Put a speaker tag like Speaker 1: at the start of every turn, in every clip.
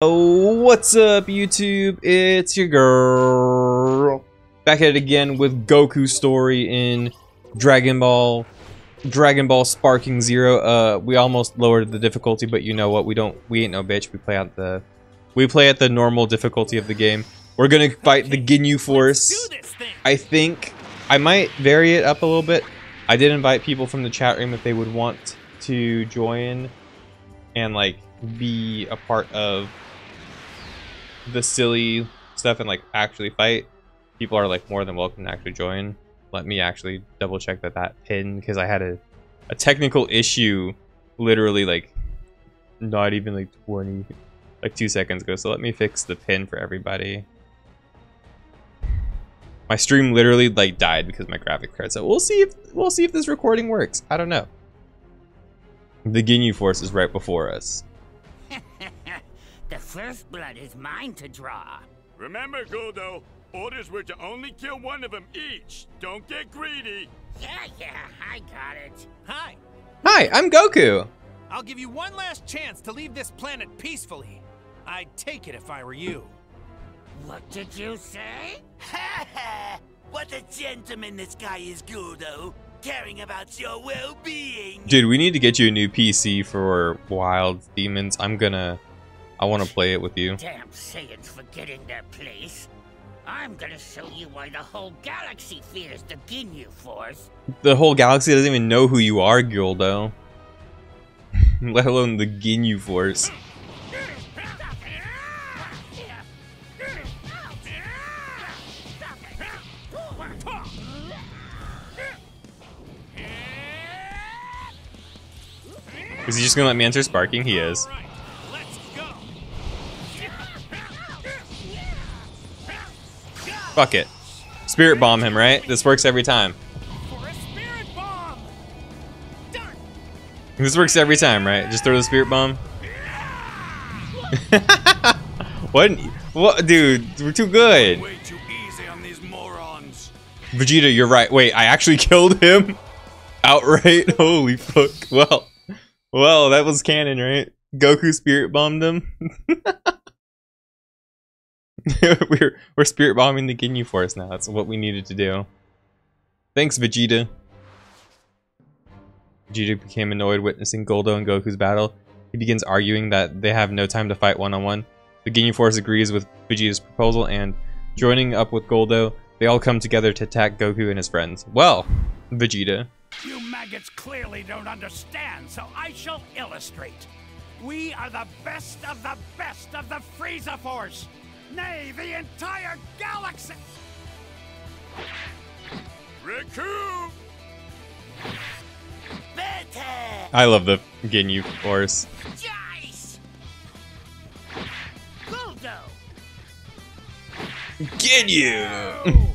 Speaker 1: What's up, YouTube? It's your girl. Back at it again with Goku story in Dragon Ball Dragon Ball Sparking Zero. Uh we almost lowered the difficulty, but you know what? We don't we ain't no bitch. We play at the we play at the normal difficulty of the game. We're gonna fight the Ginyu Force. I think I might vary it up a little bit. I did invite people from the chat room if they would want to join and like be a part of the silly stuff and like actually fight, people are like more than welcome to actually join. Let me actually double check that that pin because I had a, a technical issue literally like not even like 20 like two seconds ago. So let me fix the pin for everybody. My stream literally like died because my graphic card. So we'll see if we'll see if this recording works. I don't know. The Ginyu Force is right before us.
Speaker 2: The first blood is mine to draw.
Speaker 3: Remember, Guldo, orders were to only kill one of them each. Don't get greedy.
Speaker 2: Yeah, yeah, I got it.
Speaker 4: Hi,
Speaker 1: Hi, I'm Goku.
Speaker 4: I'll give you one last chance to leave this planet peacefully. I'd take it if I were you.
Speaker 2: What did you say?
Speaker 5: Ha ha! What a gentleman this guy is, Guldo. Caring about your well-being.
Speaker 1: Dude, we need to get you a new PC for Wild Demons. I'm gonna... I want to play it with you.
Speaker 2: Damn Saiyans forgetting their place. I'm gonna show you why the whole galaxy fears the Ginyu Force.
Speaker 1: The whole galaxy doesn't even know who you are, Guldo. Let alone the Ginyu Force. Is he just gonna let me enter Sparking? He is. Fuck it. Spirit Bomb him, right? This works every time. This works every time, right? Just throw the Spirit Bomb. what? What? Dude, we're too good. Vegeta, you're right. Wait, I actually killed him outright. Holy fuck. Well, well, that was canon, right? Goku spirit bombed him. we're we're spirit bombing the Ginyu Force now. That's what we needed to do. Thanks, Vegeta. Vegeta became annoyed witnessing Guldo and Goku's battle. He begins arguing that they have no time to fight one-on-one. The Ginyu Force agrees with Vegeta's proposal and, joining up with Guldo, they all come together to attack Goku and his friends. Well, Vegeta.
Speaker 6: You maggots clearly don't understand, so I shall illustrate. We are the best of the best of the Frieza Force! Nay, the entire galaxy!
Speaker 3: Recoome!
Speaker 5: Burter!
Speaker 1: I love the Ginyu Force.
Speaker 2: Jeice! Guldo!
Speaker 1: Ginyu!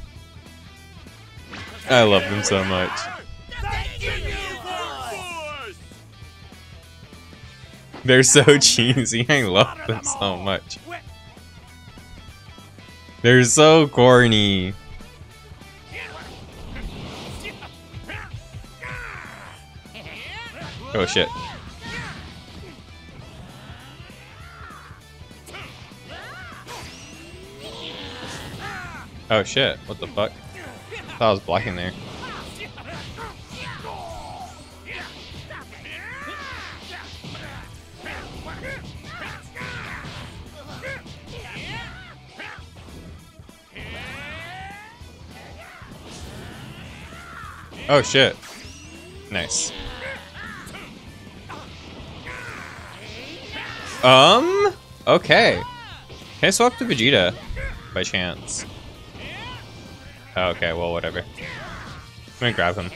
Speaker 1: I love them so much. They're so cheesy. I love them so much. They're so corny. Oh shit. Oh shit, what the fuck? I thought I was blocking there. Oh shit. Nice. Um, okay. Can I swap to Vegeta by chance? Okay, well, whatever. I'm gonna grab him.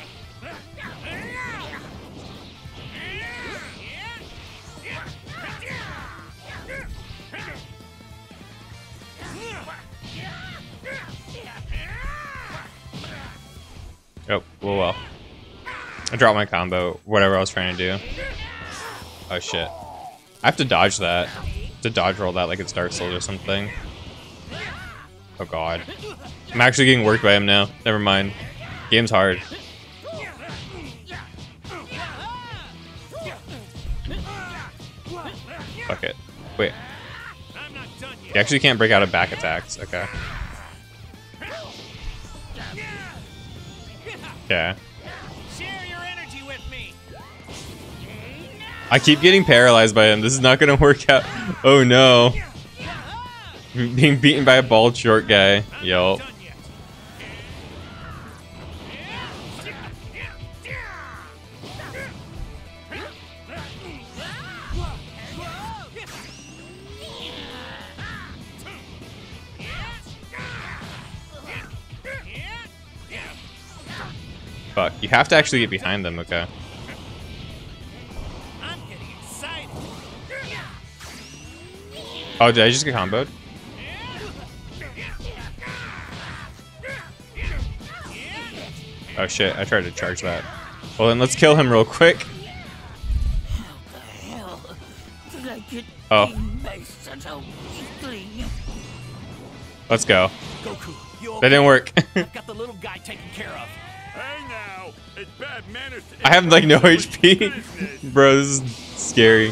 Speaker 1: Oh, well, well. I dropped my combo, whatever I was trying to do. Oh shit. I have to dodge that. To dodge roll that like it's Dark Souls or something. Oh god. I'm actually getting worked by him now. Never mind. Game's hard. Fuck it. Wait. You actually can't break out of back attacks. Okay. Okay.
Speaker 7: Share your energy with me.
Speaker 1: I keep getting paralyzed by him. This is not gonna work out. Oh no. Being beaten by a bald short guy. Yo. Have to actually get behind them, okay.
Speaker 7: I'm getting excited.
Speaker 1: Oh, did I just get comboed? Oh shit, I tried to charge that. Well then let's kill him real quick.
Speaker 8: Hell, did I get
Speaker 1: Oh.
Speaker 8: being based on so weakly?
Speaker 1: Let's go.
Speaker 7: Goku.
Speaker 1: That didn't work.
Speaker 7: I've got the little guy taken care of.
Speaker 9: Hey now,
Speaker 1: I have like no HP. Bro, this is scary.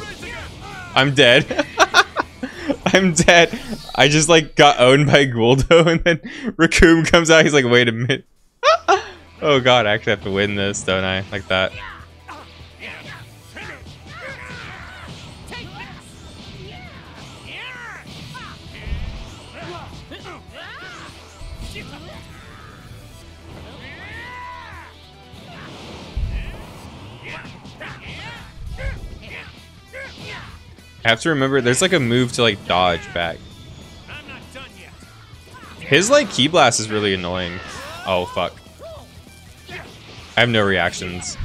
Speaker 1: I'm dead. I'm dead. I just like got owned by Guldo and then Recoome comes out, he's like, wait a minute. oh god, I actually have to win this, don't I? Like that. I have to remember there's like a move to like dodge back. His like ki blast is really annoying. Oh fuck. I have no reactions.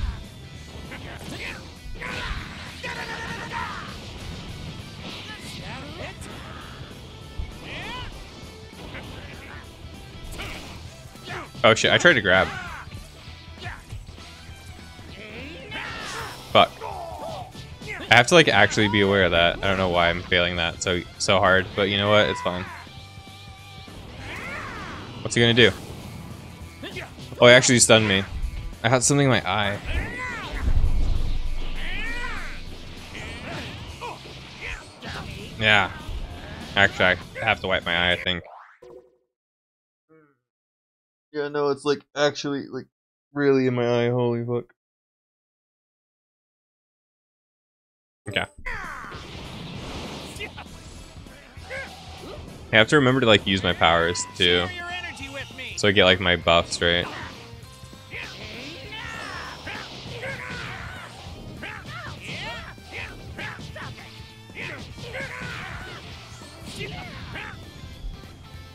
Speaker 1: Oh shit, I tried to grab. I have to like actually be aware of that. I don't know why I'm failing that so so hard, but you know what? It's fine. What's he gonna do? Oh, he actually stunned me. I had something in my eye. Yeah. Actually, I have to wipe my eye, I think. Yeah, no, it's like actually like really in my eye. Holy fuck. Okay. I have to remember to like use my powers too,
Speaker 7: Share your energy with me.
Speaker 1: so I get like my buffs right.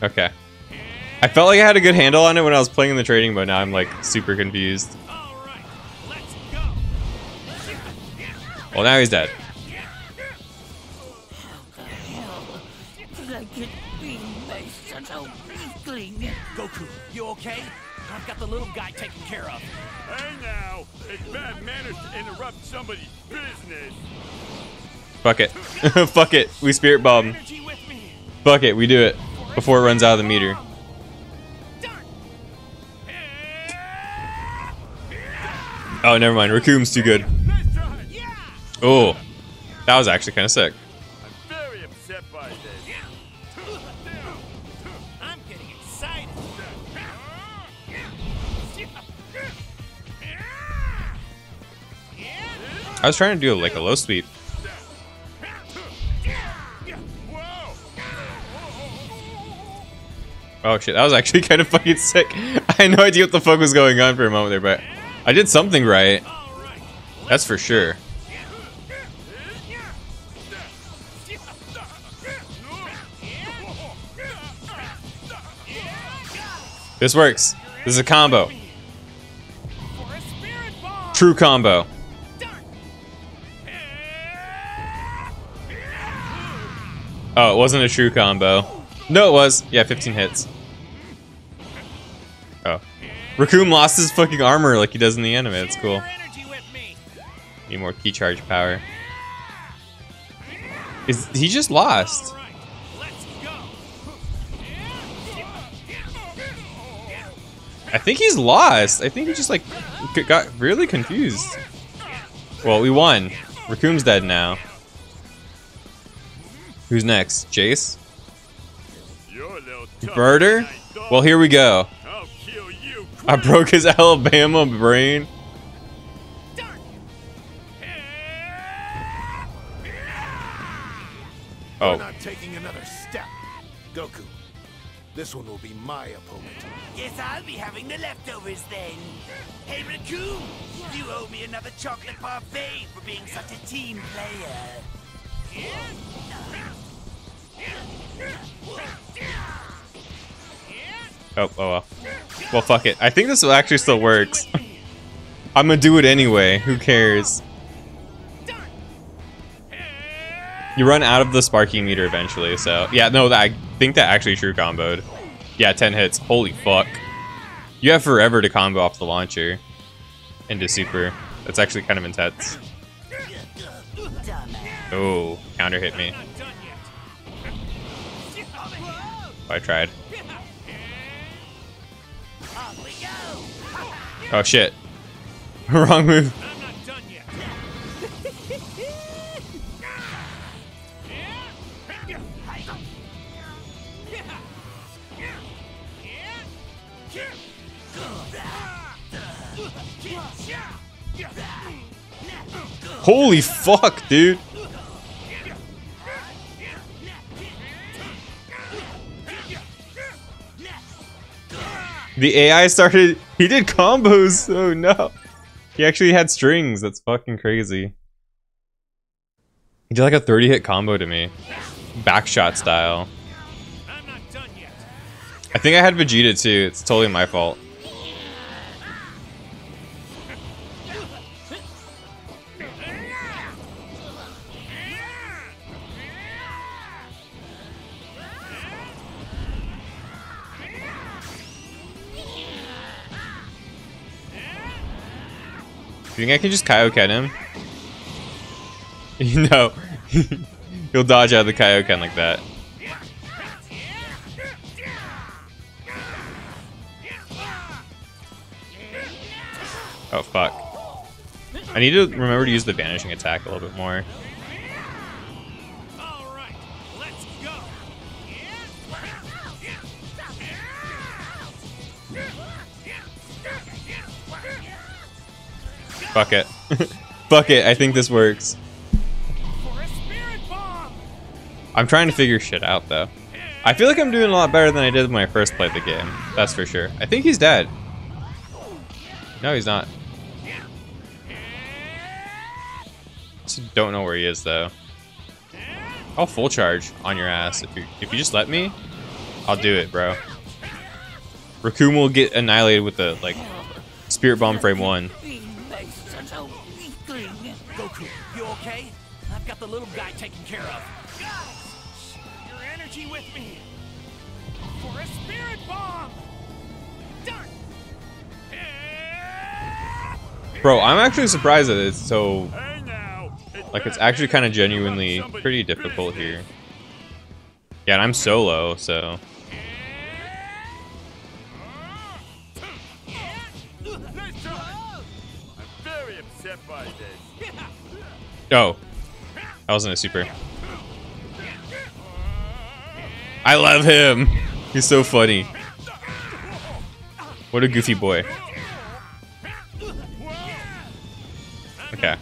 Speaker 1: Okay. I felt like I had a good handle on it when I was playing in the trading, but now I'm like super confused. Well, now he's dead.
Speaker 8: Hell, did I get being based on so weakling?
Speaker 7: Goku, you okay? I've got the little guy taken care of.
Speaker 9: Hey now, it's bad manners to interrupt somebody's business.
Speaker 1: Fuck it. Fuck it. We spirit bomb.
Speaker 7: Energy with me.
Speaker 1: Fuck it. We do it before it runs out of the meter. Oh, never mind. Recoome's too good.
Speaker 9: Nice try.
Speaker 7: Yeah.
Speaker 1: Oh, that was actually kind of sick.
Speaker 9: I'm very upset by this.
Speaker 7: I'm getting excited.
Speaker 1: I was trying to do like a low sweep. Oh shit, that was actually kind of fucking sick. I had no idea what the fuck was going on for a moment there, but I did something right. That's for sure. This works. This is a combo. True combo. Oh, it wasn't a true combo. No, it was. Yeah, 15 hits. Oh. Recoome lost his fucking armor like he does in the anime.
Speaker 7: Share
Speaker 1: cool. Need more ki charge power. Is he just lost? I think he's lost. I think he just like got really confused. Well, we won. Recoome's dead now. Who's next? Jace?
Speaker 3: Burter?
Speaker 1: Well, here we go.
Speaker 3: I'll kill you.
Speaker 1: I broke his Alabama brain.
Speaker 10: We're
Speaker 1: Oh,
Speaker 10: not taking another step. Goku, this one will be my opponent.
Speaker 2: Guess I'll be having the leftovers then. Hey, Recoome, you owe me another chocolate parfait for being such a team player.
Speaker 1: oh, oh well. Well, fuck it. I think this actually still works. I'm gonna do it anyway. Who cares? You run out of the sparking meter eventually, so yeah, no, that, I think that actually true comboed. Yeah, 10 hits. Holy fuck. You have forever to combo off the launcher into super. That's actually kind of intense. Oh, counter hit me. Oh, I tried. Oh shit. Wrong move. Holy fuck, dude. The AI started. He did combos. Oh no. He actually had strings. That's fucking crazy. He did like a 30 hit combo to me. Backshot style.
Speaker 4: I'm not done yet.
Speaker 1: I think I had Vegeta too. It's totally my fault. You think I can just Kaioken him? Know, he'll dodge out of the Kaioken like that. Oh fuck. I need to remember to use the vanishing attack a little bit more. Fuck it. Fuck it, I think this works. I'm trying to figure shit out, though. I feel like I'm doing a lot better than I did when I first played the game. That's for sure. I think he's dead. No, he's not. Just don't know where he is, though. I'll full charge on your ass. If you, if you just let me, I'll do it, bro. Recoome will get annihilated with the, like, Spirit Bomb Frame
Speaker 4: 1. Got the little guy taken care of. Your energy with me. For a spirit bomb. Darn.
Speaker 1: Bro, I'm actually surprised that it's so like it's actually kind of genuinely pretty difficult here. Yeah, and I'm solo, so
Speaker 3: I'm very upset by this.
Speaker 1: oh, that wasn't a super. I love him. He's so funny. What a goofy boy. Okay.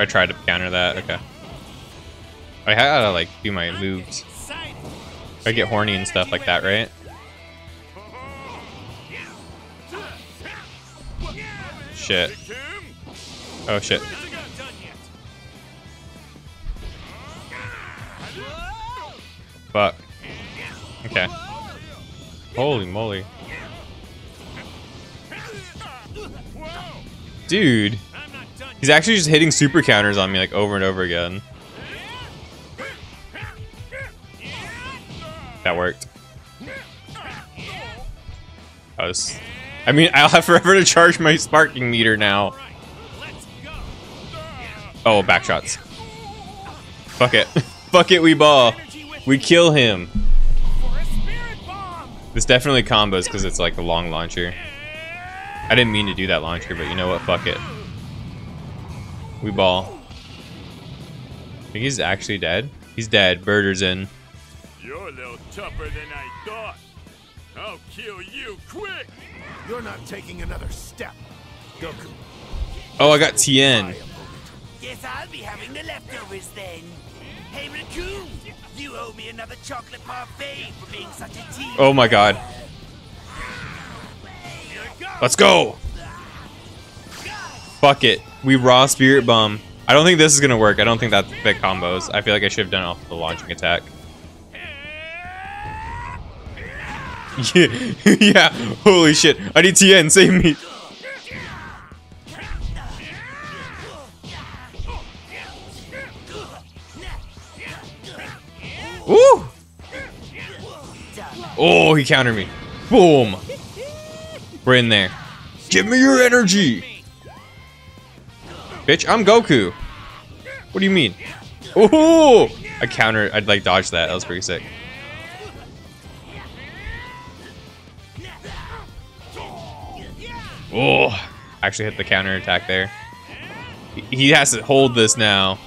Speaker 1: I tried to counter that. Okay. I gotta like do my moves. I get horny and stuff like that, right? Shit. Oh shit. Fuck. Okay. Holy moly. Dude. He's actually just hitting super counters on me like over and over again. That worked. I was. I mean, I'll have forever to charge my sparking meter now. Oh, back shots. Fuck it. Fuck it, we ball. We kill him. This definitely combos because it's like a long launcher. I didn't mean to do that launcher, but you know what? Fuck it. We ball. Think he's actually dead? He's dead. Burter's in.
Speaker 3: You're a little tougher than I thought. I'll kill you quick.
Speaker 10: You're not taking another step. Goku.
Speaker 1: Oh, I got Tien.
Speaker 2: Guess I'll be having the leftovers then. Hey, Recoome, you owe me another chocolate parfait for being such a team.
Speaker 1: Oh my god. Let's go! Fuck it. We raw Spirit Bomb. I don't think this is gonna work. I don't think that's big combos. I feel like I should have done it off the launching attack. Yeah, yeah. Holy shit. I need Tien. Save me. Woo! Oh, he countered me. Boom. We're in there. Give me your energy. Bitch, I'm Goku. What do you mean? Oh! I counter. I'd like dodge that. That was pretty sick. Oh! Actually hit the counter attack there. He- has to hold this now.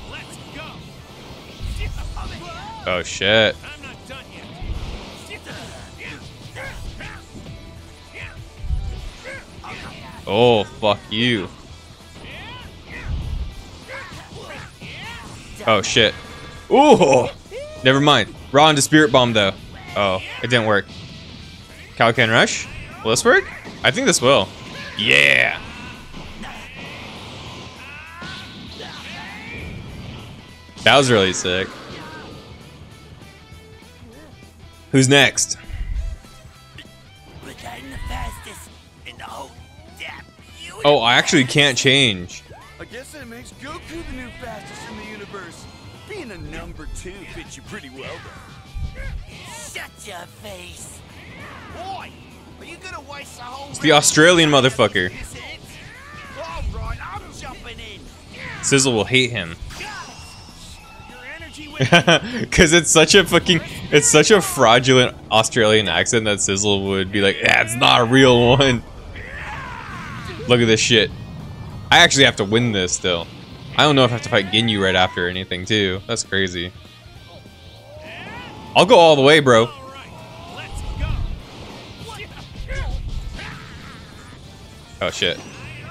Speaker 1: Oh shit. Oh, fuck you. Oh, shit. Ooh! Never mind. Raw into Spirit Bomb, though. Oh, it didn't work. Kaioken Rush? Will this work? I think this will. Yeah! That was really sick. Who's next?
Speaker 2: But I'm the fastest in the whole damn universe.
Speaker 1: Oh, I actually can't change.
Speaker 9: I guess that makes Goku the new fastest in the universe. Being a number two fits you pretty well, though.
Speaker 2: Shut your face.
Speaker 1: It's the Australian motherfucker.
Speaker 2: This is. All right, I'm jumping in.
Speaker 1: Sizzle will hate him.
Speaker 4: your energy with
Speaker 1: Cause it's such a fucking it's such a fraudulent Australian accent that Sizzle would be like, that's not a real one. Look at this shit. I actually have to win this still. I don't know if I have to fight Ginyu right after or anything too. That's crazy. I'll go all the way, bro. Oh shit.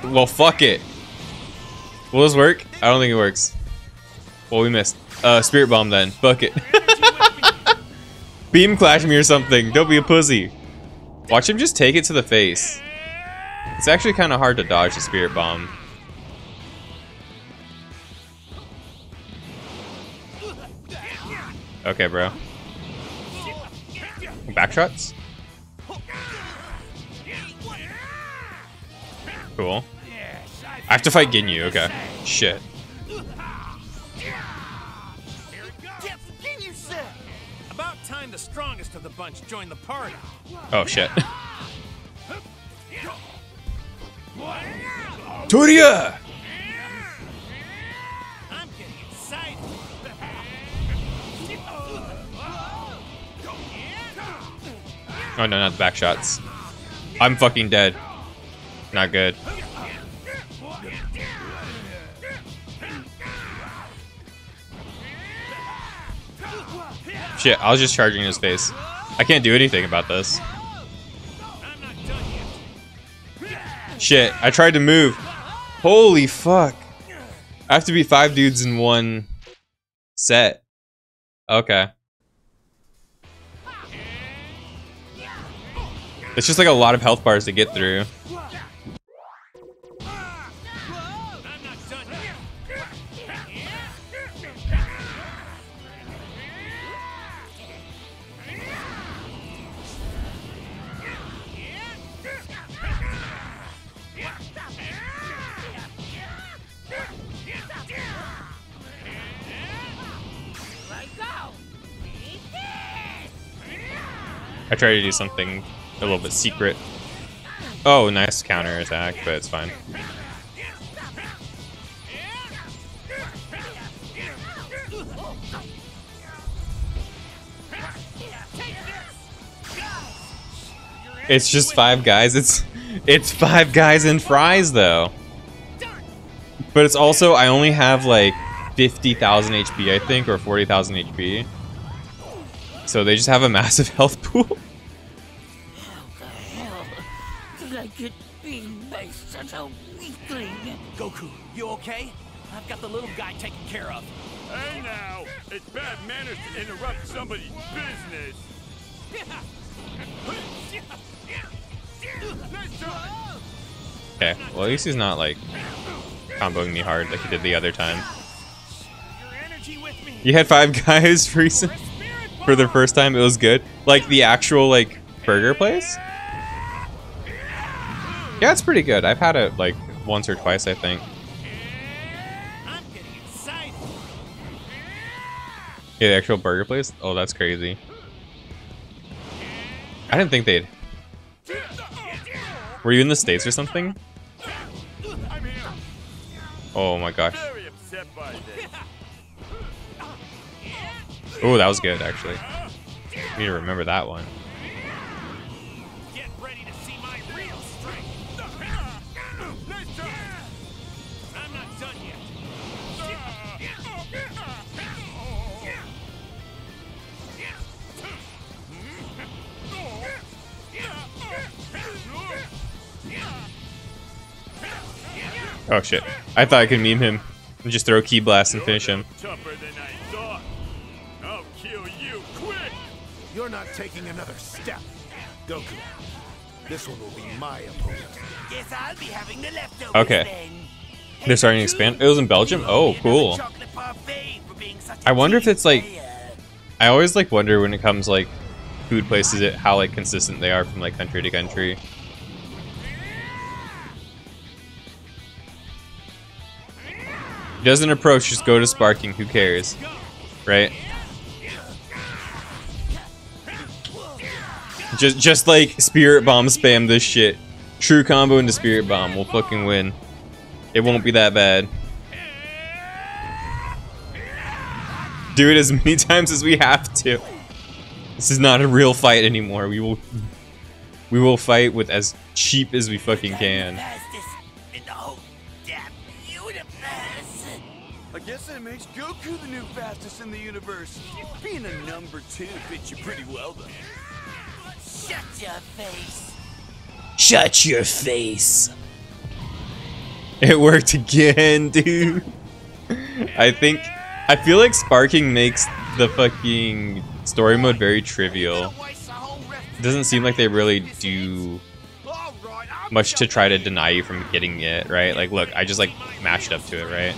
Speaker 1: Well, fuck it. Will this work? I don't think it works. Well, we missed. Uh, Spirit Bomb then. Fuck it. Beam Clash me or something. Don't be a pussy. Watch him just take it to the face. It's actually kind of hard to dodge the Spirit Bomb. Okay, bro. Backshots? Cool.
Speaker 4: I
Speaker 1: I have to fight Ginyu, okay. Shit.
Speaker 4: Here it goes.
Speaker 2: Can you say?
Speaker 4: About time the strongest of the bunch joined the party.
Speaker 1: Oh shit. Turia!
Speaker 4: I'm getting excited.
Speaker 1: Oh no, not the back shots. I'm fucking dead. Not good. Shit, I was just charging his face. I can't do anything about this. Shit, I tried to move. Holy fuck. I have to beat five dudes in one set. Okay. It's just like a lot of health bars to get through. I try to do something a little bit secret. Oh, nice counter attack, but it's fine. It's just five guys. It's It's five guys and fries though. But it's also I only have like 50,000 HP I think or 40,000 HP. So they just have a massive health pool.
Speaker 8: How the hell did I get being by such a weakling?
Speaker 7: Goku, you okay? I've got the little guy taken care of.
Speaker 9: Hey now, it's bad manners to interrupt somebody's business.
Speaker 1: Okay, well at least he's not like comboing me hard like he did the other time.
Speaker 7: Your energy with me.
Speaker 1: You had five guys for reason for the first time. It was good. Like the actual like burger place. Yeah, it's pretty good. I've had it like once or twice, I think. Yeah, the actual burger place. Oh, that's crazy. I didn't think they'd. Were you in the states or something? Oh my gosh. Oh, that was good actually. I Need to remember that one.
Speaker 7: Get ready to see my real strength. I'm not done yet.
Speaker 1: Oh shit. I thought I could meme him and just throw ki blast and finish him.
Speaker 4: Not taking another step. Goku, this one will be my opponent.
Speaker 5: Guess I'll be having the leftovers
Speaker 1: Okay.
Speaker 5: then.
Speaker 1: They're starting to expand. It was in Belgium? Oh, cool.
Speaker 5: Chocolate parfait for being such
Speaker 1: I
Speaker 5: a
Speaker 1: wonder if it's, like. I always like wonder when it comes like food places it how like consistent they are from like country to country. Doesn't approach, just go to sparking, who cares? Right? Just just like spirit bomb spam this shit. True combo into spirit bomb We'll fucking win. It won't be that bad. Do it as many times as we have to. This is not a real fight anymore. We will we will fight with as cheap as we fucking can.
Speaker 11: I guess that makes Goku the new fastest in the universe. Being a number two fits you pretty well, though.
Speaker 5: Shut your face.
Speaker 1: Shut your face. It worked again, dude. I think I feel like sparking makes the fucking story mode very trivial. It doesn't seem like they really do much to try to deny you from getting it, right? Like look, I just like mashed up to it, right?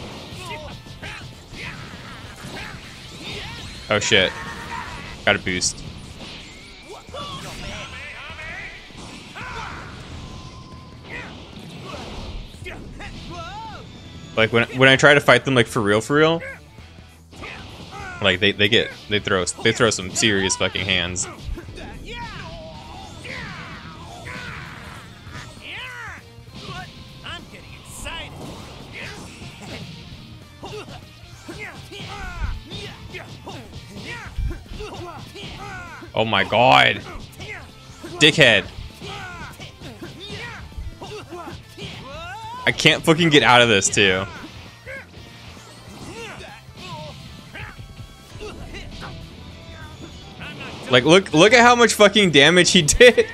Speaker 1: Oh shit. Got a boost. Like when when I try to fight them like for real for real, like they, they get they throw they throw some serious fucking hands. Oh my god. Dickhead. I can't fucking get out of this too. Like look look at how much fucking damage he did.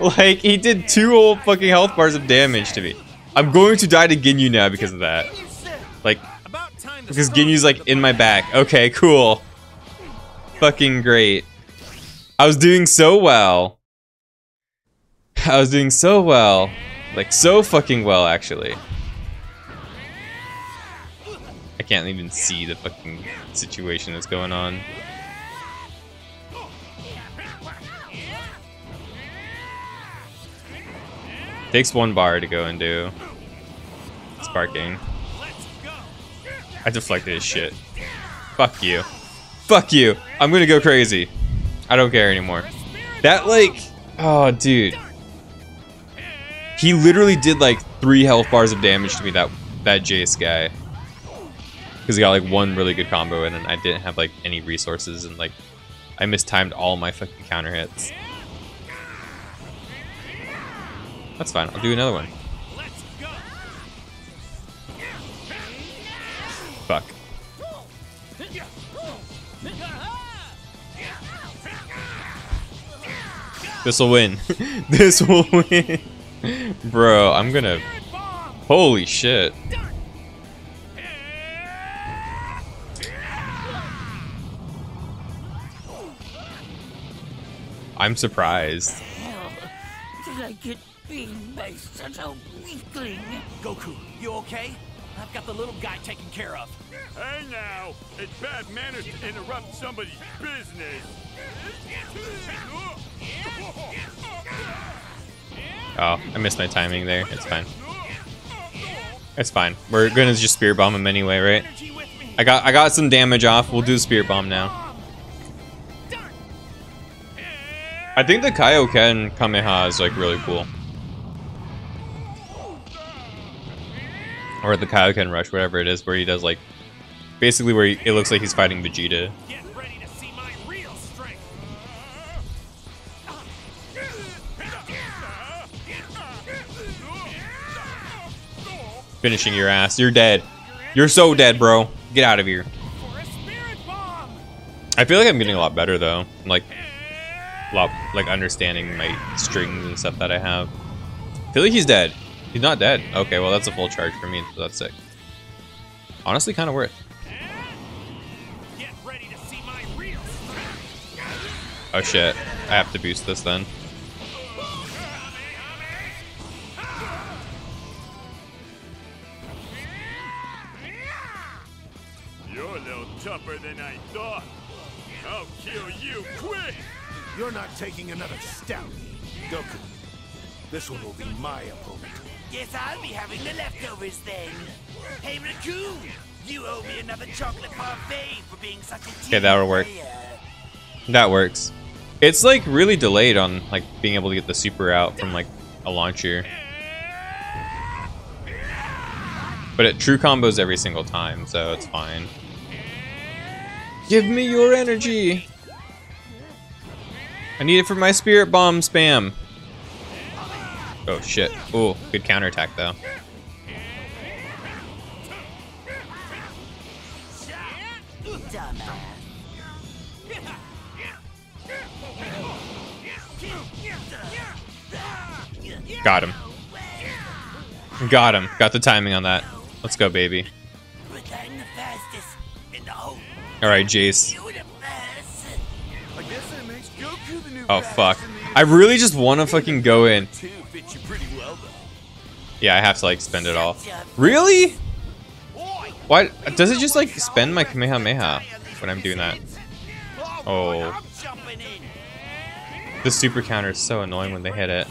Speaker 1: like he did two whole fucking health bars of damage to me. I'm going to die to Ginyu now because of that. Like because Ginyu's like in my back. Okay, cool. Fucking great. I was doing so well. I was doing so well. Like so fucking well actually. I can't even see the fucking situation that's going on. Takes one bar to go and do. Sparking. I deflected his shit. Fuck you. Fuck you. I'm gonna go crazy. I don't care anymore. That like, oh dude. He literally did like three health bars of damage to me. That that Jace guy. Because he got like one really good combo in, and I didn't have like any resources, and like I mistimed all my fucking counter hits. That's fine. I'll do another one. Fuck. This will win. this will win. Bro, I'm gonna... Holy shit. I'm surprised.
Speaker 8: Hell, did I get beamed by such a weakling?
Speaker 4: Goku, you okay? I've got the little guy taken care of.
Speaker 3: Hey now, it's bad manners to interrupt somebody's business.
Speaker 1: Oh, I missed my timing there. It's fine. It's fine. We're gonna just spear bomb him anyway, right? I got I got some damage off. We'll do spear bomb now. I think the Kaioken Kameha is like really cool. Or the Kaioken Rush, whatever it is, where he does like basically where he, it looks like he's fighting Vegeta. Finishing your ass. You're dead. You're so dead, bro. Get out of here. I feel like I'm getting a lot better though. Like lot like understanding my strings and stuff that I have. I feel like he's dead. He's not dead. Okay, well that's a full charge for me, so that's sick. Honestly, kind of worth. Oh shit, I have to boost this then.
Speaker 3: Kill you quick.
Speaker 10: You're not taking another step. Goku, this one will be my opponent.
Speaker 2: Guess I'll be having the leftovers then. Hey, Recoome, you owe me another chocolate parfait for being such a team
Speaker 1: Okay, that'll work. That works. It's like really delayed on like being able to get the super out from like a launcher. But it true combos every single time, so it's fine. Give me your energy. I need it for my spirit bomb spam. Oh shit. Oh, good counterattack though. Got him. Got him. Got the timing on that. Let's go, baby.
Speaker 2: But I'm the fastest in the whole
Speaker 1: Alright, Jace. Oh fuck. I really just want to fucking go in. Yeah, I have to like spend it all. Really? Why does it just like spend my Kamehameha when I'm doing that? Oh, the super counter is so annoying when they hit it.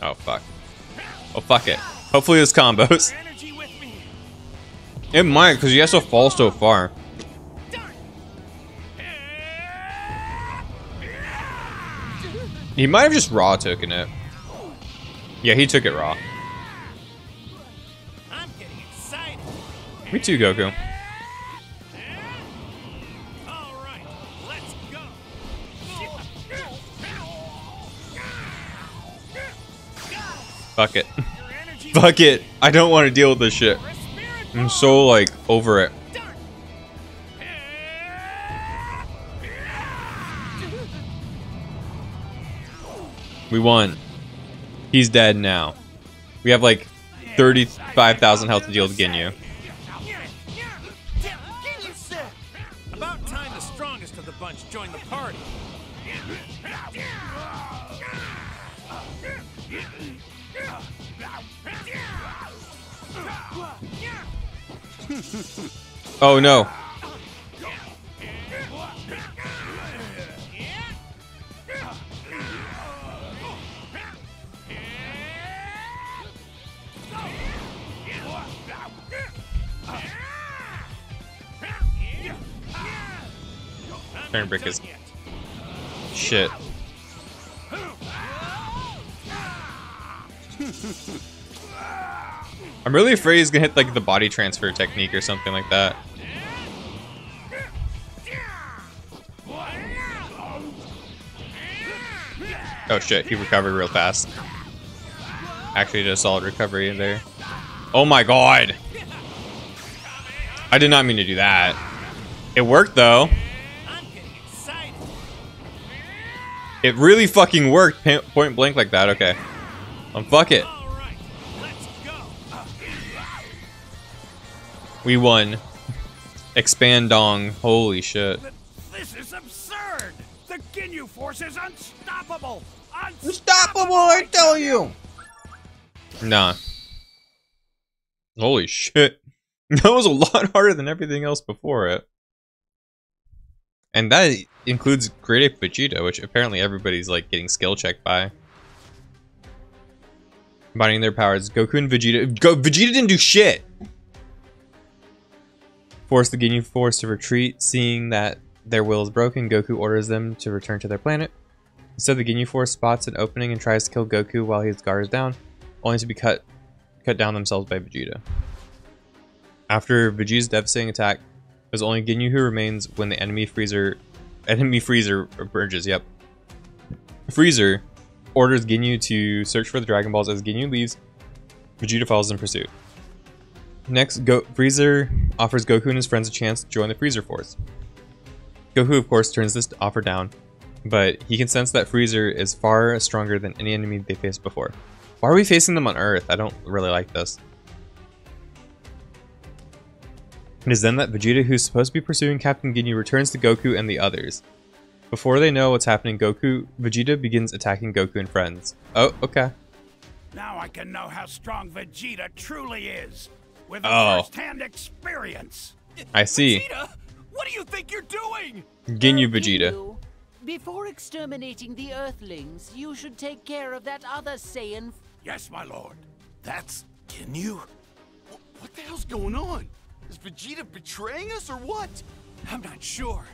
Speaker 1: Oh fuck. Oh fuck it. Hopefully this combos. It might because he has to fall so far. He might have just raw taken it. Yeah, he took it raw. Me too, Goku. Fuck it. Fuck it. I don't want to deal with this shit. I'm so like over it. We won. He's dead now. We have like 35,000 health to deal with Ginyu.
Speaker 4: About time the strongest of the bunch joined the party.
Speaker 1: Oh no. Turn brick is shit. I'm really afraid he's gonna hit like the body transfer technique or something like that. Oh shit, he recovered real fast. Actually did a solid recovery there. Oh my god! I did not mean to do that. It worked though. It really fucking worked point blank like that. Okay. Um, fuck it. We won. Expand dong. Holy shit.
Speaker 4: This is absurd! The Ginyu Force is unstoppable!
Speaker 1: Unstoppable, I tell you! Nah. Holy shit. That was a lot harder than everything else before it. And that includes Great Ape Vegeta, which apparently everybody's like getting skill checked by. Combining their powers, Goku and Vegeta. Go Vegeta didn't do shit! Force the Ginyu Force to retreat, seeing that their will is broken, Goku orders them to return to their planet. Instead, the Ginyu Force spots an opening and tries to kill Goku while his guard is down, only to be cut cut down themselves by Vegeta. After Vegeta's devastating attack, there's only Ginyu who remains when the enemy Frieza enemy Frieza emerges. Yep. Frieza orders Ginyu to search for the Dragon Balls as Ginyu leaves. Vegeta follows in pursuit. Next, Go Frieza offers Goku and his friends a chance to join the Frieza Force. Goku, of course, turns this offer down, but he can sense that Frieza is far stronger than any enemy they faced before. Why are we facing them on Earth? I don't really like this. It is then that Vegeta, who's supposed to be pursuing Captain Ginyu, returns to Goku and the others. Before they know what's happening, Goku, Vegeta begins attacking Goku and friends. Oh, okay.
Speaker 4: Now I can know how strong Vegeta truly is. With a
Speaker 1: Oh.
Speaker 4: first-hand experience.
Speaker 1: I see.
Speaker 7: Vegeta, what do you think you're doing?
Speaker 1: Ginyu Vegeta.
Speaker 2: Ginyu, Before exterminating the Earthlings, you should take care of that other Saiyan.
Speaker 4: Yes, my lord.
Speaker 11: That's Ginyu? What the hell's going on? Is Vegeta betraying us or what?
Speaker 7: I'm not sure,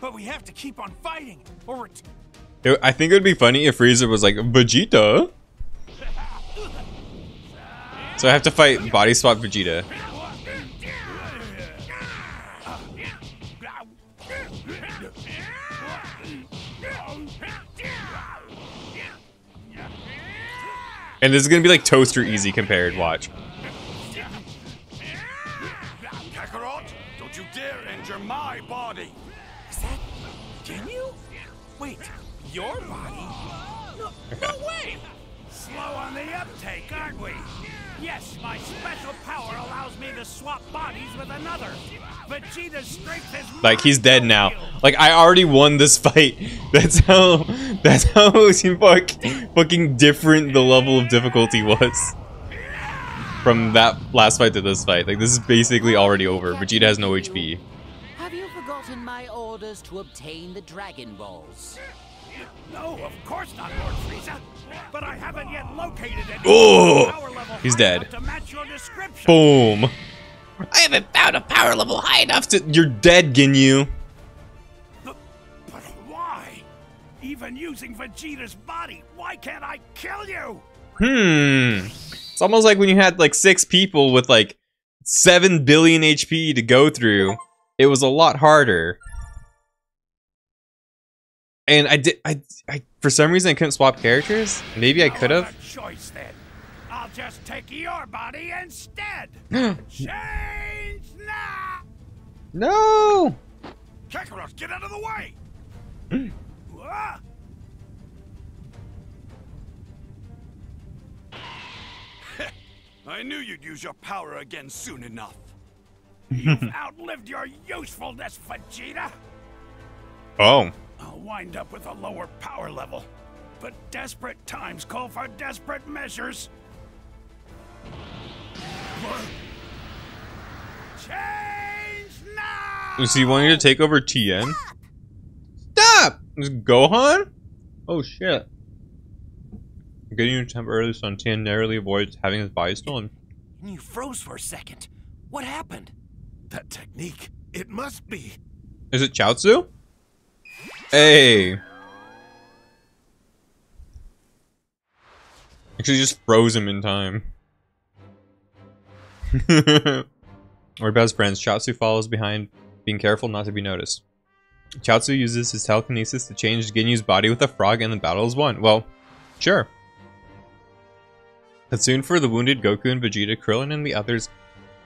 Speaker 7: but we have to keep on fighting, or we're
Speaker 1: It- I think it would be funny if Frieza was like, Vegeta? So I have to fight Body Swap Vegeta. And this is gonna be like Toaster Easy compared, watch.
Speaker 4: Another. Vegeta's strength is
Speaker 1: Like he's dead now. Like I already won this fight. That's how that's how fuck, fucking different the level of difficulty was. From that last fight to this fight. Like this is basically already over. Vegeta has no HP.
Speaker 2: Have you forgotten my orders to obtain the Dragon Balls?
Speaker 4: No, of course not, Lord Frieza. But I haven't yet located any
Speaker 1: Oh,
Speaker 4: power level
Speaker 1: he's dead.
Speaker 4: to match your description.
Speaker 1: Boom. I haven't found a power level high enough to You're dead, Ginyu.
Speaker 4: But, but why? Even using Vegeta's body, why can't I kill you?
Speaker 1: Hmm. It's almost like when you had like six people with like seven billion HP to go through. It was a lot harder. And I did I, I for some reason I couldn't swap characters. Maybe I could have.
Speaker 4: choice then. Take your body instead. Change now.
Speaker 1: No.
Speaker 4: Kakarot, get out of the way. Ah!
Speaker 11: I knew you'd use your power again soon enough.
Speaker 4: You've outlived your usefulness, Vegeta.
Speaker 1: Oh.
Speaker 4: I'll wind up with a lower power level. But desperate times call for desperate measures. Change now!
Speaker 1: Is he wanting to take over Tien? Stop! Is Gohan? Oh shit. Getting you temporarily so Tien narrowly avoids having his body stolen.
Speaker 7: You froze for a second. What happened?
Speaker 4: That technique, it must be.
Speaker 1: Is it Chaozu? Hey. Actually, just froze him in time. We're best friends. Chaozu follows behind, being careful not to be noticed. Chaozu uses his telekinesis to change Ginyu's body with a frog and the battle is won. Well, sure. But soon for the wounded Goku and Vegeta, Krillin and the others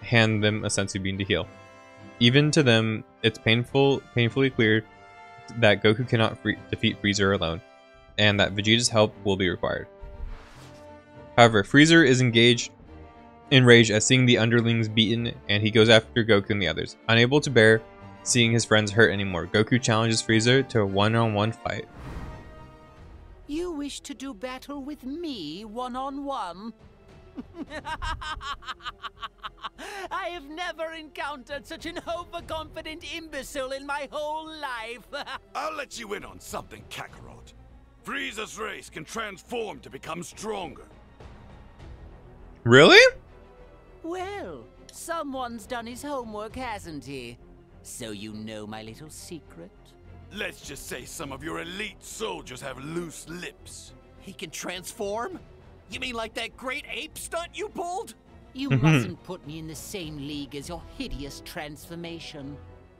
Speaker 1: hand them a senzu bean to heal. Even to them, it's painful, painfully clear that Goku cannot free defeat Frieza alone, and that Vegeta's help will be required. However, Frieza is engaged in rage at seeing the underlings beaten, and he goes after Goku and the others. Unable to bear seeing his friends hurt anymore, Goku challenges Frieza to a one-on-one fight.
Speaker 2: You wish to do battle with me one on one? I have never encountered such an overconfident imbecile in my whole life.
Speaker 9: I'll let you in on something, Kakarot. Frieza's race can transform to become stronger.
Speaker 1: Really?
Speaker 2: Well, someone's done his homework, hasn't he? So you know my little secret?
Speaker 9: Let's just say some of your elite soldiers have loose lips.
Speaker 7: He can transform? You mean like that great ape stunt you pulled?
Speaker 2: You mm-hmm. mustn't put me in the same league as your hideous transformation.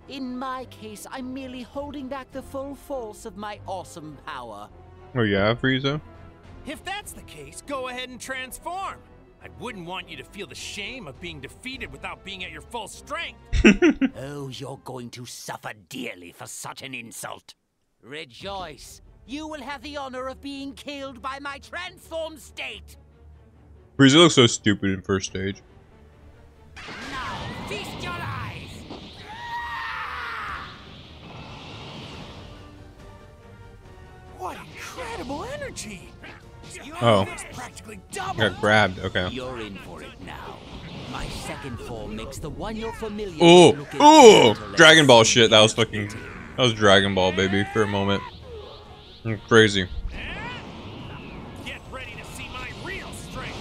Speaker 2: In my case, I'm merely holding back the full force of my awesome power.
Speaker 1: Oh yeah, Frieza?
Speaker 7: If that's the case, go ahead and transform. I wouldn't want you to feel the shame of being defeated without being at your full strength.
Speaker 2: Oh, you're going to suffer dearly for such an insult. Rejoice. You will have the honor of being killed by my transformed state.
Speaker 1: Frieza looks so stupid in first stage.
Speaker 2: Now, feast your eyes.
Speaker 7: What incredible energy!
Speaker 1: Oh. Got grabbed, okay.
Speaker 2: You're in for it now. My second form makes the one you're familiar
Speaker 1: Oh,
Speaker 2: with look as
Speaker 1: oh,
Speaker 2: gentle as
Speaker 1: Dragon Ball shit. That was fucking, that was Dragon Ball, baby, for a moment. Mm, Crazy.
Speaker 7: Get ready to see my real strength.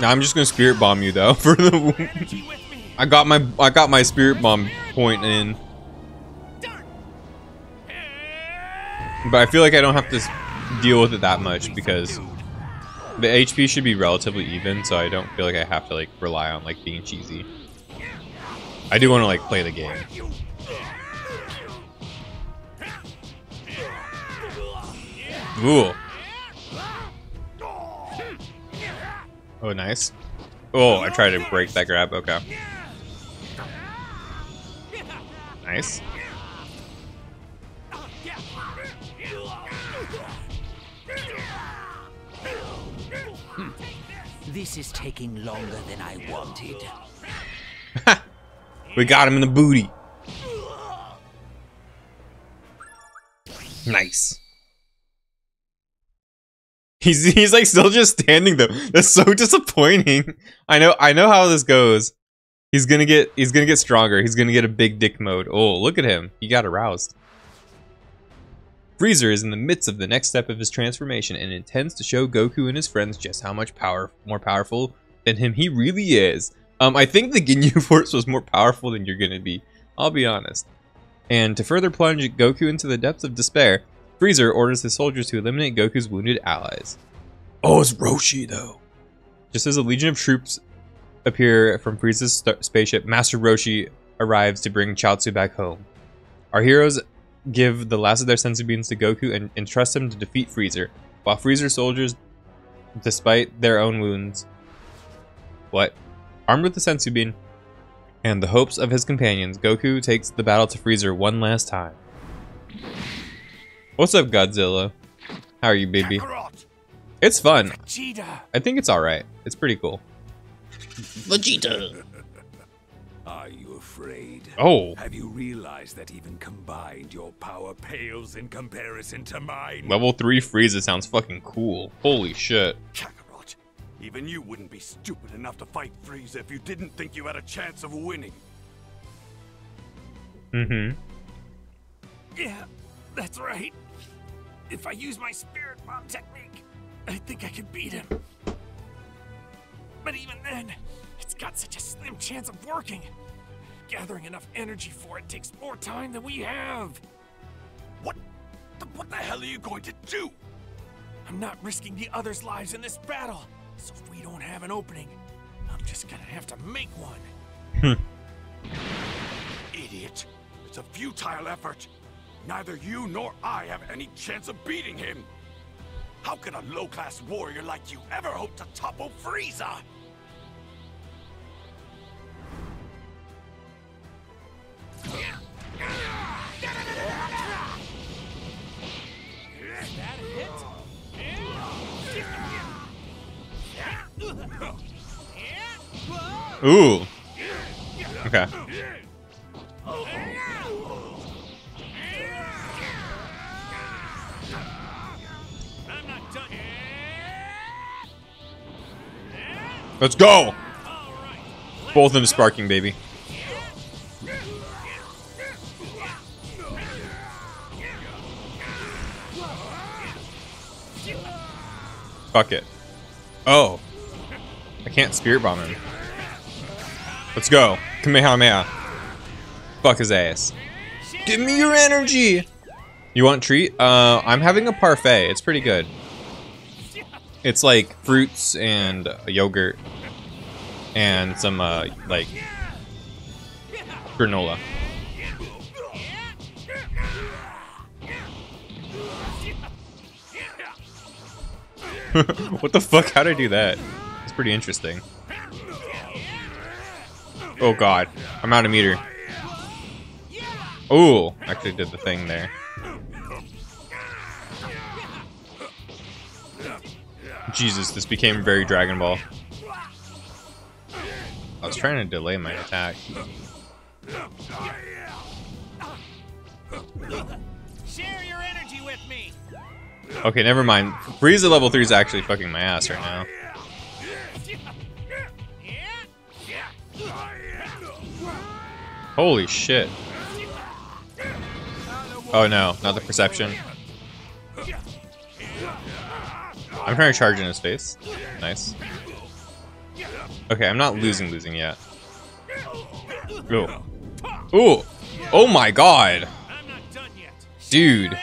Speaker 1: Now I'm just gonna spirit bomb you though for the.
Speaker 7: Energy with me.
Speaker 1: I got my, I got my spirit bomb point in, but I feel like I don't have to deal with it that much because the HP should be relatively even, so I don't feel like I have to like rely on like being cheesy. I do want to like play the game. Ooh. Oh, nice. Oh, I tried to break that grab. Okay. Nice.
Speaker 2: This is taking longer than I wanted.
Speaker 1: We got him in the booty. Nice. He's he's like still just standing though. That's so disappointing. I know I know how this goes. He's gonna get he's gonna get stronger. He's gonna get a big dick mode. Oh, look at him. He got aroused. Frieza is in the midst of the next step of his transformation and intends to show Goku and his friends just how much power more powerful than him he really is. Um, I think the Ginyu Force was more powerful than you're gonna be. I'll be honest. And to further plunge Goku into the depths of despair, Frieza orders his soldiers to eliminate Goku's wounded allies. Oh, it's Roshi though. Just as a legion of troops appear from Frieza's spaceship, Master Roshi arrives to bring Chaozu back home. Our heroes give the last of their senzu beans to Goku and entrust him to defeat Frieza, while Frieza soldiers, despite their own wounds, what? Armed with the senzu bean and the hopes of his companions, Goku takes the battle to Frieza one last time. What's up, Godzilla? How are you, baby?
Speaker 9: Kakarot!
Speaker 1: It's fun.
Speaker 7: Vegeta.
Speaker 1: I think it's alright. It's pretty cool. Vegeta!
Speaker 11: Are you afraid?
Speaker 1: Oh,
Speaker 11: Have you realized that even combined, your power pales in comparison to mine?
Speaker 1: level 3 Frieza sounds fucking cool. Holy shit.
Speaker 9: Kakarot, even you wouldn't be stupid enough to fight Frieza if you didn't think you had a chance of winning.
Speaker 1: Mm-hmm.
Speaker 7: Yeah, that's right. If I use my spirit bomb technique, I think I could beat him. But even then, it's got such a slim chance of working. Gathering enough energy for it takes more time than we have.
Speaker 9: What? the- What the hell are you going to do?
Speaker 7: I'm not risking the others' lives in this battle. So if we don't have an opening, I'm just gonna have to make one. Hmm.
Speaker 9: Idiot. It's a futile effort. Neither you nor I have any chance of beating him. How could a low-class warrior like you ever hope to topple Frieza?
Speaker 1: Ooh. Okay. Let's go. Both into sparking, baby. Fuck it. Oh. I can't spirit bomb him. Let's go. Kamehameha. Fuck his ass. Give me your energy! You want treat? Uh, I'm having a parfait. It's pretty good. It's like fruits and yogurt and some uh, like granola. what the fuck? How'd I do that? It's pretty interesting. Oh god, I'm out of meter. Ooh, actually did the thing there. Jesus, this became very Dragon Ball. I was trying to delay my attack.
Speaker 7: Share your energy with me.
Speaker 1: Okay, never mind. Frieza level 3 is actually fucking my ass right now. Holy shit. Oh no, not the perception. I'm trying to charge in his face. Nice. Okay, I'm not losing losing yet. Ooh. Ooh. Oh my god. Dude.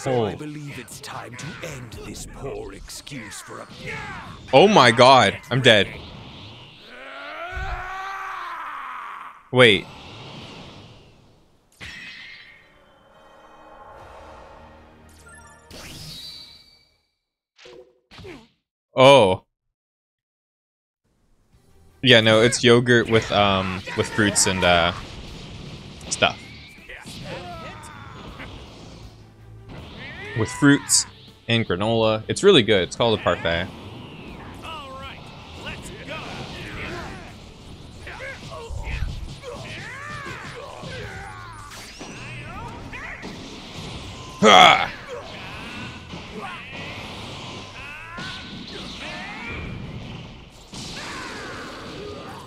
Speaker 5: So I believe it's time to end this poor excuse for a
Speaker 1: Oh my god. I'm dead. Wait. Oh. Yeah, no, it's yogurt with um with fruits and uh stuff. With fruits and granola. It's really good. It's called a parfait.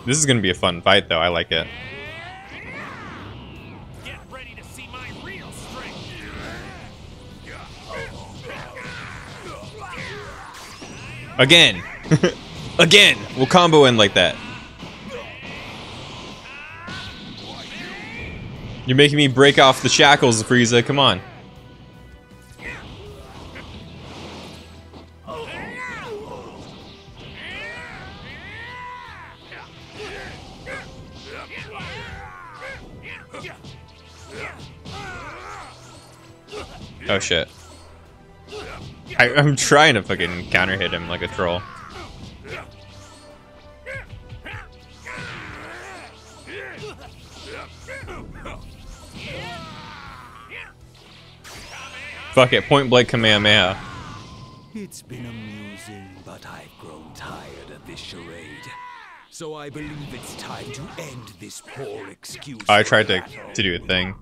Speaker 1: This is gonna be a fun fight, though. I like it. Again! Again! We'll combo in like that. You're making me break off the shackles, Frieza. Come on. Oh shit. I, I'm trying to fucking counter hit him like a troll. Fuck it, point blank Kamehameha.
Speaker 5: It's been amusing, but I've grown tired of this charade. So I believe it's time to end this poor excuse.
Speaker 1: I tried to, to do a thing.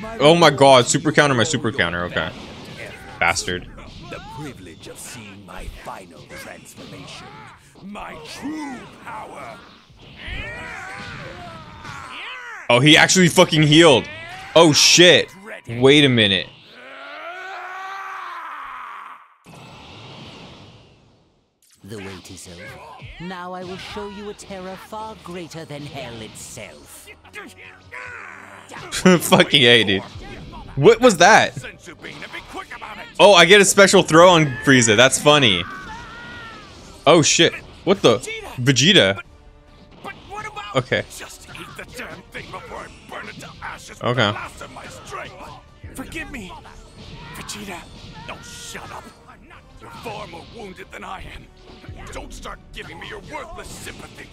Speaker 5: My
Speaker 1: Oh my god, super counter my super counter, okay. Bastard.
Speaker 5: The privilege of seeing my final transformation. My true power.
Speaker 1: Oh, he actually fucking healed. Oh shit. Wait a minute.
Speaker 2: The wait is over. Now I will show you a terror far greater than hell itself.
Speaker 1: fucking A, dude. What was that?
Speaker 9: Senzu bean and be quick about it.
Speaker 1: Oh, I get a special throw on Frieza. That's funny. Oh shit. What the? Vegeta.
Speaker 9: But what about?
Speaker 1: Okay.
Speaker 9: Just eat the damn thing before I burn it to ashes with
Speaker 1: Okay.
Speaker 9: the last of my strength.
Speaker 4: Forgive me, Vegeta.
Speaker 9: Don't shut up. You're far more wounded than I am. Don't start giving me your worthless sympathy.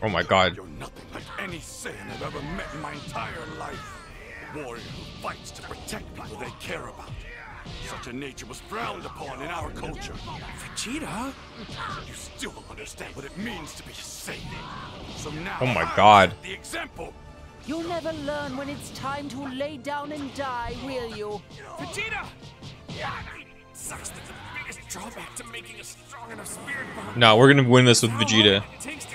Speaker 1: Oh my god.
Speaker 9: You're nothing like any Saiyan I've ever met in my entire life. A warrior who fights to protect people they care about. Such a nature was frowned upon in our culture.
Speaker 4: Vegeta?
Speaker 9: You still don't understand what it means to be a Saiyan. So now
Speaker 1: Oh my
Speaker 9: I
Speaker 1: God.
Speaker 9: set the example.
Speaker 2: You'll never learn when it's time to lay down and die, will you?
Speaker 4: Vegeta! Sucks that the biggest drawback to making a strong enough spirit bomb
Speaker 1: No, we're gonna win this with
Speaker 4: how long
Speaker 1: Vegeta.
Speaker 4: it takes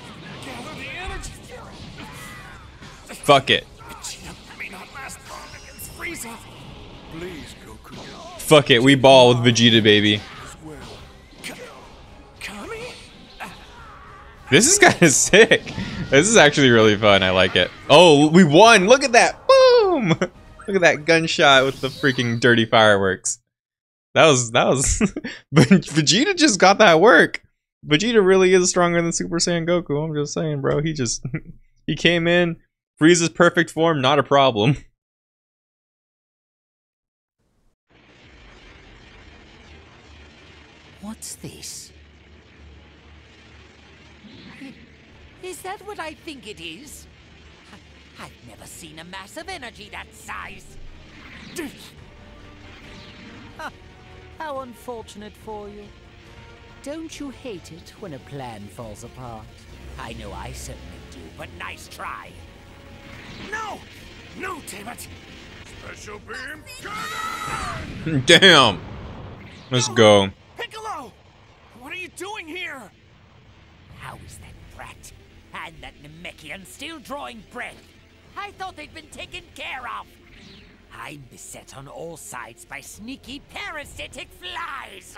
Speaker 1: Fuck it. We ball with Vegeta, baby. This is kind of sick. This is actually really fun. I like it. Oh, we won. Look at that. Boom. Look at that gunshot with the freaking dirty fireworks. That was, that was, Vegeta just got that work. Vegeta really is stronger than Super Saiyan Goku. I'm just saying, bro. He just, he came in, Frieza's perfect form, not a problem.
Speaker 2: What's this? Is that what I think it is? I- I've never seen a mass of energy that size. Huh, How unfortunate for you. Don't you hate it when a plan falls apart? I know I certainly do, but nice try.
Speaker 4: No! No, damn it!
Speaker 9: Special beam cannon!
Speaker 1: Damn. Let's go.
Speaker 4: Piccolo! What are you doing here?
Speaker 2: How is that brat and that Namekian still drawing breath? I thought they'd been taken care of. I'm beset on all sides by sneaky parasitic flies.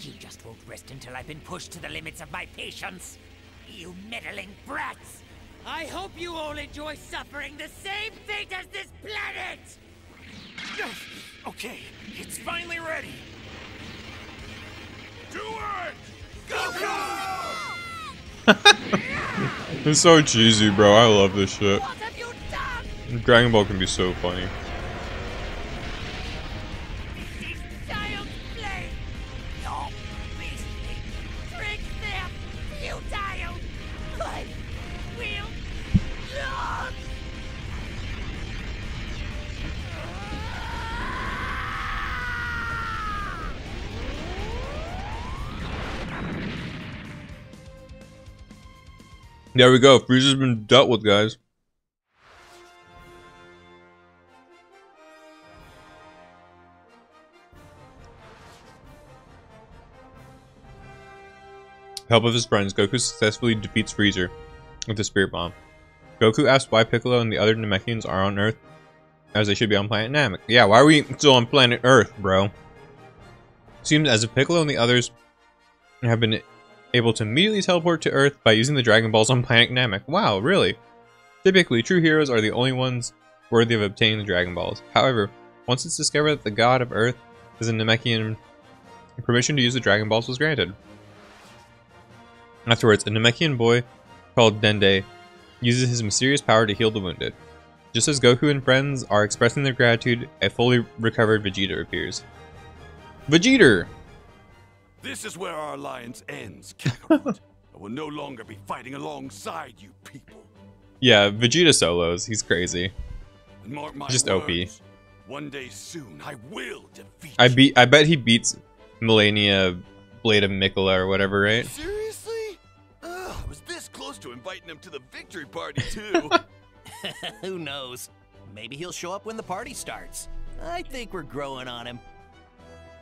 Speaker 2: You just won't rest until I've been pushed to the limits of my patience. You meddling brats! I hope you all enjoy suffering the same fate as this planet!
Speaker 4: Okay, it's finally ready.
Speaker 1: It's so cheesy, bro. I love this shit.
Speaker 2: What have you done?
Speaker 1: Dragon Ball can be so funny. There we go. Frieza's been dealt with, guys. Help of his friends, Goku successfully defeats Frieza with the Spirit Bomb. Goku asks why Piccolo and the other Namekians are on Earth, as they should be on planet Namek. Yeah, why are we still on planet Earth, bro? Seems as if Piccolo and the others have been able to immediately teleport to Earth by using the Dragon Balls on planet Namek. Wow, really? Typically, true heroes are the only ones worthy of obtaining the Dragon Balls. However, once it's discovered that the god of Earth is a Namekian, permission to use the Dragon Balls was granted. Afterwards, a Namekian boy called Dende uses his mysterious power to heal the wounded. Just as Goku and friends are expressing their gratitude, a fully recovered Vegeta appears. Vegeta!
Speaker 9: This is where our alliance ends, Kakarot. I will no longer be fighting alongside you people.
Speaker 1: Yeah, Vegeta solos. He's crazy.
Speaker 9: Mark my
Speaker 1: Just OP.
Speaker 9: words, One day soon, I will defeat
Speaker 1: I
Speaker 9: you.
Speaker 1: beat. I bet he beats Millennia Blade of Mikola or whatever, right?
Speaker 11: Seriously? Ugh, I was this close to inviting him to the victory party, too.
Speaker 7: Who knows? Maybe he'll show up when the party starts. I think we're growing on him.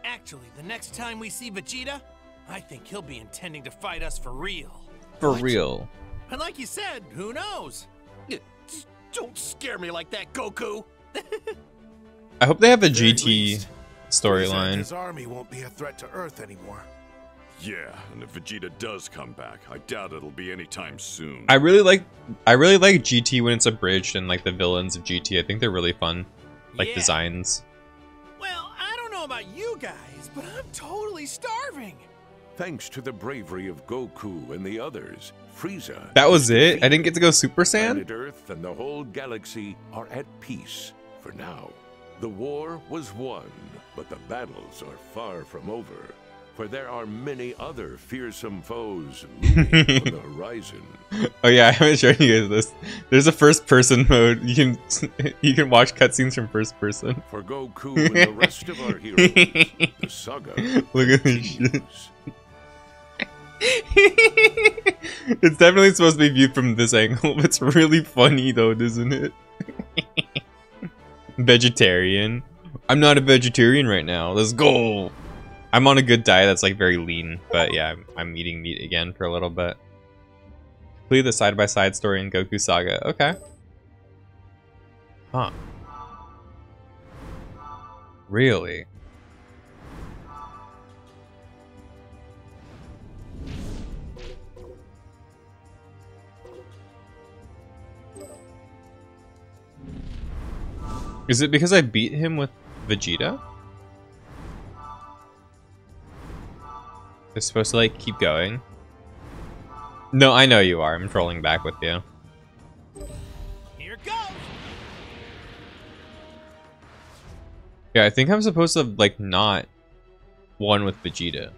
Speaker 7: Actually, the next time we see Vegeta, I think he'll be intending to fight us for real.
Speaker 1: For real.
Speaker 7: And like you said, who knows? Don't scare me like that, Goku!
Speaker 1: I hope they have a GT
Speaker 12: least, Frieza and
Speaker 1: storyline.
Speaker 12: His army won't be a threat to Earth anymore.
Speaker 9: Yeah, and if Vegeta does come back, I doubt it'll be anytime soon.
Speaker 1: I really like I really like GT when it's abridged and like the villains of GT. I think they're really fun. Like
Speaker 7: Yeah.
Speaker 1: designs.
Speaker 7: Well, I don't know about you guys, but I'm totally starving.
Speaker 12: Thanks to the bravery of Goku and the others, Frieza.
Speaker 1: That was it? I didn't get to go Super Saiyan?
Speaker 12: Planet Earth and the whole galaxy are at peace for now. The war was won, but the battles are far from over. For there are many other fearsome foes looming on the horizon.
Speaker 1: Oh yeah, I haven't shown you guys this. There's a first person mode. You can you can watch cutscenes from first person.
Speaker 12: For Goku and the rest of our heroes, the saga
Speaker 1: Look at this shit. it's definitely supposed to be viewed from this angle. It's really funny though, isn't it? vegetarian. I'm not a vegetarian right now. Let's go. I'm on a good diet that's like very lean, but yeah, I'm, I'm eating meat again for a little bit. Complete the side by side story in Goku Saga. Okay. Huh. Really? Is it because I beat him with Vegeta? It's supposed to like keep going. No, I know you are. I'm trolling back with you.
Speaker 7: Here goes.
Speaker 1: Yeah, I think I'm supposed to like not one with Vegeta.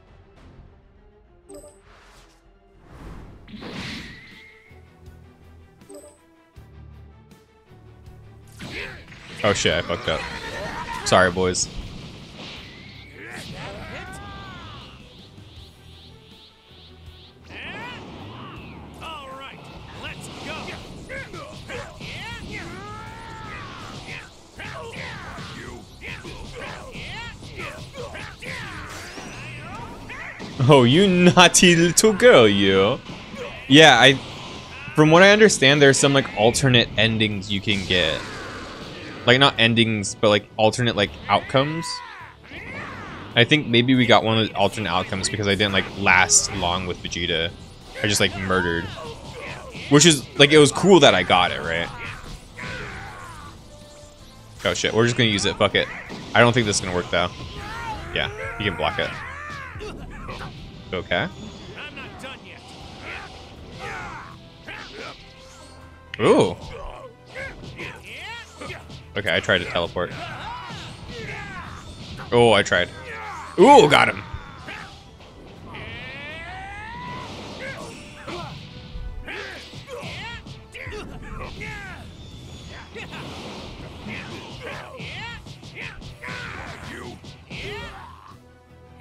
Speaker 1: Oh shit, I fucked up. Sorry, boys. Oh, you naughty little girl, you. Yeah, I. From what I understand, there's some like alternate endings you can get. Like not endings, but like alternate like outcomes. I think maybe we got one of the alternate outcomes because I didn't like last long with Vegeta. I just like murdered. Which is like it was cool that I got it, right? Oh shit, we're just gonna use it, fuck it. I don't think this is gonna work though. Yeah, you can block it. Okay. Ooh. Okay, I tried to teleport. Oh, I tried. Ooh, got him.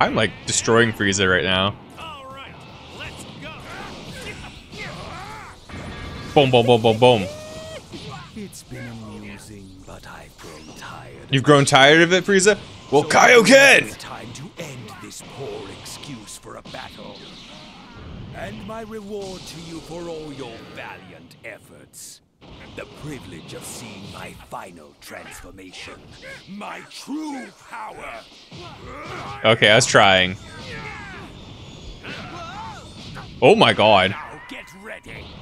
Speaker 1: I'm like destroying Frieza right now. Boom, boom, boom, boom, boom.
Speaker 11: It's been amusing, but I've grown tired.
Speaker 1: You've grown tired of it, Frieza? Well,
Speaker 11: So
Speaker 1: Kaioken!
Speaker 11: It's time to end this poor excuse for a battle. And my reward to you for all your valiant efforts. The privilege of seeing my final transformation. My true power.
Speaker 1: Okay, I was trying. Oh my god.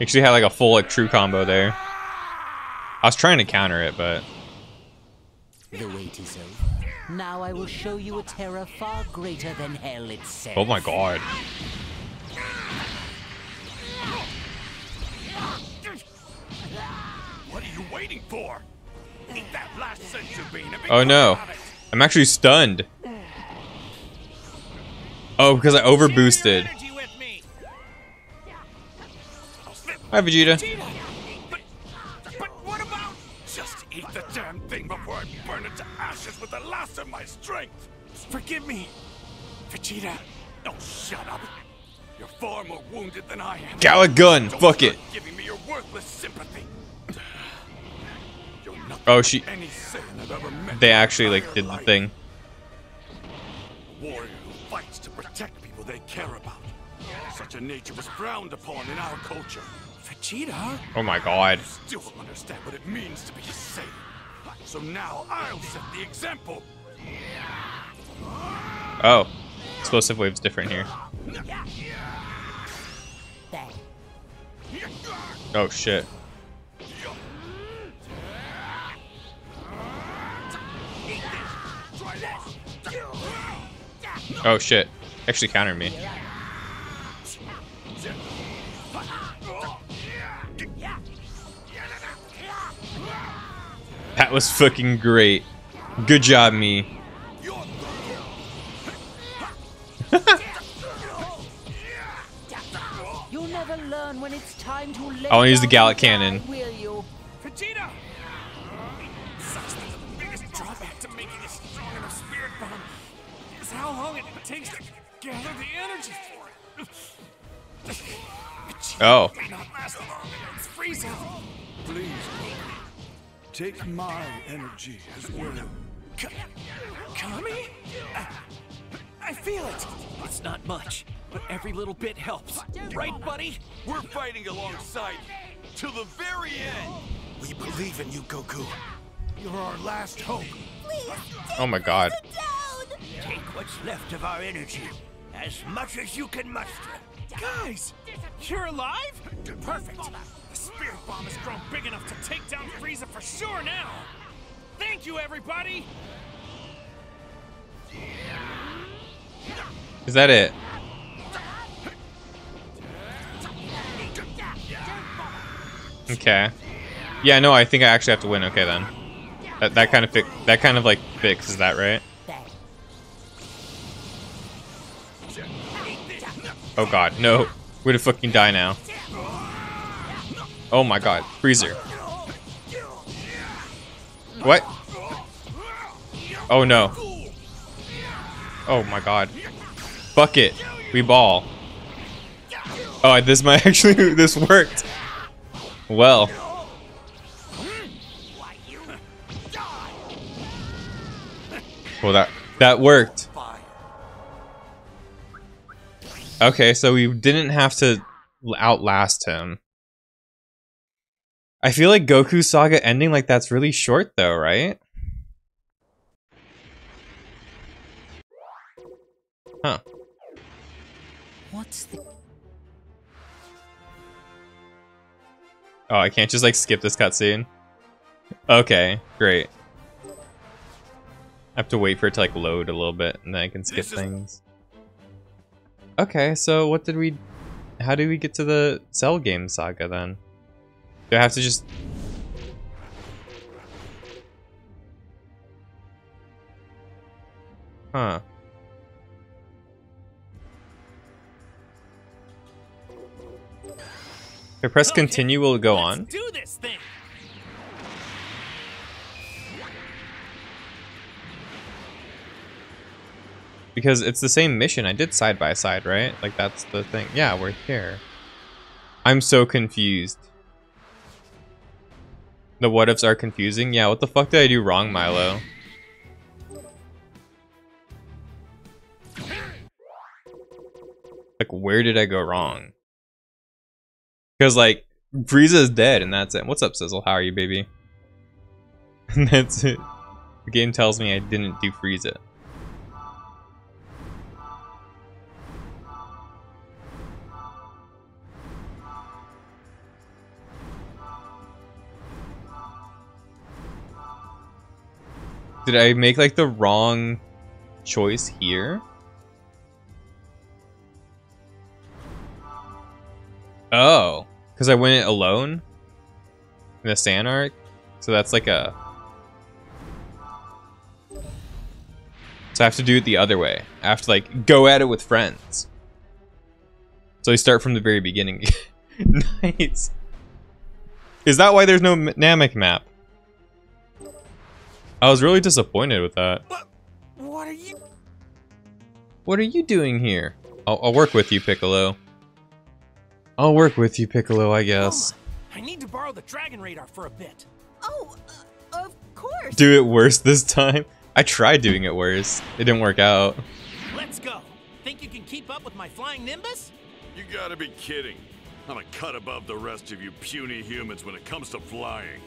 Speaker 1: Actually had like a full like true combo there. I was trying to counter it, but
Speaker 2: The wait is over. Now I will show you a terror far greater than hell itself.
Speaker 1: oh my god.
Speaker 9: What are you waiting for? Eat that last senzu bean
Speaker 1: Oh no.
Speaker 9: proud of it.
Speaker 1: I'm actually stunned. Oh, because I overboosted. Hi, Vegeta.
Speaker 9: But, but what about? Just eat the damn thing before I burn it to ashes with the last of my strength.
Speaker 11: Forgive me, Vegeta.
Speaker 9: Oh, shut up. You're far more wounded than I am.
Speaker 1: Galick gun.
Speaker 9: Don't
Speaker 1: Fuck it.
Speaker 9: Giving me your worthless sympathy. You're
Speaker 1: Oh, she-
Speaker 9: Any I've ever met
Speaker 1: They actually like did the thing.
Speaker 9: A warrior who fights to protect people they care about. Such a nature was frowned upon in our culture.
Speaker 11: Vegeta?
Speaker 1: Oh my god.
Speaker 9: Still don't understand what it means to be a Saiyan. So now I'll set the example.
Speaker 1: Oh. Explosive wave's different here. Oh shit. Oh shit. Actually countered me. That was fucking great. Good job, me.
Speaker 2: You'll never learn when it's time to
Speaker 1: I wanna use the
Speaker 2: down Galick
Speaker 1: cannon.
Speaker 2: Will you?
Speaker 4: Vegeta! Such that the biggest drawback to making a strong enough spirit bomb is how long it takes to gather the energy for it. Vegeta
Speaker 1: Oh.
Speaker 9: Take my energy as well.
Speaker 4: K- Kami? I, I feel it.
Speaker 7: It's not much, but every little bit helps. Right, buddy?
Speaker 9: We're fighting alongside you till the very end. We believe in you, Goku. You're our last hope.
Speaker 1: Oh my god.
Speaker 5: Take what's left of our energy, as much as you can muster.
Speaker 4: Guys, you're alive? Perfect. The spirit bomb has grown big enough to take down Frieza for sure now. Thank you, everybody.
Speaker 1: Is that it? Okay. Yeah, no, I think I actually have to win. Okay then. That that kind of fi- that kind of like fixes that, right? Oh god, no. We're gonna fucking die now. Oh my god, Frieza. What? Oh no. Oh my god. Fuck it. We ball. Oh, this might actually, this worked. Well. Well, that, that worked. Okay, so we didn't have to outlast him. I feel like Goku Saga ending like that's really short though, right? Huh.
Speaker 2: What's the...
Speaker 1: Oh, I can't just like skip this cutscene? Okay, great. I have to wait for it to like load a little bit and then I can skip
Speaker 9: This
Speaker 1: things. Okay, so what did we... How did we get to the Cell Game Saga then? Do I have to just... Huh. If I press
Speaker 7: Okay,
Speaker 1: continue, will it go
Speaker 7: let's
Speaker 1: on?
Speaker 7: do this thing.
Speaker 1: Because it's the same mission. I did side by side, right? Like that's the thing. Yeah, we're here. I'm so confused. The what ifs are confusing. Yeah, what the fuck did I do wrong, Milo? Like, where did I go wrong? Because, like, Frieza's dead and that's it. What's up, Sizzle? How are you, baby? And that's it. The game tells me I didn't do Frieza. Did I make like the wrong choice here? Oh, because I went alone in the Sand Arc. So that's like a. So I have to do it the other way. I have to like go at it with friends. So I start from the very beginning. nice. Is that why there's no Namek map? I was really disappointed with that.
Speaker 4: What are you?
Speaker 1: What are you doing here? I'll, I'll work with you, Piccolo. I'll work with you, Piccolo, I guess.
Speaker 4: I need to borrow the Dragon Radar for a bit.
Speaker 13: Oh, uh, of course.
Speaker 1: Do it worse this time? I tried doing it worse. It didn't work out.
Speaker 7: Let's go. Think you can keep up with my flying Nimbus?
Speaker 9: You gotta be kidding. I'm a cut above the rest of you puny humans when it comes to flying.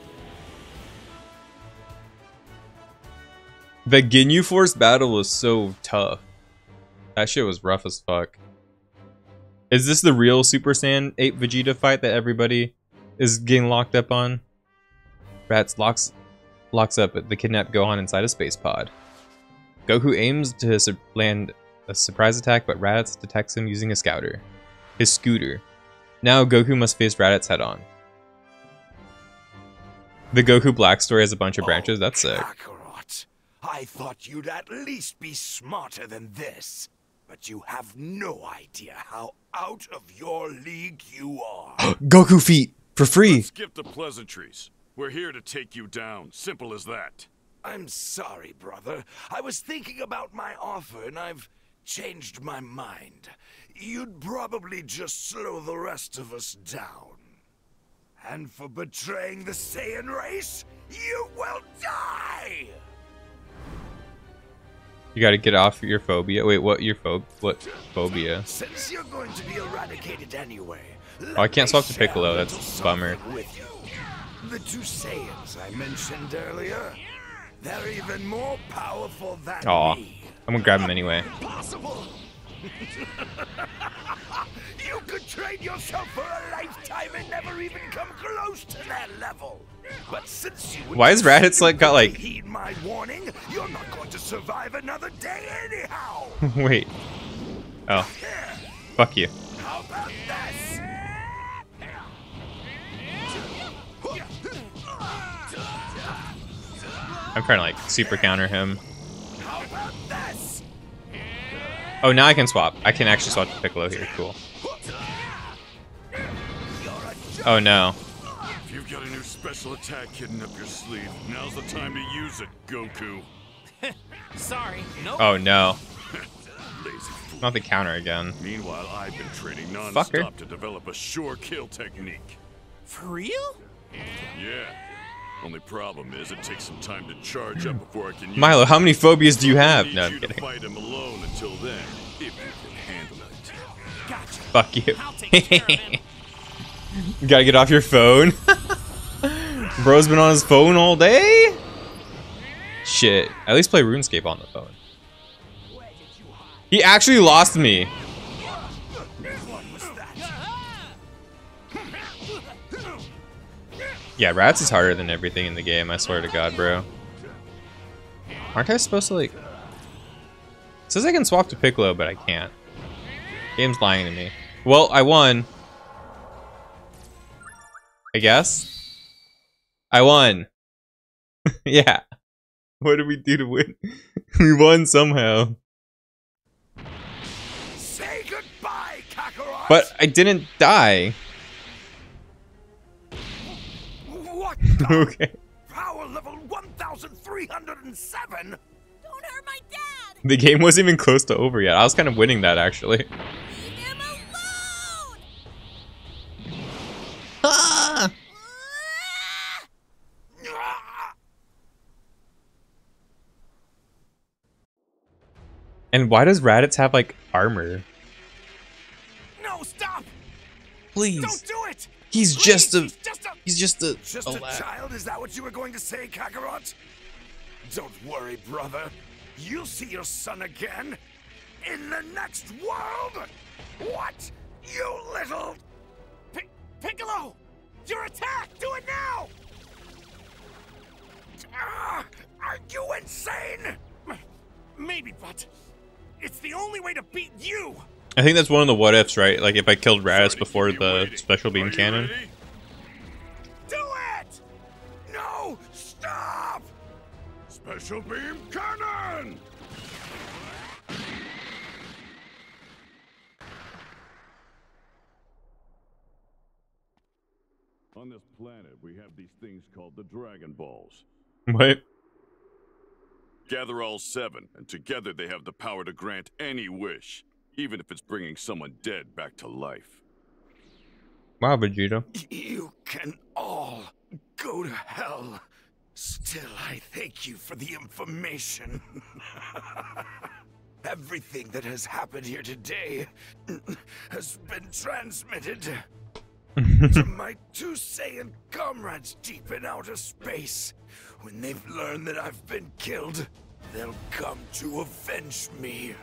Speaker 1: The Ginyu Force battle was so tough. That shit was rough as fuck. Is this the real Super Saiyan 8 Vegeta fight that everybody is getting locked up on? Raditz locks locks up the kidnapped Gohan inside a space pod. Goku aims to land a surprise attack, but Raditz detects him using a scouter. His scooter. Now Goku must face Raditz head on. The Goku Black story has a bunch of branches. That's sick.
Speaker 10: Kakarot, I thought you'd at least be smarter than this. But you have no idea how out of your league you are.
Speaker 1: Goku feet for free.
Speaker 10: Let's Skip the pleasantries. We're here to take you down. Simple as that. I'm sorry, brother. I was thinking about my offer and I've changed my mind. You'd probably just slow the rest of us down. And for betraying the Saiyan race, you will die!
Speaker 1: You gotta get off your phobia. Wait, what your phob what phobia?
Speaker 10: Since you're going to be eradicated anyway,
Speaker 1: Oh, I can't swap to Piccolo, that's a bummer.
Speaker 10: with you. The two Saiyans I mentioned earlier, they're even more powerful than
Speaker 1: Aw.
Speaker 10: me.
Speaker 1: I'm gonna grab him anyway.
Speaker 10: Impossible! you could train yourself for a lifetime and never even come close to their level. But since you
Speaker 1: Why is Raditz like got like
Speaker 10: heed my warning, you're not going to survive another day anyhow.
Speaker 1: wait. Oh. Fuck you.
Speaker 10: How about this?
Speaker 1: I'm trying to like super counter him.
Speaker 10: How about this?
Speaker 1: Oh, now I can swap. I can actually swap to Piccolo here. Cool. Oh no.
Speaker 10: If you've got a new special attack hidden up your sleeve, now's the time to use it, Goku.
Speaker 4: Sorry, nope.
Speaker 1: Oh no. Not the counter again.
Speaker 10: Meanwhile, I've been training
Speaker 1: Fucker.
Speaker 10: non-stop to develop a sure kill technique.
Speaker 4: For real?
Speaker 10: Yeah. Only problem is it takes some time to charge up before I can use
Speaker 1: Milo, how many phobias do you have? No, I'm
Speaker 10: you
Speaker 1: kidding.
Speaker 10: fight him alone until then, if you can handle it.
Speaker 4: Gotcha.
Speaker 1: Fuck you.
Speaker 4: I'll take care of him.
Speaker 1: You gotta get off your phone. Bro's been on his phone all day? Shit. At least play RuneScape on the phone. He actually lost me. Yeah, Raditz is harder than everything in the game, I swear to god, bro. Aren't I supposed to, like... It says I can swap to Piccolo, but I can't. Game's lying to me. Well, I won. I guess. I won. yeah. What did we do to win? we won somehow.
Speaker 10: Say goodbye, Kakarot!
Speaker 1: But I didn't die.
Speaker 10: What the
Speaker 1: okay.
Speaker 10: power level 1307?
Speaker 13: Don't hurt my dad!
Speaker 1: The game wasn't even close to over yet. I was kind of winning that actually.
Speaker 13: Leave him alone!
Speaker 1: Ah! And why does Raditz have like armor?
Speaker 10: No, stop!
Speaker 1: Please.
Speaker 10: Don't do it!
Speaker 1: He's
Speaker 10: Please,
Speaker 1: just a
Speaker 10: he's just a
Speaker 1: he's just a
Speaker 10: just
Speaker 1: a
Speaker 10: a child, is that what you were going to say, Kakarot? Don't worry, brother. You'll see your son again. In the next world! What? You little...
Speaker 4: Pic Piccolo! Your attack! Do it now!
Speaker 10: Ah, are you insane?
Speaker 4: Maybe, but it's the only way to beat you!
Speaker 1: I think that's one of the what ifs, right? Like if I killed
Speaker 10: Sorry
Speaker 1: Raditz
Speaker 10: to
Speaker 1: before the
Speaker 10: waiting.
Speaker 1: special beam cannon.
Speaker 10: ready? Do it! No! Stop! Special beam cannon! On this planet, we have these things called the Dragon Balls.
Speaker 1: What?
Speaker 10: Gather all seven, and together they have the power to grant any wish, even if it's bringing someone dead back to life.
Speaker 1: Wow, Vegeta.
Speaker 10: You can all go to hell. Still, I thank you for the information. Everything that has happened here today has been transmitted to my two Saiyan comrades deep in outer space. When they've learned that I've been killed, they'll come to avenge me.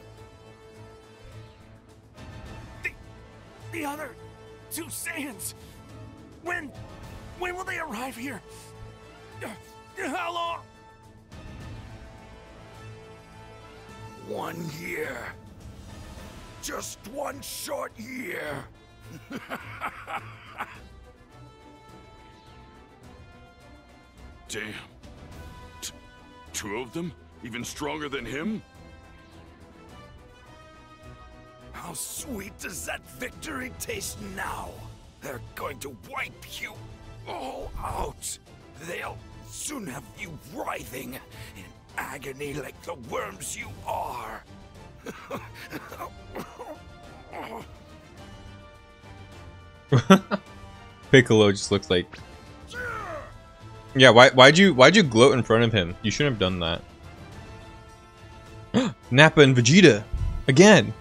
Speaker 10: The,
Speaker 4: the other two Saiyans? When, when will they arrive here? How long?
Speaker 10: One year. Just one short year.
Speaker 3: Damn. T- two of them? Even stronger than him?
Speaker 10: How sweet does that victory taste now? They're going to wipe you all out. They'll soon have you writhing in agony like the worms you are.
Speaker 1: Piccolo just looks like. Yeah, why why'd you why'd you gloat in front of him? You shouldn't have done that. Nappa and Vegeta again.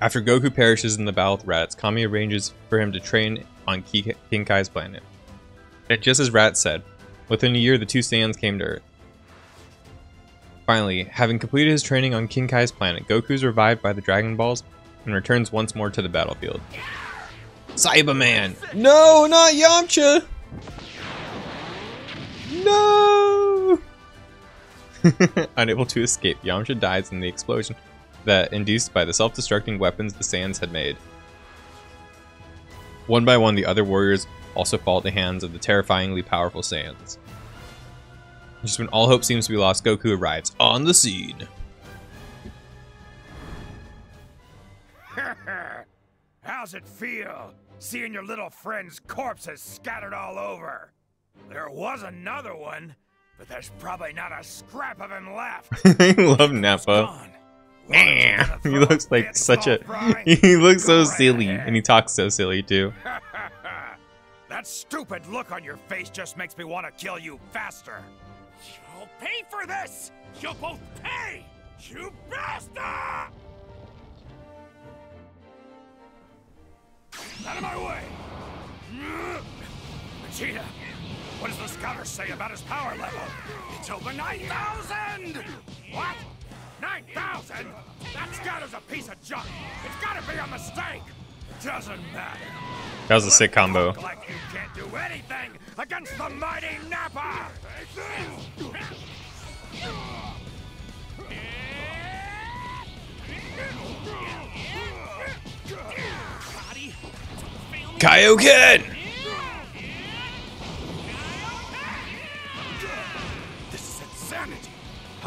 Speaker 1: After Goku perishes in the battle with Raditz, Kami arranges for him to train on Ki- King Kai's planet. And just as Raditz said, within a year the two Saiyans came to Earth. Finally, having completed his training on King Kai's planet, Goku is revived by the Dragon Balls and returns once more to the battlefield. Saibaman! No, not Yamcha! No! Unable to escape, Yamcha dies in the explosion that induced by the self-destructing weapons the Saiyans had made. One by one, the other warriors also fall at the hands of the terrifyingly powerful Saiyans. Just when all hope seems to be lost, Goku arrives on the scene.
Speaker 10: How's it feel, seeing your little friend's corpses scattered all over? There was another one, but there's probably not a scrap of him left.
Speaker 1: I love Nappa. he looks like such a. He looks so silly, and he talks so silly too.
Speaker 10: that stupid look on your face just makes me want to kill you faster.
Speaker 4: You'll pay for this! You'll both pay! You bastard!
Speaker 10: Out of my way! Vegeta, what does the scouter say about his power level? It's over 9,000! What? 9,000? That scouter's a piece of junk! It's gotta be a mistake! Doesn't matter.
Speaker 1: That was a sick combo.
Speaker 10: Like you can't do anything against the mighty Nappa!
Speaker 1: Kaioken!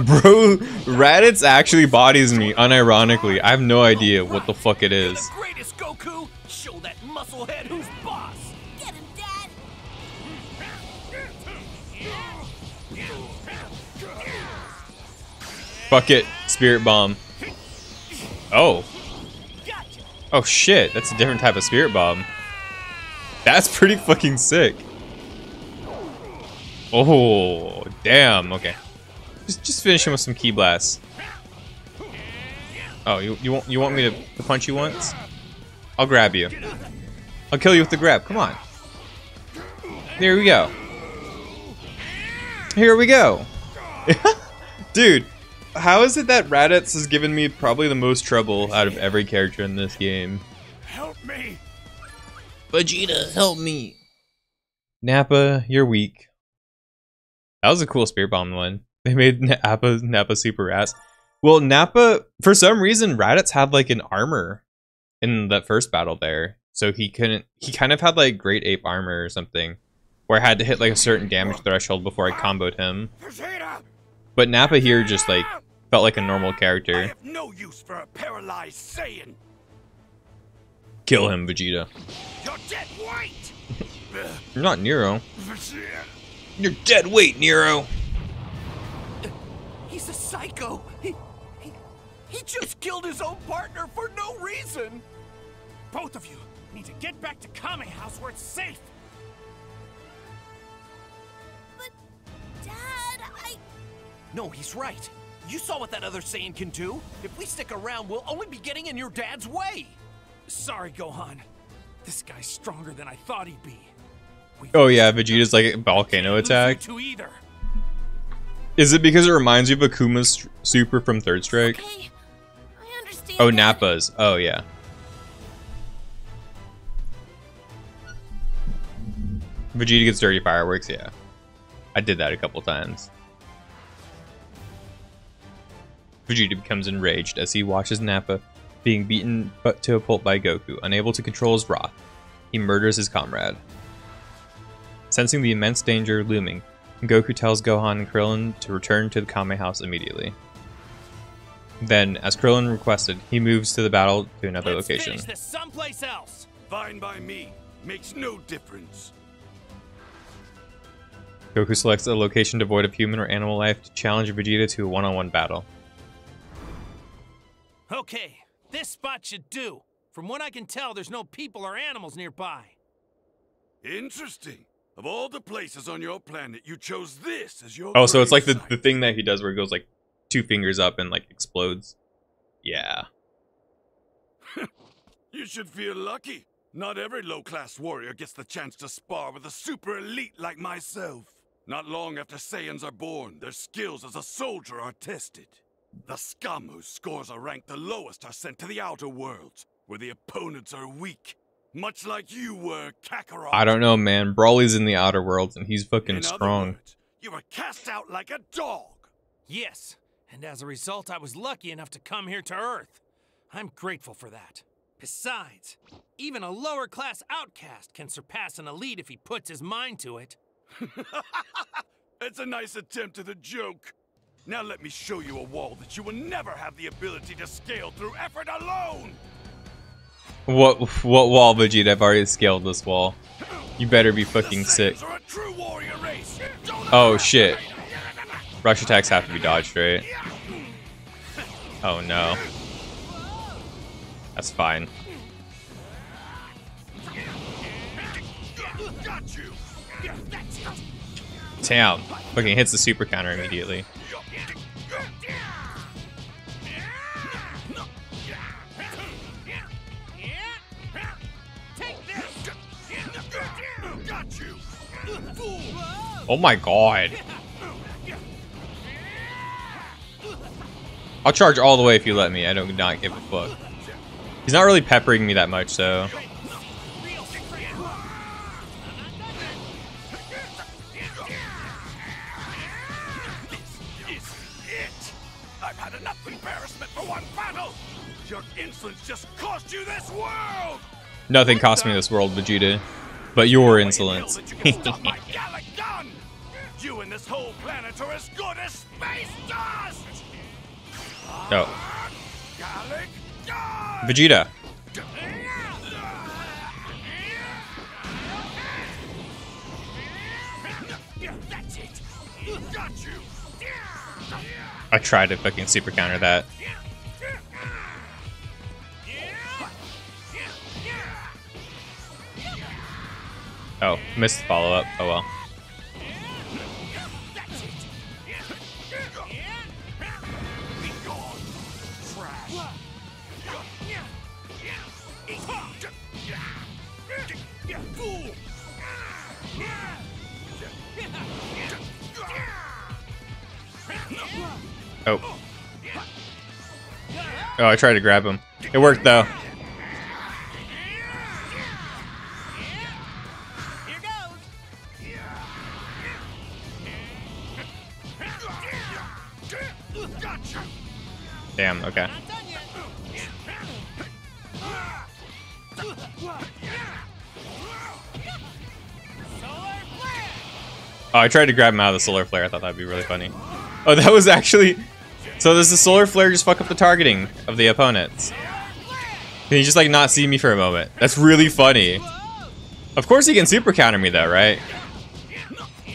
Speaker 1: Bro, Raditz actually bodies me, unironically. I have no idea what the fuck it is.
Speaker 14: The greatest Goku! Show that musclehead who's boss!
Speaker 13: Get him, Dad!
Speaker 1: Fuck it, Spirit Bomb. Oh. Oh shit, that's a different type of Spirit Bomb. That's pretty fucking sick. Oh, damn, okay. Just just finish him with some ki Blasts. Oh, you, you, want, you want me to, to punch you once? I'll grab you. I'll kill you with the grab, come on. Here we go. Here we go. Dude, how is it that Raditz has given me probably the most trouble out of every character in this game?
Speaker 10: Help me!
Speaker 1: Vegeta, help me. Nappa, you're weak. That was a cool Spirit Bomb one. They made Nappa, Nappa super ass. Well, Nappa, for some reason, Raditz had like an armor in that first battle there. So he couldn't, he kind of had like Great Ape armor or something. Where I had to hit like a certain damage threshold before I comboed him.
Speaker 10: Vegeta!
Speaker 1: But Nappa here just like felt like a normal
Speaker 10: I
Speaker 1: character.
Speaker 10: have no use for a paralyzed Saiyan!
Speaker 1: Kill him, Vegeta.
Speaker 10: You're dead weight!
Speaker 1: You're not Nero. You're dead weight, Nero.
Speaker 14: He's a psycho! He, he, he just killed his own partner for no reason!
Speaker 4: Both of you need to get back to Kame House where it's safe.
Speaker 13: But, Dad, I...
Speaker 14: No, he's right. You saw what that other Saiyan can do. If we stick around, we'll only be getting in your dad's way.
Speaker 4: Sorry, Gohan. This guy's stronger than I thought he'd be. We
Speaker 1: Oh yeah, Vegeta's like a volcano
Speaker 4: can't lose you
Speaker 1: attack.
Speaker 4: two either.
Speaker 1: Is it because it reminds you of Akuma's super from Third Strike?
Speaker 13: Okay.
Speaker 1: Oh, Nappa's. Oh, yeah. Vegeta gets dirty fireworks, yeah. I did that a couple times. Vegeta becomes enraged as he watches Nappa being beaten to a pulp by Goku, unable to control his wrath. He murders his comrade. Sensing the immense danger looming, Goku tells Gohan and Krillin to return to the Kame House immediately. Then, as Krillin requested, he moves to the battle to another
Speaker 7: Let's
Speaker 1: location.
Speaker 7: finish this someplace else.
Speaker 9: Fine by me. Makes no difference.
Speaker 1: Goku selects a location devoid of human or animal life to challenge Vegeta to a one-on-one battle.
Speaker 7: Okay, this spot should do. From what I can tell, there's no people or animals nearby.
Speaker 9: Interesting. Of all the places on your planet, you chose this as your
Speaker 1: Oh, so it's like the, the thing that he does where he goes like two fingers up and like explodes. Yeah.
Speaker 9: You should feel lucky. Not every low-class warrior gets the chance to spar with a super elite like myself. Not long after Saiyans are born, their skills as a soldier are tested. The scum whose scores are ranked the lowest are sent to the outer worlds, where the opponents are weak. Much like you were, Kakarot.
Speaker 1: I don't know, man. Broly's in the outer worlds and he's fucking
Speaker 9: In other
Speaker 1: strong.
Speaker 9: words, you were cast out like a dog.
Speaker 7: Yes, and as a result, I was lucky enough to come here to Earth. I'm grateful for that. Besides, even a lower class outcast can surpass an elite if he puts his mind to it.
Speaker 9: It's a nice attempt at a joke. Now let me show you a wall that you will never have the ability to scale through effort alone.
Speaker 1: What what wall, Vegeta? I've already scaled this wall. You better be fucking sick.
Speaker 9: Saiyans are a true warrior race. Don't
Speaker 1: Oh shit. Rush attacks have to be dodged, right? Oh no. That's fine. Damn. Fucking hits the super counter immediately. Oh my god. I'll charge all the way if you let me. I do not give a fuck. He's not really peppering me that much, so.
Speaker 9: This is it. I've had enough embarrassment for one battle. Your insolence just cost you this world.
Speaker 1: Nothing cost me this world, Vegeta. But your insolence.
Speaker 9: whole planet are as good as space dust.
Speaker 1: oh. Vegeta.
Speaker 9: That's it. Got you.
Speaker 1: I tried to fucking super counter that. Oh, missed the follow up. Oh well. Oh. Oh, I tried to grab him. It worked though. Damn, okay. Oh, I tried to grab him out of the solar flare. I thought that'd be really funny. Oh, that was actually. So does the solar flare just fuck up the targeting of the opponents? Can he just like not see me for a moment? That's really funny. Of course he can super counter me though, right?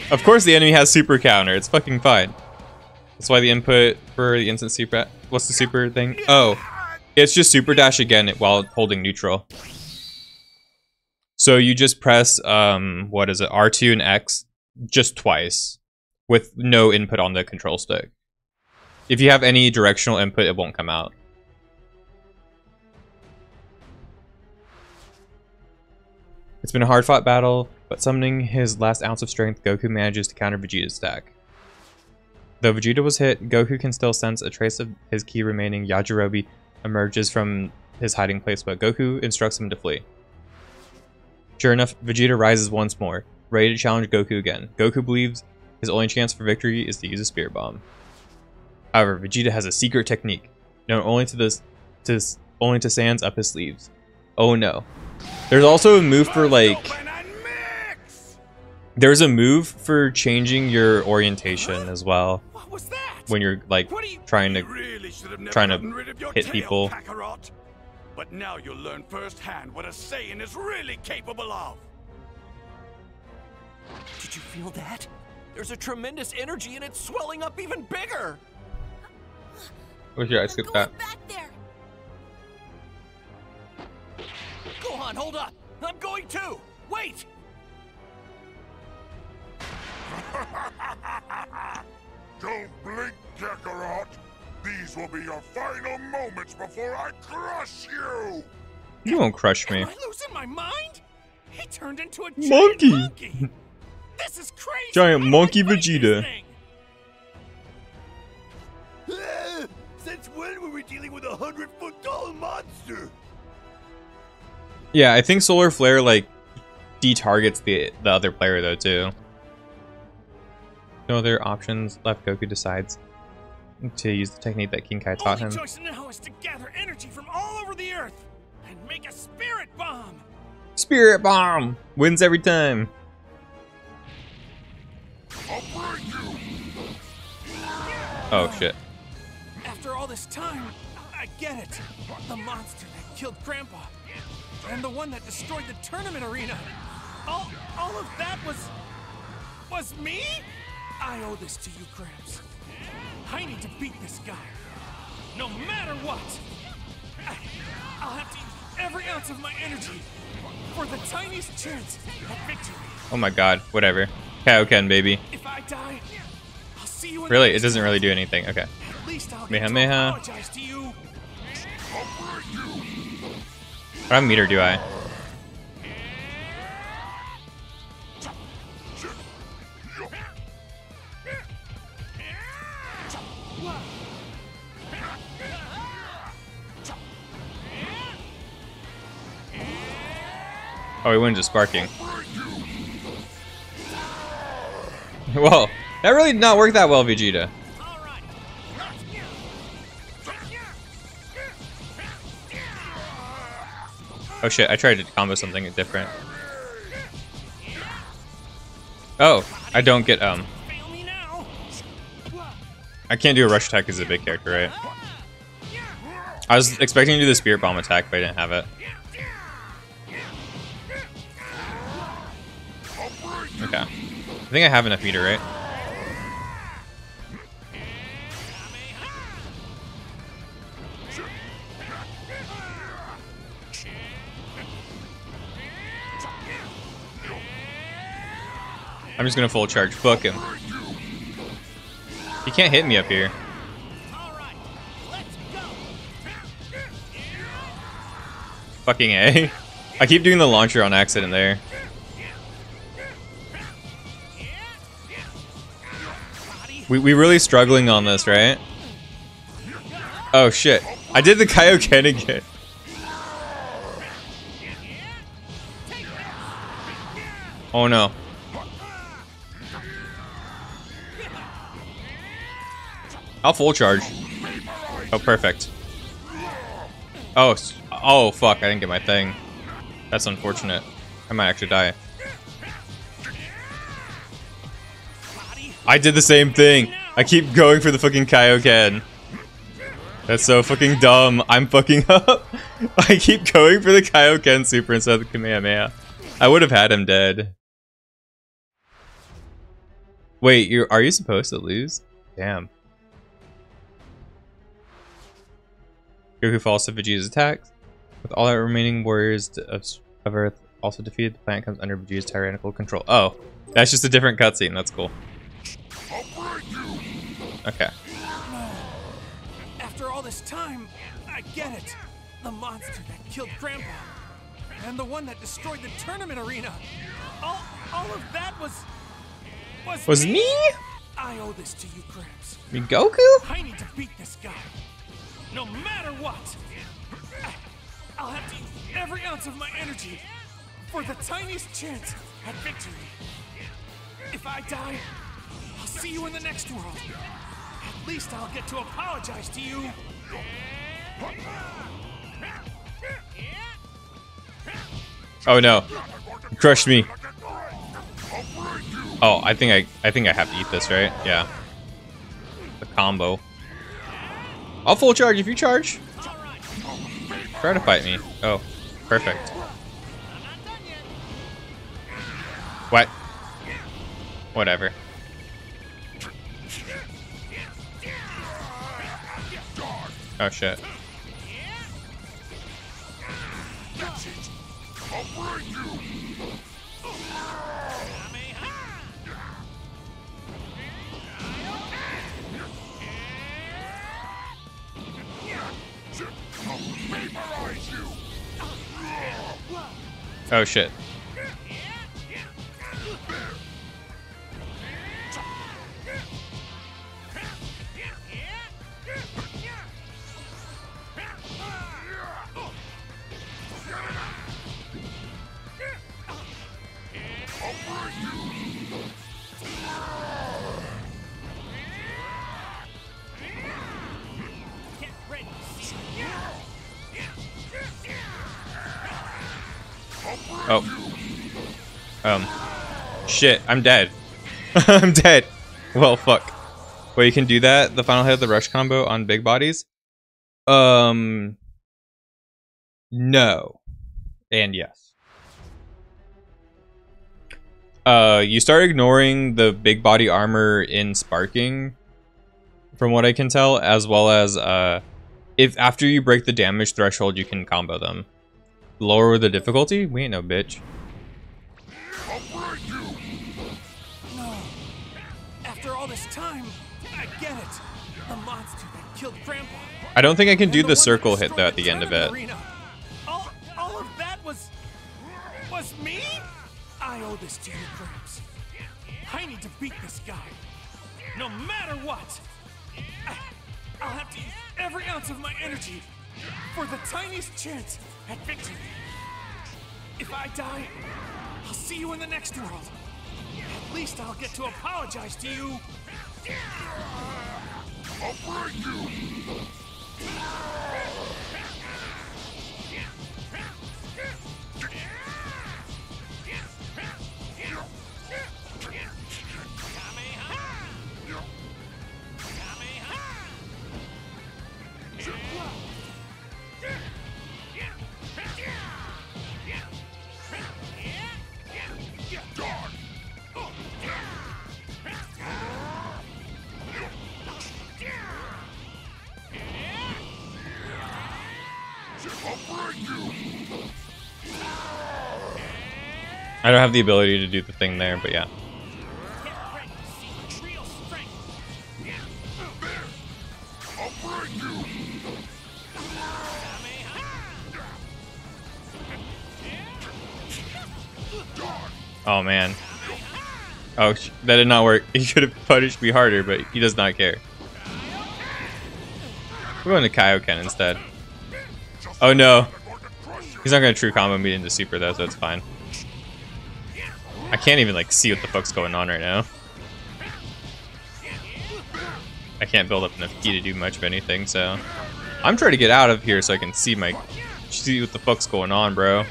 Speaker 1: Of course the enemy has super counter. It's fucking fine. That's why the input for the instant super. What's the super thing? Oh, it's just super dash again while holding neutral. So you just press um what is it R2 and X just twice with no input on the control stick. If you have any directional input, it won't come out. It's been a hard fought battle, but summoning his last ounce of strength, Goku manages to counter Vegeta's attack. Though Vegeta was hit, Goku can still sense a trace of his ki remaining. Yajirobe emerges from his hiding place, but Goku instructs him to flee. Sure enough, Vegeta rises once more, ready to challenge Goku again. Goku believes his only chance for victory is to use a Spirit Bomb. However, Vegeta has a secret technique, known only to this, to only to Saiyans up his sleeves. Oh no. There's also a move for like. There's a move for changing your orientation as well.
Speaker 4: What was that?
Speaker 1: When you're like
Speaker 4: What are you-
Speaker 1: trying to
Speaker 9: Really have never
Speaker 1: trying to
Speaker 9: rid of your
Speaker 1: hit
Speaker 9: tail,
Speaker 1: people.
Speaker 9: Kakarot. But now you'll learn firsthand what a Saiyan is really capable of.
Speaker 7: Did you feel that? There's a tremendous energy and it's swelling up even bigger.
Speaker 1: Oh shit, I
Speaker 13: I'm
Speaker 1: skipped
Speaker 13: going
Speaker 1: that.
Speaker 13: back there.
Speaker 7: Gohan, hold up. I'm going too. Wait.
Speaker 9: Don't blink, Kakarot. These will be your final moments before I crush you.
Speaker 1: You won't crush me.
Speaker 4: Am I losing my mind? He turned into a
Speaker 1: Monkey.
Speaker 4: giant monkey. This is crazy.
Speaker 1: Giant
Speaker 4: I
Speaker 1: monkey
Speaker 4: fight this
Speaker 1: Vegeta. Yeah, I think Solar Flare like detargets the the other player though too. No other options left. Goku decides to use the technique that King Kai taught
Speaker 4: Only
Speaker 1: him.
Speaker 4: choice now is to gather energy from all over the earth and make a spirit bomb.
Speaker 1: Spirit Bomb wins every time. Oh shit.
Speaker 4: After all this time, get it. The monster that killed Grandpa. And the one that destroyed the tournament arena. All, all of that was... was me? I owe this to you, Gramps. I need to beat this guy. No matter what. I, I'll have to use every ounce of my energy for the tiniest chance at victory.
Speaker 1: Oh my god. Whatever. Kaioken baby.
Speaker 4: If I die, I'll see you in
Speaker 1: Really, it doesn't really do anything. Okay.
Speaker 4: At least You.
Speaker 1: What meter do I? Oh, he went to sparking. Whoa, that really did not work that well, Vegeta. Oh shit, I tried to combo something different. Oh, I don't get, um... I can't do a rush attack as a big character, right? I was expecting to do the Spirit Bomb attack, but I didn't have it. Okay. I think I have enough meter, right? I'm just gonna full charge. Fuck him. He can't hit me up here. Fucking A. I keep doing the launcher on accident there. We, we really struggling on this, right? Oh shit. I did the Kaioken again. Oh no. I'll full charge. Oh, perfect. Oh, oh, fuck! I didn't get my thing. That's unfortunate. I might actually die. I did the same thing. I keep going for the fucking Kaioken. That's so fucking dumb. I'm fucking up. I keep going for the Kaioken super instead of the Kamehameha. I would have had him dead. Wait, you are you supposed to lose? Damn. Goku falls to Vegeta's attacks. With all our remaining warriors of, of Earth also defeated, the planet comes under Vegeta's tyrannical control. Oh, that's just a different cutscene. That's cool. Okay.
Speaker 4: After all this time, I get it. The monster that killed Grandpa. And the one that destroyed the tournament arena. All, all of that was... Was,
Speaker 1: Was me?
Speaker 4: I owe this to you, Gramps.
Speaker 1: Me Goku?
Speaker 4: I need to beat this guy. No matter what. I'll have to use every ounce of my energy for the tiniest chance at victory. If I die, I'll see you in the next world. At least I'll get to apologize to you.
Speaker 1: Oh no. You crushed me. Oh, I think I I think I have to eat this, right? Yeah. The combo. I'll full charge if you charge. Try to fight me. Oh, perfect. What? Whatever. Oh shit. Oh shit. Oh. Um. Shit, I'm dead. I'm dead. Well, fuck. Wait, you can do that? The final hit of the rush combo on big bodies? Um. No. And yes. Uh, you start ignoring the big body armor in sparking, from what I can tell, as well as, uh, if after you break the damage threshold, you can combo them. Lower the difficulty? We ain't no bitch.
Speaker 4: No. After all this time, I get it. The monster that killed Grandpa.
Speaker 1: I don't think I can do
Speaker 4: and
Speaker 1: the circle hit though at the end of it.
Speaker 4: arena. All, all of that was was me. I owe this to you, Gramps. I need to beat this guy, no matter what. I, I'll have to use every ounce of my energy for the tiniest chance at victory. If I die, I'll see you in the next world. At least I'll get to apologize to you.
Speaker 1: I don't have the ability to do the thing there, but yeah. Oh man. Oh, that did not work. He could have punished me harder, but he does not care. We're going to Kaioken instead. Oh no. He's not going to true combo me into super though, so that's fine. I can't even like see what the fuck's going on right now. I can't build up enough ki to do much of anything, so I'm trying to get out of here so I can see my see what the fuck's going on, bro.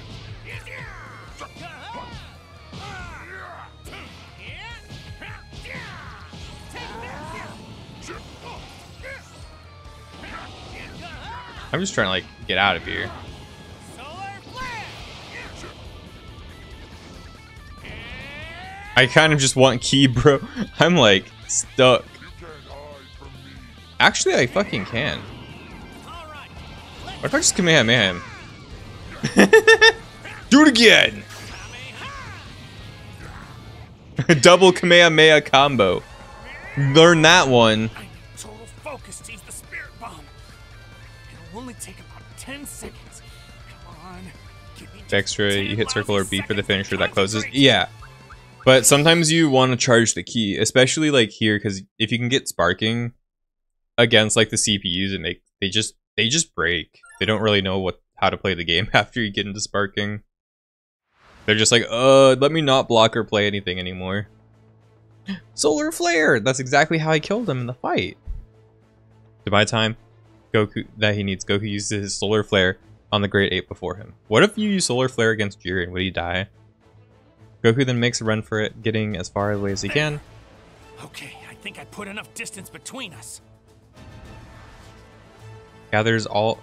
Speaker 1: I'm just trying to like get out of here. I kind of just want ki, bro. I'm like stuck. Actually, I fucking can. What if I just Kamehameha him? Do it again! Double Kamehameha combo. Learn that one.
Speaker 4: Total the spirit bomb. It'll only take about 10 seconds. Come on.
Speaker 1: Extra, you hit circle or B for the finisher that closes. Yeah. But sometimes you want to charge the ki, especially like here, because if you can get sparking against like the CPUs, it make they just they just break. They don't really know what how to play the game after you get into sparking. They're just like, uh, let me not block or play anything anymore. Solar Flare! That's exactly how I killed him in the fight. To buy time, Goku that he needs, Goku uses his Solar Flare on the Great Ape before him. What if you use Solar Flare against Jiren? Would he die? Goku then makes a run for it, getting as far away as he can.
Speaker 4: Okay, I think I put enough distance between us.
Speaker 1: Gathers all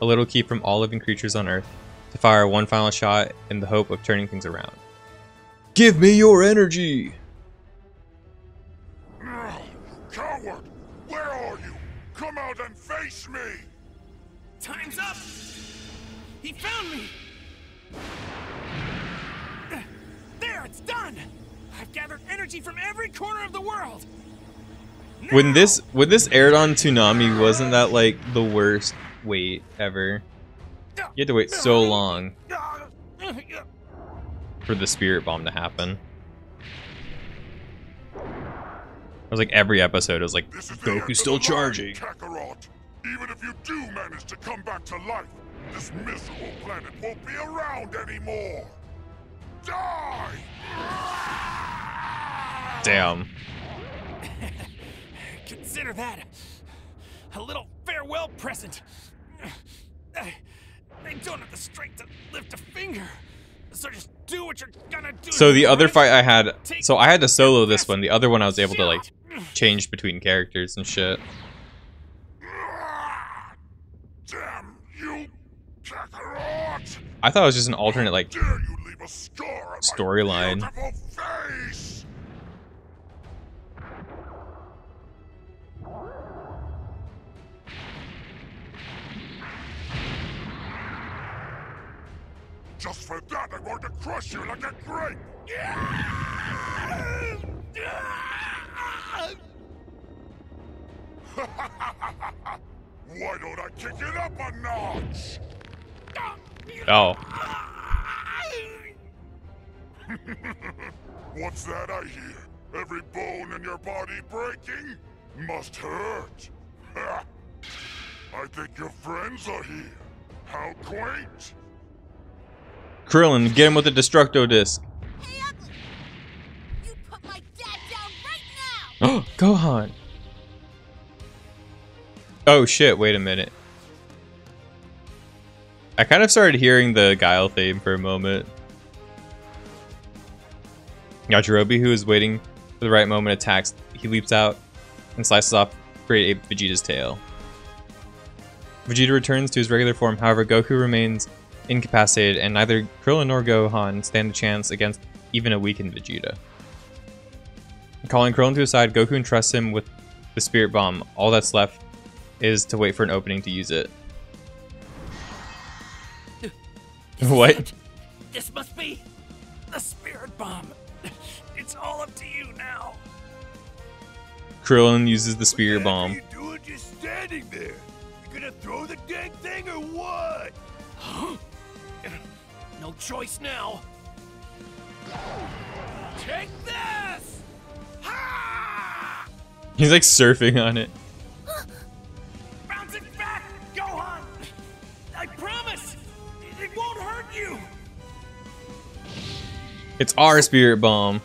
Speaker 1: a little ki from all living creatures on Earth to fire one final shot in the hope of turning things around. Give me your energy!
Speaker 7: Coward! Where are you? Come out and face me!
Speaker 4: Time's up! He found me! It's done! I've gathered energy from every corner of the world!
Speaker 1: When this when this aired on Toonami, wasn't that like the worst wait ever? You had to wait so long for the spirit bomb to happen. It was like every episode it was like
Speaker 7: is
Speaker 1: Goku's still charging.
Speaker 7: Kakarot. Even if you do manage to come back to life, this miserable planet won't be around anymore. Die!
Speaker 1: Damn.
Speaker 4: Consider that a little farewell present. I, I don't have the strength to lift a finger. So just do what you're gonna do.
Speaker 1: So the other fight I had, so I had to solo this one. The other one I was able to like change between characters and shit.
Speaker 7: Damn you, Kakarot!
Speaker 1: I thought it was just an alternate like
Speaker 7: Dare you leave a scar on
Speaker 1: storyline.
Speaker 7: Just for that, I'm going to crush you like a grape! Why don't I kick it up a notch?
Speaker 1: Oh,
Speaker 7: What's that I hear? Every bone in your body breaking? Must hurt. Ha! I think your friends are here. How quaint.
Speaker 1: Krillin, get him with the Destructo Disc.
Speaker 13: Hey, Ugly! You put my dad down right now!
Speaker 1: Oh, Gohan. Oh shit, wait a minute. I kind of started hearing the Guile theme for a moment. Yajirobe, who is waiting for the right moment, attacks. He leaps out and slices off Great Ape Vegeta's tail. Vegeta returns to his regular form, however, Goku remains incapacitated, and neither Krillin nor Gohan stand a chance against even a weakened Vegeta. Calling Krillin to his side, Goku entrusts him with the Spirit Bomb. All that's left is to wait for an opening to use it. what?
Speaker 4: This must be the spirit bomb. It's all up to you now.
Speaker 1: Krillin uses the Spirit Bomb.
Speaker 7: you doing just standing there? You gonna throw the dang thing or what?
Speaker 4: No choice now. Take this! Ha!
Speaker 1: He's like surfing on it.
Speaker 4: Bounce it back, Gohan! I promise! It won't hurt you!
Speaker 1: It's our Spirit Bomb.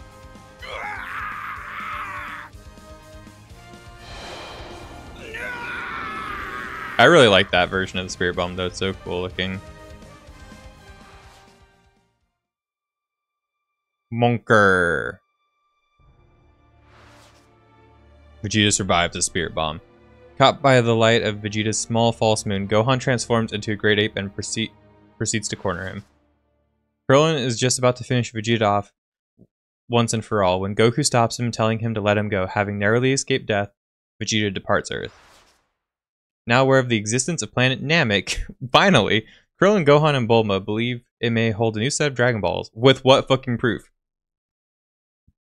Speaker 1: I really like that version of the Spirit Bomb though, it's so cool looking. Monker. Vegeta survives the Spirit Bomb. Caught by the light of Vegeta's small false moon, Gohan transforms into a great ape and proceed, proceeds to corner him. Krillin is just about to finish Vegeta off once and for all when Goku stops him, telling him to let him go. Having narrowly escaped death, Vegeta departs Earth. Now aware of the existence of planet Namek, finally, Krillin, Gohan, and Bulma believe it may hold a new set of Dragon Balls. With what fucking proof?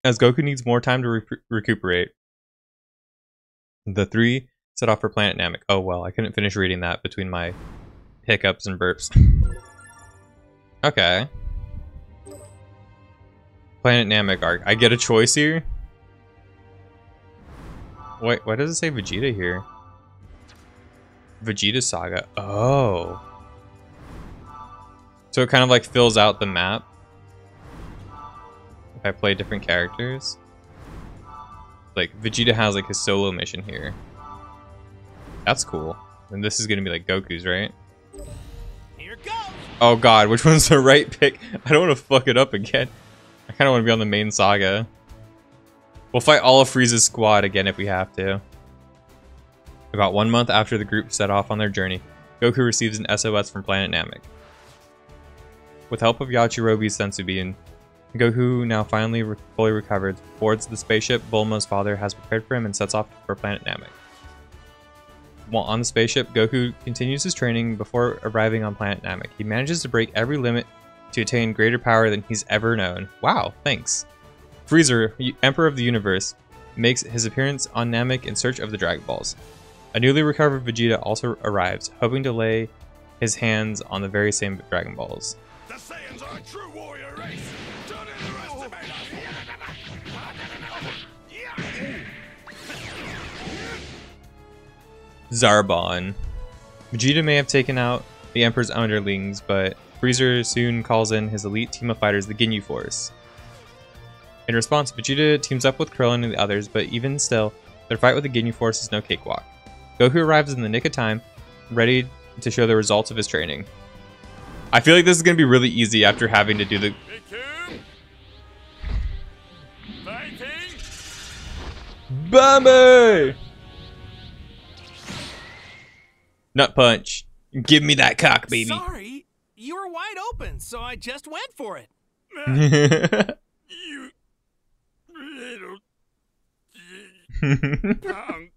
Speaker 1: As Goku needs more time to re- recuperate, the three set off for planet Namek. Oh well, I couldn't finish reading that between my hiccups and burps. okay. Planet Namek arc. I get a choice here? Wait, why does it say Vegeta here? Vegeta Saga. Oh. So it kind of like fills out the map. If I play different characters. Like Vegeta has like his solo mission here. That's cool. And this is gonna be like Goku's, right?
Speaker 4: Here goes.
Speaker 1: Oh god, which one's the right pick? I don't want to fuck it up again. I kind of want to be on the main saga. We'll fight all of Frieza's squad again if we have to. About one month after the group set off on their journey, Goku receives an SOS from Planet Namek. With help of Yajirobe's Sensubean, Goku, now finally re fully recovered, boards the spaceship Bulma's father has prepared for him and sets off for planet Namek. While on the spaceship, Goku continues his training before arriving on planet Namek. He manages to break every limit to attain greater power than he's ever known. Wow, thanks. Frieza, Emperor of the Universe, makes his appearance on Namek in search of the Dragon Balls. A newly recovered Vegeta also arrives, hoping to lay his hands on the very same Dragon Balls.
Speaker 15: The Saiyans are a true warrior race. Don't underestimate
Speaker 1: Zarbon. Vegeta may have taken out the Emperor's underlings, but Frieza soon calls in his elite team of fighters, the Ginyu Force. In response, Vegeta teams up with Krillin and the others, but even still, their fight with the Ginyu Force is no cakewalk. Goku arrives in the nick of time, ready to show the results of his training. I feel like this is going to be really easy after having to do the... Bambi! Nut punch. Give me that cock, baby.
Speaker 4: Sorry, you were wide open, so I just went for it.
Speaker 15: you little punk.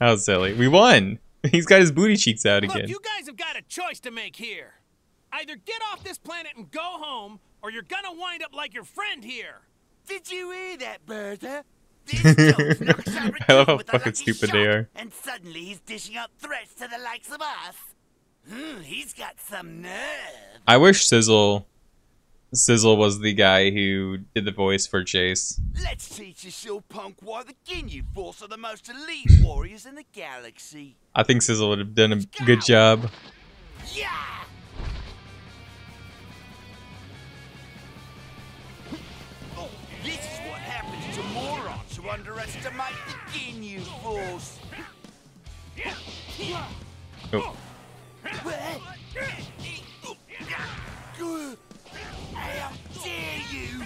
Speaker 1: How silly. We won. He's got his booty cheeks out
Speaker 4: Look,
Speaker 1: again.
Speaker 4: you guys have got a choice to make here. Either get off this planet and go home, or you're gonna wind up like your friend here.
Speaker 2: Did you hear that, Burter? This dope knocks out
Speaker 1: I love how fucking stupid they are.
Speaker 2: And suddenly he's dishing out threats to the likes of us. Hmm, he's got some nerve.
Speaker 1: I wish Sizzle Sizzle was the guy who did the voice for Chase.
Speaker 2: Let's teach this punk why the Ginyu Force are the most elite warriors in the galaxy.
Speaker 1: I think Sizzle would have done a good job.
Speaker 2: Yeah! Oh, this is what happens to morons who underestimate the Ginyu Force.
Speaker 1: Oh.
Speaker 2: You!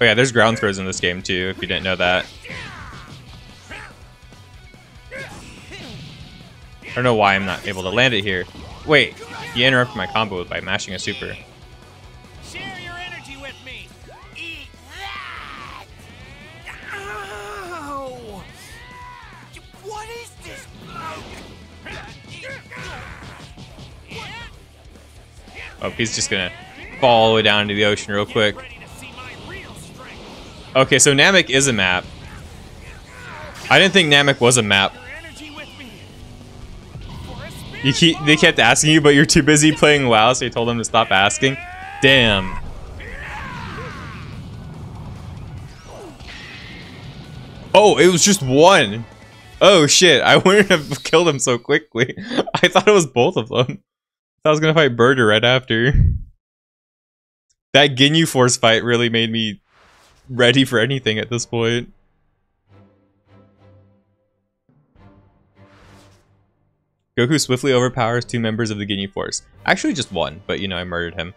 Speaker 1: Oh yeah, there's ground throws in this game too, if you didn't know that. I don't know why I'm not able to land it here. Wait, he interrupted my combo by mashing a super. Oh, he's just gonna fall all the way down into the ocean real quick. Okay, so Namek is a map. I didn't think Namek was a map. You keep, they kept asking you, but you're too busy playing WoW, so you told them to stop asking. Damn. Oh, it was just one. Oh shit, I wouldn't have killed him so quickly. I thought it was both of them. I was gonna fight Burter right after. That Ginyu Force fight really made me ready for anything at this point. Goku swiftly overpowers two members of the Ginyu Force. Actually just one, but you know, I murdered him.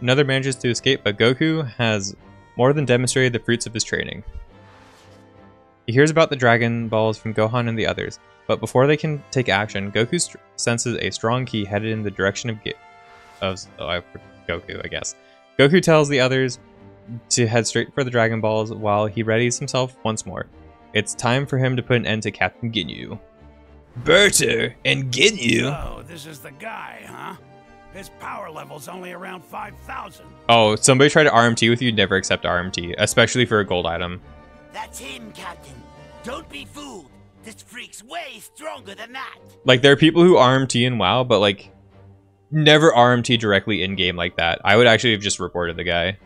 Speaker 1: Another manages to escape, but Goku has more than demonstrated the fruits of his training. He hears about the Dragon Balls from Gohan and the others, but before they can take action, Goku st- senses a strong ki headed in the direction of, Gi- of oh, I- Goku, I guess. Goku tells the others to head straight for the Dragon Balls while he readies himself once more. It's time for him to put an end to Captain Ginyu. Burter and Ginyu?
Speaker 9: Oh, this is the guy, huh? His power level's only around 5,000.
Speaker 1: Oh, somebody tried to RMT with you, never accept RMT, especially for a gold item.
Speaker 2: That's him, Captain. Don't be fooled. This freak's way stronger than that.
Speaker 1: Like, there are people who RMT in WoW, but like, never RMT directly in game like that. I would actually have just reported the guy.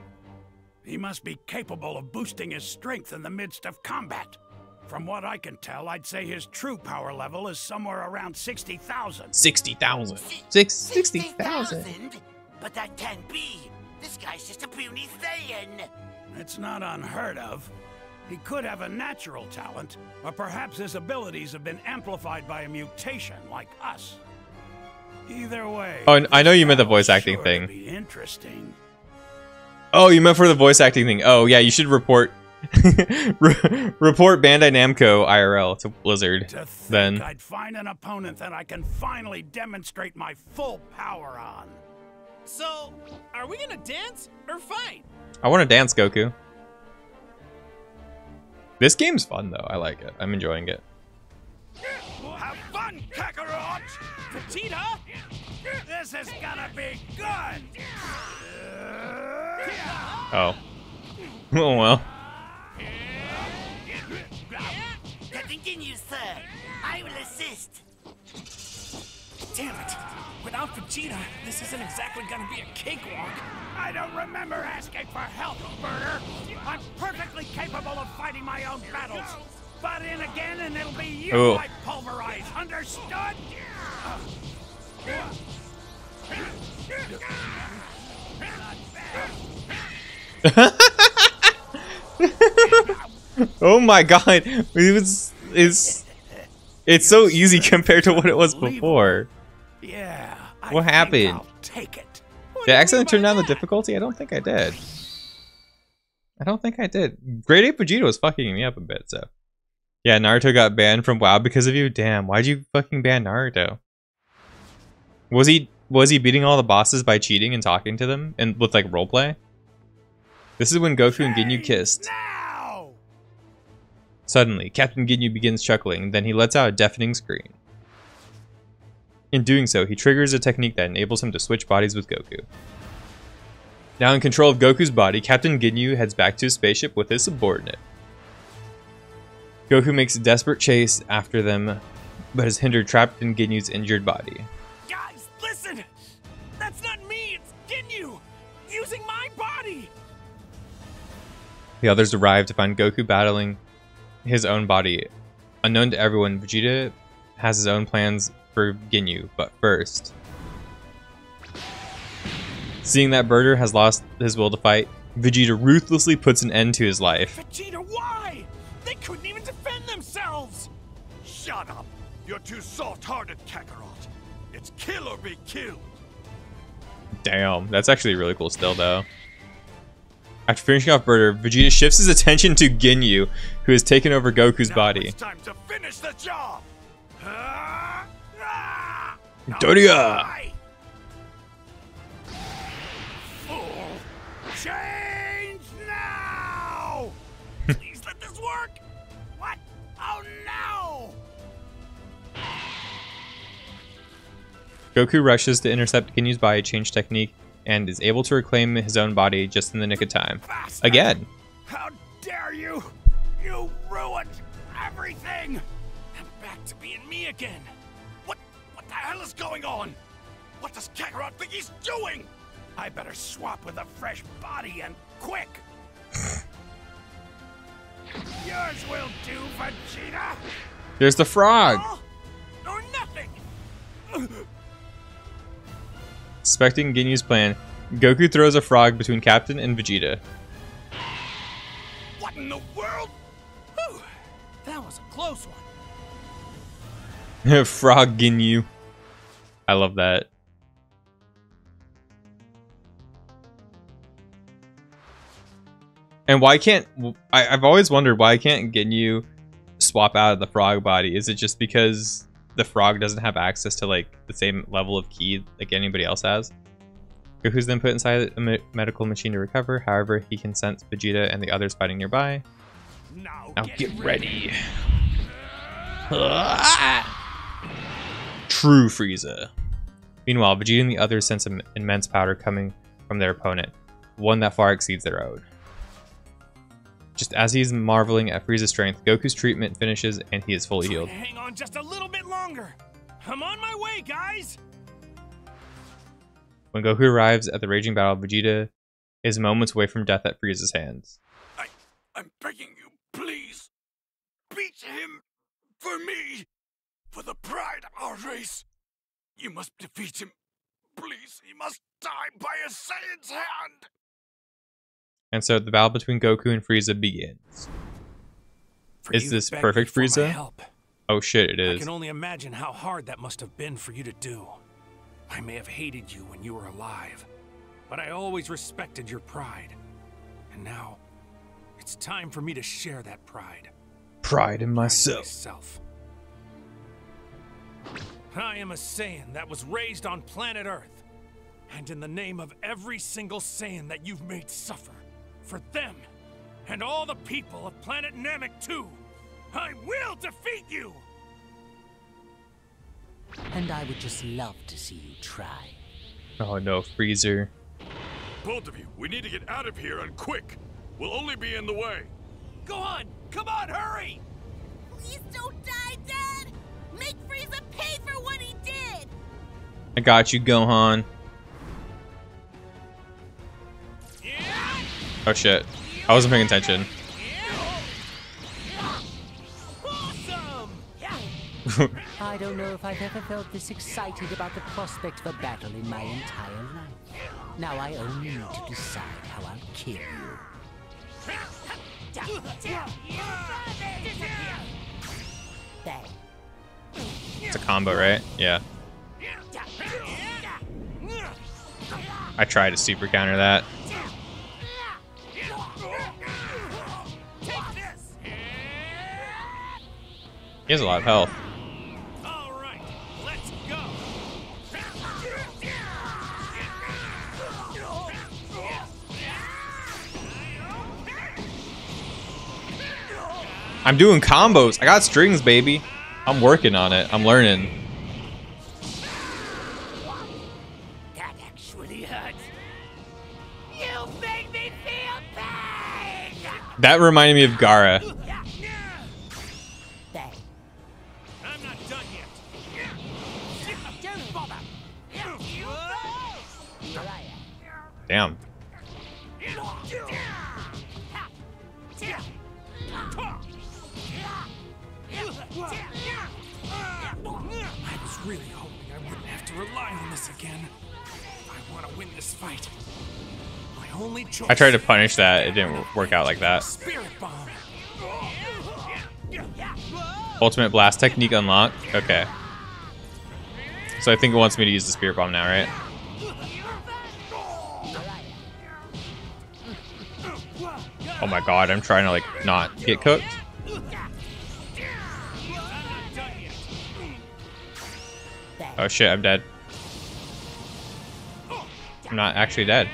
Speaker 9: He must be capable of boosting his strength in the midst of combat. From what I can tell, I'd say his true power level is somewhere around 60,000.
Speaker 1: 60,000. Six, 60,000.
Speaker 2: 60,000? But that can't be. This guy's just a puny Saiyan.
Speaker 9: It's not unheard of. He could have a natural talent, or perhaps his abilities have been amplified by a mutation like us. Either way.
Speaker 1: Oh, I know you meant the voice acting
Speaker 9: to
Speaker 1: thing.
Speaker 9: Be interesting.
Speaker 1: Oh, you meant for the voice acting thing. Oh, yeah, you should report Re- report Bandai Namco IRL to Blizzard.
Speaker 9: To think
Speaker 1: Then
Speaker 9: I'd find an opponent that I can finally demonstrate my full power on.
Speaker 16: So, are we gonna dance or fight?
Speaker 1: I want to dance, Goku. This game's fun though. I like it. I'm enjoying it.
Speaker 9: Have fun, Kakarot!
Speaker 16: Vegeta?
Speaker 9: This is gonna be good!
Speaker 1: Oh. oh well.
Speaker 2: Captain Ginyu, sir. I will assist.
Speaker 4: Damn it! Without Vegeta, this isn't exactly gonna be a cakewalk.
Speaker 9: I don't remember asking for help, Burter. I'm perfectly capable of fighting my own battles. Butt in again and it'll be you
Speaker 1: Ooh.
Speaker 9: I pulverize. Understood?
Speaker 1: Oh my god. It was it's it's so easy compared to what it was before.
Speaker 9: Yeah. I
Speaker 1: What
Speaker 9: think
Speaker 1: happened?
Speaker 9: Take it.
Speaker 1: Did I accidentally turn down the difficulty? I don't think I did. I don't think I did. Great Ape Vegeta was fucking me up a bit, so. Yeah, Naruto got banned from WoW because of you? Damn, why'd you fucking ban Naruto? Was he was he beating all the bosses by cheating and talking to them and with like roleplay? This is when Goku and Ginyu kissed.
Speaker 9: Now!
Speaker 1: Suddenly, Captain Ginyu begins chuckling, then he lets out a deafening scream. In doing so, he triggers a technique that enables him to switch bodies with Goku. Now in control of Goku's body, Captain Ginyu heads back to his spaceship with his subordinate. Goku makes a desperate chase after them, but is hindered trapped in Ginyu's injured body.
Speaker 4: Guys, listen! That's not me, it's Ginyu! Using my body!
Speaker 1: The others arrive to find Goku battling his own body. Unknown to everyone, Vegeta has his own plans for Ginyu, but first. Seeing that Burter has lost his will to fight, Vegeta ruthlessly puts an end to his life.
Speaker 4: Vegeta, why? They couldn't even defend themselves!
Speaker 17: Shut up! You're too soft-hearted, Kakarot. It's kill or be killed.
Speaker 1: Damn, that's actually really cool still, though. After finishing off Burter, Vegeta shifts his attention to Ginyu, who has taken over Goku's
Speaker 17: Now
Speaker 1: body.
Speaker 17: It's time to finish the job. Ah!
Speaker 1: Doria!
Speaker 9: Change now!
Speaker 4: Please let this work!
Speaker 9: What? Oh no!
Speaker 1: Goku rushes to intercept Ginyu's body change technique and is able to reclaim his own body just in the nick of time.
Speaker 9: Bastard!
Speaker 1: Again.
Speaker 9: How dare you! You ruined everything!
Speaker 4: I'm back to being me again.
Speaker 17: Going on? What does Kakarot think he's doing?
Speaker 9: I better swap with a fresh body and quick! Yours will do, Vegeta!
Speaker 1: Here's the frog!
Speaker 4: All or nothing!
Speaker 1: Suspecting Ginyu's plan, Goku throws a frog between Captain and Vegeta.
Speaker 17: What in the world?
Speaker 4: Whew, that was a close one.
Speaker 1: frog Ginyu. I love that. And why can't I, I've always wondered why can't Ginyu swap out of the frog body? Is it just because the frog doesn't have access to like the same level of ki like anybody else has? Goku's then put inside a me- medical machine to recover. However, he can sense Vegeta and the others fighting nearby.
Speaker 9: Now,
Speaker 1: Now get ready. True Frieza. Meanwhile, Vegeta and the others sense im- immense power coming from their opponent, one that far exceeds their own. Just as he's marveling at Frieza's strength, Goku's treatment finishes and he is fully healed.
Speaker 4: hang on just a little bit longer. I'm on my way, guys!
Speaker 1: When Goku arrives at the raging battle, Vegeta is moments away from death at Frieza's hands.
Speaker 17: I, I'm begging you, please. Beat him for me. For the pride of our race. You must defeat him. Please.
Speaker 9: He must die by a Saiyan's hand.
Speaker 1: And so the battle between Goku and Frieza begins.
Speaker 4: For
Speaker 1: Is this perfect
Speaker 4: me for my
Speaker 1: Frieza?
Speaker 4: help.
Speaker 1: Oh shit, it is.
Speaker 4: I can only imagine how hard that must have been for you to do. I may have hated you when you were alive, but I always respected your pride. And now, it's time for me to share that pride.
Speaker 1: Pride in
Speaker 4: Pride in
Speaker 1: myself.
Speaker 4: Myself. I am a Saiyan that was raised on planet Earth. And in the name of every single Saiyan that you've made suffer, for them and all the people of planet Namek too, I will defeat you!
Speaker 2: And I would just love to see you try.
Speaker 1: Oh no, Frieza.
Speaker 9: Both of you, we need to get out of here and quick. We'll only be in the way.
Speaker 7: Go on! Come on, hurry!
Speaker 13: Please don't die, Dad! Make Frieza pay for what he did!
Speaker 1: I got you, Gohan. Oh shit. I wasn't paying attention.
Speaker 2: I don't know if I've ever felt this excited about the prospect of a battle in my entire life. Now I only need to decide how I'll kill you. Bang.
Speaker 1: It's a combo, right? Yeah. I tried to super counter that. He has a lot of health. I'm doing combos. I got strings, baby. I'm working on it. I'm learning.
Speaker 8: That actually hurts. You made me feel pain!
Speaker 1: That reminded me of Gara.
Speaker 2: Bang.
Speaker 4: Rely on this again. I want to win this fight, my only choice.
Speaker 1: I tried to punish that. It didn't work out like that.
Speaker 4: Spirit bomb.
Speaker 1: Ultimate blast technique unlocked. Okay. So I think it wants me to use the spirit bomb now, right? Oh my god, I'm trying to like not get cooked. Oh shit, I'm dead. I'm not actually dead.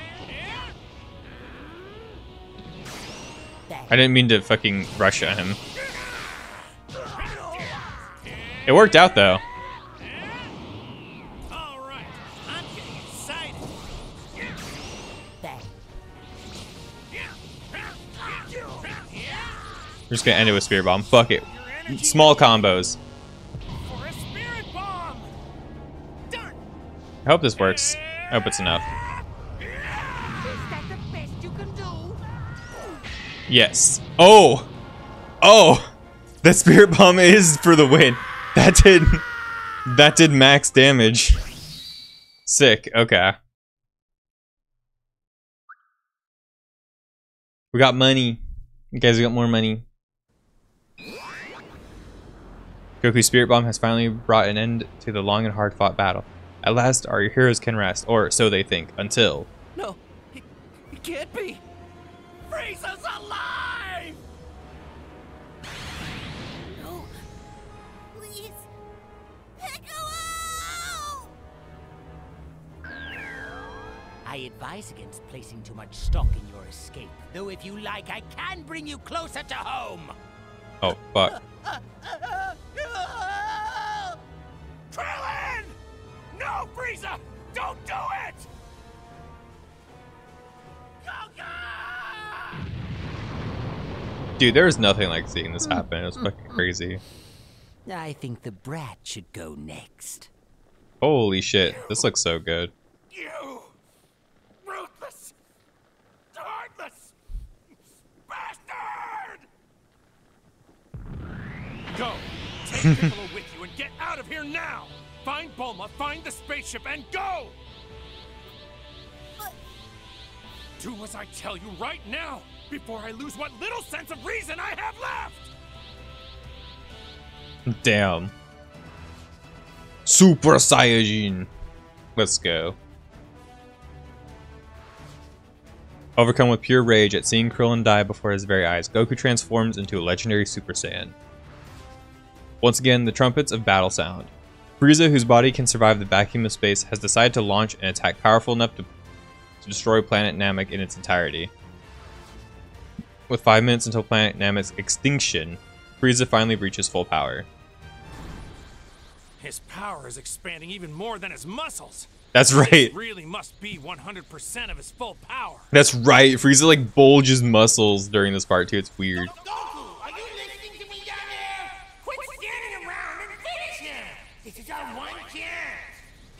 Speaker 1: I didn't mean to fucking rush at him. It worked out though. We're just gonna end it with spirit bomb. Fuck it. Small combos. I hope this works. I hope it's enough. Yes. Oh! Oh! The spirit bomb is for the win. That did that did max damage. Sick. Okay. We got money. You guys we got more money. Goku's spirit bomb has finally brought an end to the long and hard fought battle. At last our heroes can rest, or so they think, until
Speaker 7: No, it, it can't be. Frieza's
Speaker 2: I advise against placing too much stock in your escape. Though if you like, I can bring you closer to home.
Speaker 1: Oh fuck.
Speaker 4: Krillin! No, Frieza! Don't do it!
Speaker 1: Dude, there was nothing like seeing this mm. happen. It was mm, fucking mm. crazy.
Speaker 2: I think the brat should go next.
Speaker 1: Holy shit, this looks so good.
Speaker 4: You! Ruthless! Heartless! Bastard! Go! Take Piccolo with you and get out of here now! Find Bulma, find the spaceship, and go! Do as I tell you right now, before I lose what little sense of reason I have left!
Speaker 1: Damn. Super Saiyajin. Let's go. Overcome with pure rage at seeing Krillin die before his very eyes, Goku transforms into a legendary Super Saiyan. Once again, the trumpets of battle sound. Frieza, whose body can survive the vacuum of space, has decided to launch an attack powerful enough to, to destroy planet Namek in its entirety. With 5 minutes until planet Namek's extinction, Frieza finally reaches full power.
Speaker 4: His power is expanding even more than his muscles.
Speaker 1: That's right.
Speaker 4: This really must be 100% of his full power.
Speaker 1: That's right. Frieza like bulges muscles during this part too. It's weird.
Speaker 5: Are you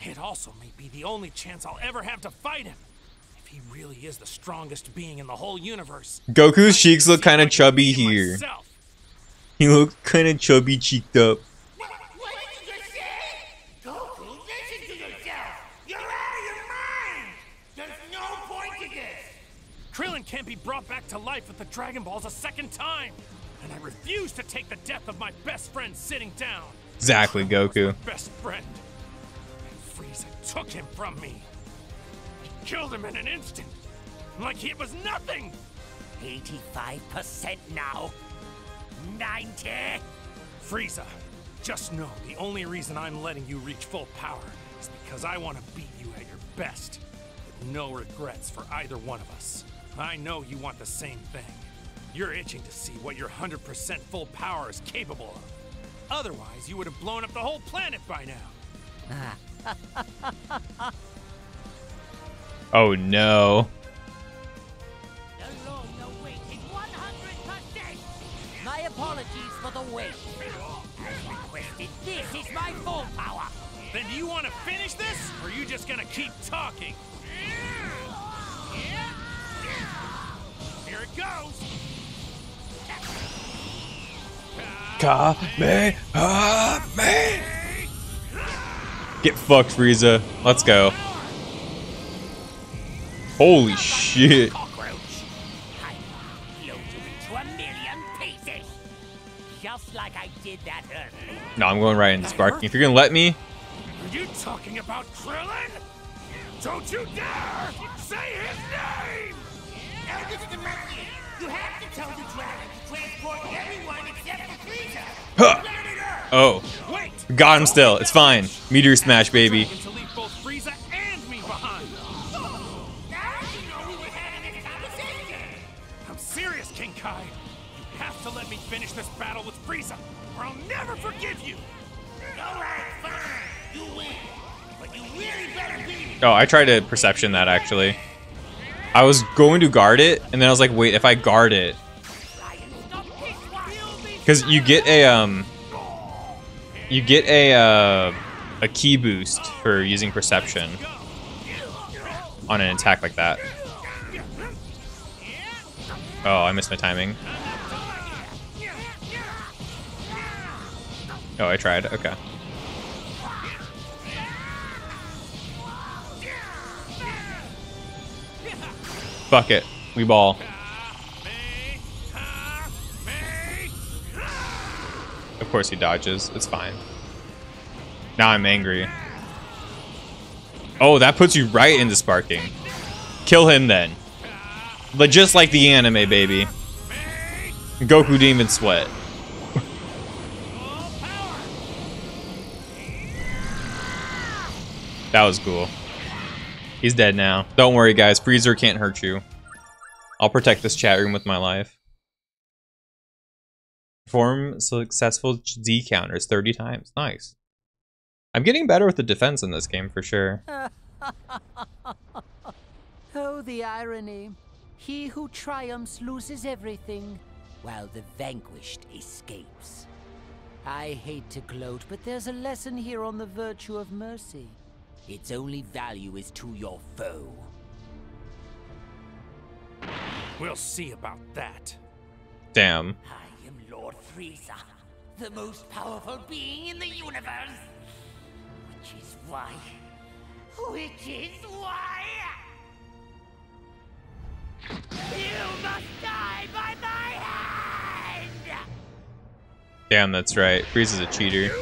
Speaker 4: It also may be the only chance I'll ever have to fight him. If he really is the strongest being in the whole universe.
Speaker 1: Goku's cheeks look kind of chubby here.
Speaker 4: Myself.
Speaker 1: He looks kind of chubby cheeked up.
Speaker 5: What did you just say? Goku, listen to yourself! You're out of your mind! There's no point to this!
Speaker 4: Krillin can't be brought back to life with the Dragon Balls a second time. And I refuse to take the death of my best friend sitting down.
Speaker 1: Exactly, Goku.
Speaker 4: Best friend. Frieza took him from me. He killed him in an instant. Like it was nothing.
Speaker 2: 85% now. 90.
Speaker 4: Frieza, just know the only reason I'm letting you reach full power is because I want to beat you at your best. With no regrets for either one of us. I know you want the same thing. You're itching to see what your 100% full power is capable of. Otherwise, you would have blown up the whole planet by now.
Speaker 1: Oh no.
Speaker 2: The long awaited 100%. My apologies for the wait. As requested, this is my full power.
Speaker 4: Then do you want to finish this, or are you just gonna keep talking? Here it goes.
Speaker 1: Kamehameha! Get fucked, Frieza. Let's go. Holy shit.
Speaker 2: Cockroach. I blow you into a million pieces. Just like I did that earlier.
Speaker 1: No, I'm going right into sparking. If you're gonna let me,
Speaker 4: Are you talking about Krillin? Don't you dare say his name!
Speaker 5: Elders Namekian, you have to tell the dragon to transport everyone except for Frieza!
Speaker 1: Huh. Oh. Got him still. It's fine. Meteor smash, baby.
Speaker 4: Dragon to leave both Frieza and me behind.
Speaker 5: Now you know we were having this conversation!
Speaker 4: I'm serious, King Kai. You have to let me finish this battle with Frieza, or I'll never forgive you.
Speaker 5: Alright, fine, you win. But you really better beat!
Speaker 1: Oh, I tried to perception that actually. I was going to guard it, and then I was like, wait, if I guard it. Because you get a, um. You get a, uh. A ki boost for using perception on an attack like that. Oh, I missed my timing. Oh, I tried. Okay. Fuck it. We ball. Of course he dodges. It's fine. Now I'm angry. Oh, that puts you right into sparking. Kill him then. But just like the anime, baby. Goku didn't sweat. that was cool. He's dead now. Don't worry, guys. Frieza can't hurt you. I'll protect this chat room with my life. Perform successful Z counters 30 times. Nice. I'm getting better with the defense in this game for sure.
Speaker 2: Oh, the irony. He who triumphs loses everything, while the vanquished escapes. I hate to gloat, but there's a lesson here on the virtue of mercy. Its only value is to your foe.
Speaker 4: We'll see about that.
Speaker 1: Damn.
Speaker 2: I am Lord Frieza, the most powerful being in the universe. Which is why. Which is why. You must die by my hand!
Speaker 1: Damn, that's right. Frieza's a cheater.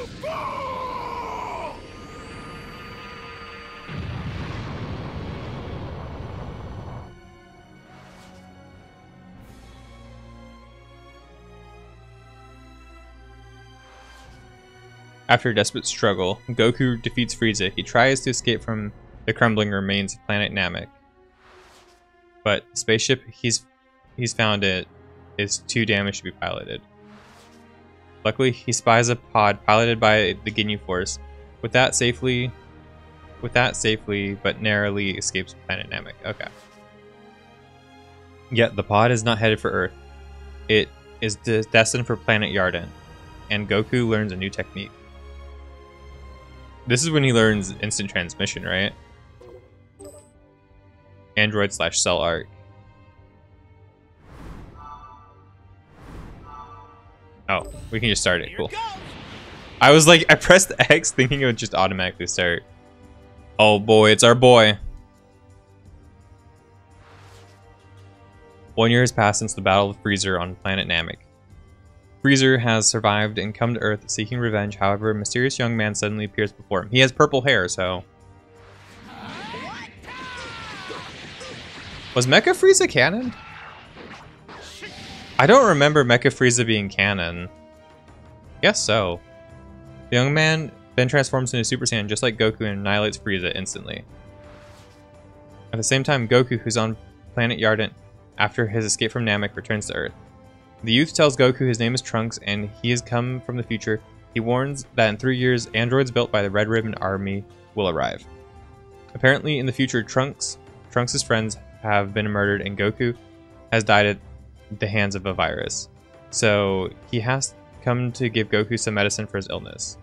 Speaker 1: After a desperate struggle, Goku defeats Frieza. He tries to escape from the crumbling remains of planet Namek. But the spaceship he's he's found it is too damaged to be piloted. Luckily, he spies a pod piloted by the Ginyu Force. With that safely, with that safely but narrowly escapes planet Namek. Okay. Yet the pod is not headed for Earth. It is destined for planet Yardrat, and Goku learns a new technique. This is when he learns instant transmission, right? Android slash cell arc. Oh, we can just start it. Cool. I was like, I pressed X thinking it would just automatically start. Oh boy, it's our boy. One year has passed since the Battle of Frieza on planet Namek. Frieza has survived and come to Earth seeking revenge. However, a mysterious young man suddenly appears before him. He has purple hair, so... Was Mecha Frieza canon? I don't remember Mecha Frieza being canon. Guess so. The young man then transforms into Super Saiyan just like Goku and annihilates Frieza instantly. At the same time, Goku, who's on planet Yardrat after his escape from Namek, returns to Earth. The youth tells Goku his name is Trunks and he has come from the future. He warns that in three years, androids built by the Red Ribbon Army will arrive. Apparently, in the future, Trunks, Trunks' friends have been murdered and Goku has died at the hands of a virus. So he has come to give Goku some medicine for his illness.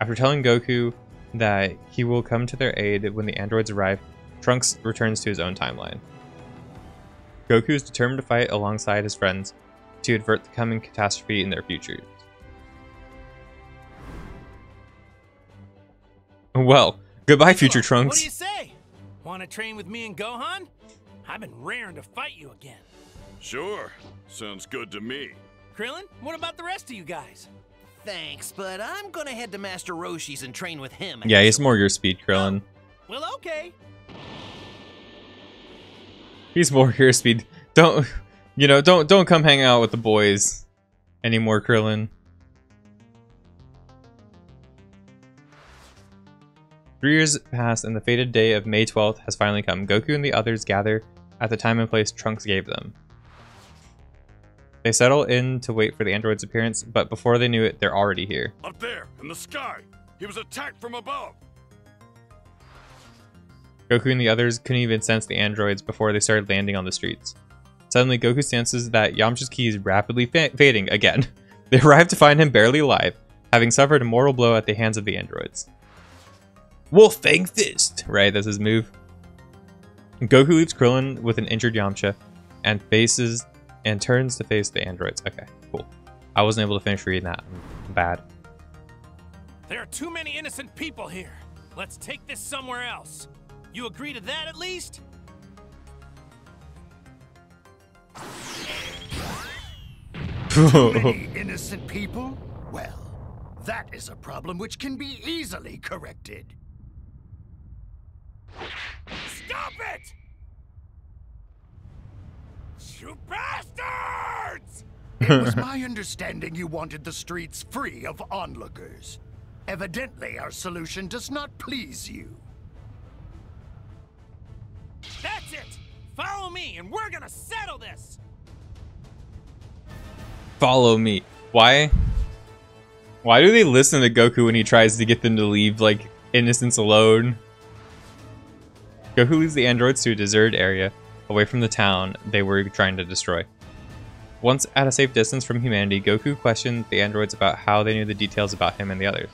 Speaker 1: After telling Goku that he will come to their aid when the androids arrive, Trunks returns to his own timeline. Goku is determined to fight alongside his friends to avert the coming catastrophe in their futures. Well, goodbye, future trunks.
Speaker 4: What do you say? Want to train with me and Gohan? I've been raring to fight you again.
Speaker 3: Sure. Sounds good to me.
Speaker 4: Krillin, what about the rest of you guys?
Speaker 18: Thanks, but I'm gonna head to Master Roshi's and train with him.
Speaker 1: Yeah, he's more your speed, Krillin.
Speaker 4: Well, okay.
Speaker 1: He's more speed. Don't, you know, don't don't come hang out with the boys anymore, Krillin. Three years pass, and the fated day of May 12th has finally come. Goku and the others gather at the time and place Trunks gave them. They settle in to wait for the android's appearance, but before they knew it, they're already here.
Speaker 3: Up there, in the sky. He was attacked from above.
Speaker 1: Goku and the others couldn't even sense the androids before they started landing on the streets. Suddenly, Goku senses that Yamcha's ki is rapidly fa- fading again. They arrive to find him barely alive, having suffered a mortal blow at the hands of the androids. Wolf Fang Fist! Right, that's his move. Goku leaves Krillin with an injured Yamcha and faces and turns to face the androids. Okay, cool. I wasn't able to finish reading that. I'm bad.
Speaker 4: There are too many innocent people here. Let's take this somewhere else. You agree to that at least?
Speaker 10: Too many innocent people? Well, that is a problem which can be easily corrected.
Speaker 19: Stop it! You bastards!
Speaker 10: It was my understanding you wanted the streets free of onlookers. Evidently, our solution does not please you.
Speaker 4: That's it! Follow me and we're gonna settle this!
Speaker 1: Follow me. Why? Why do they listen to Goku when he tries to get them to leave, like, innocents alone? Goku leads the androids to a deserted area, away from the town they were trying to destroy. Once at a safe distance from humanity, Goku questioned the androids about how they knew the details about him and the others.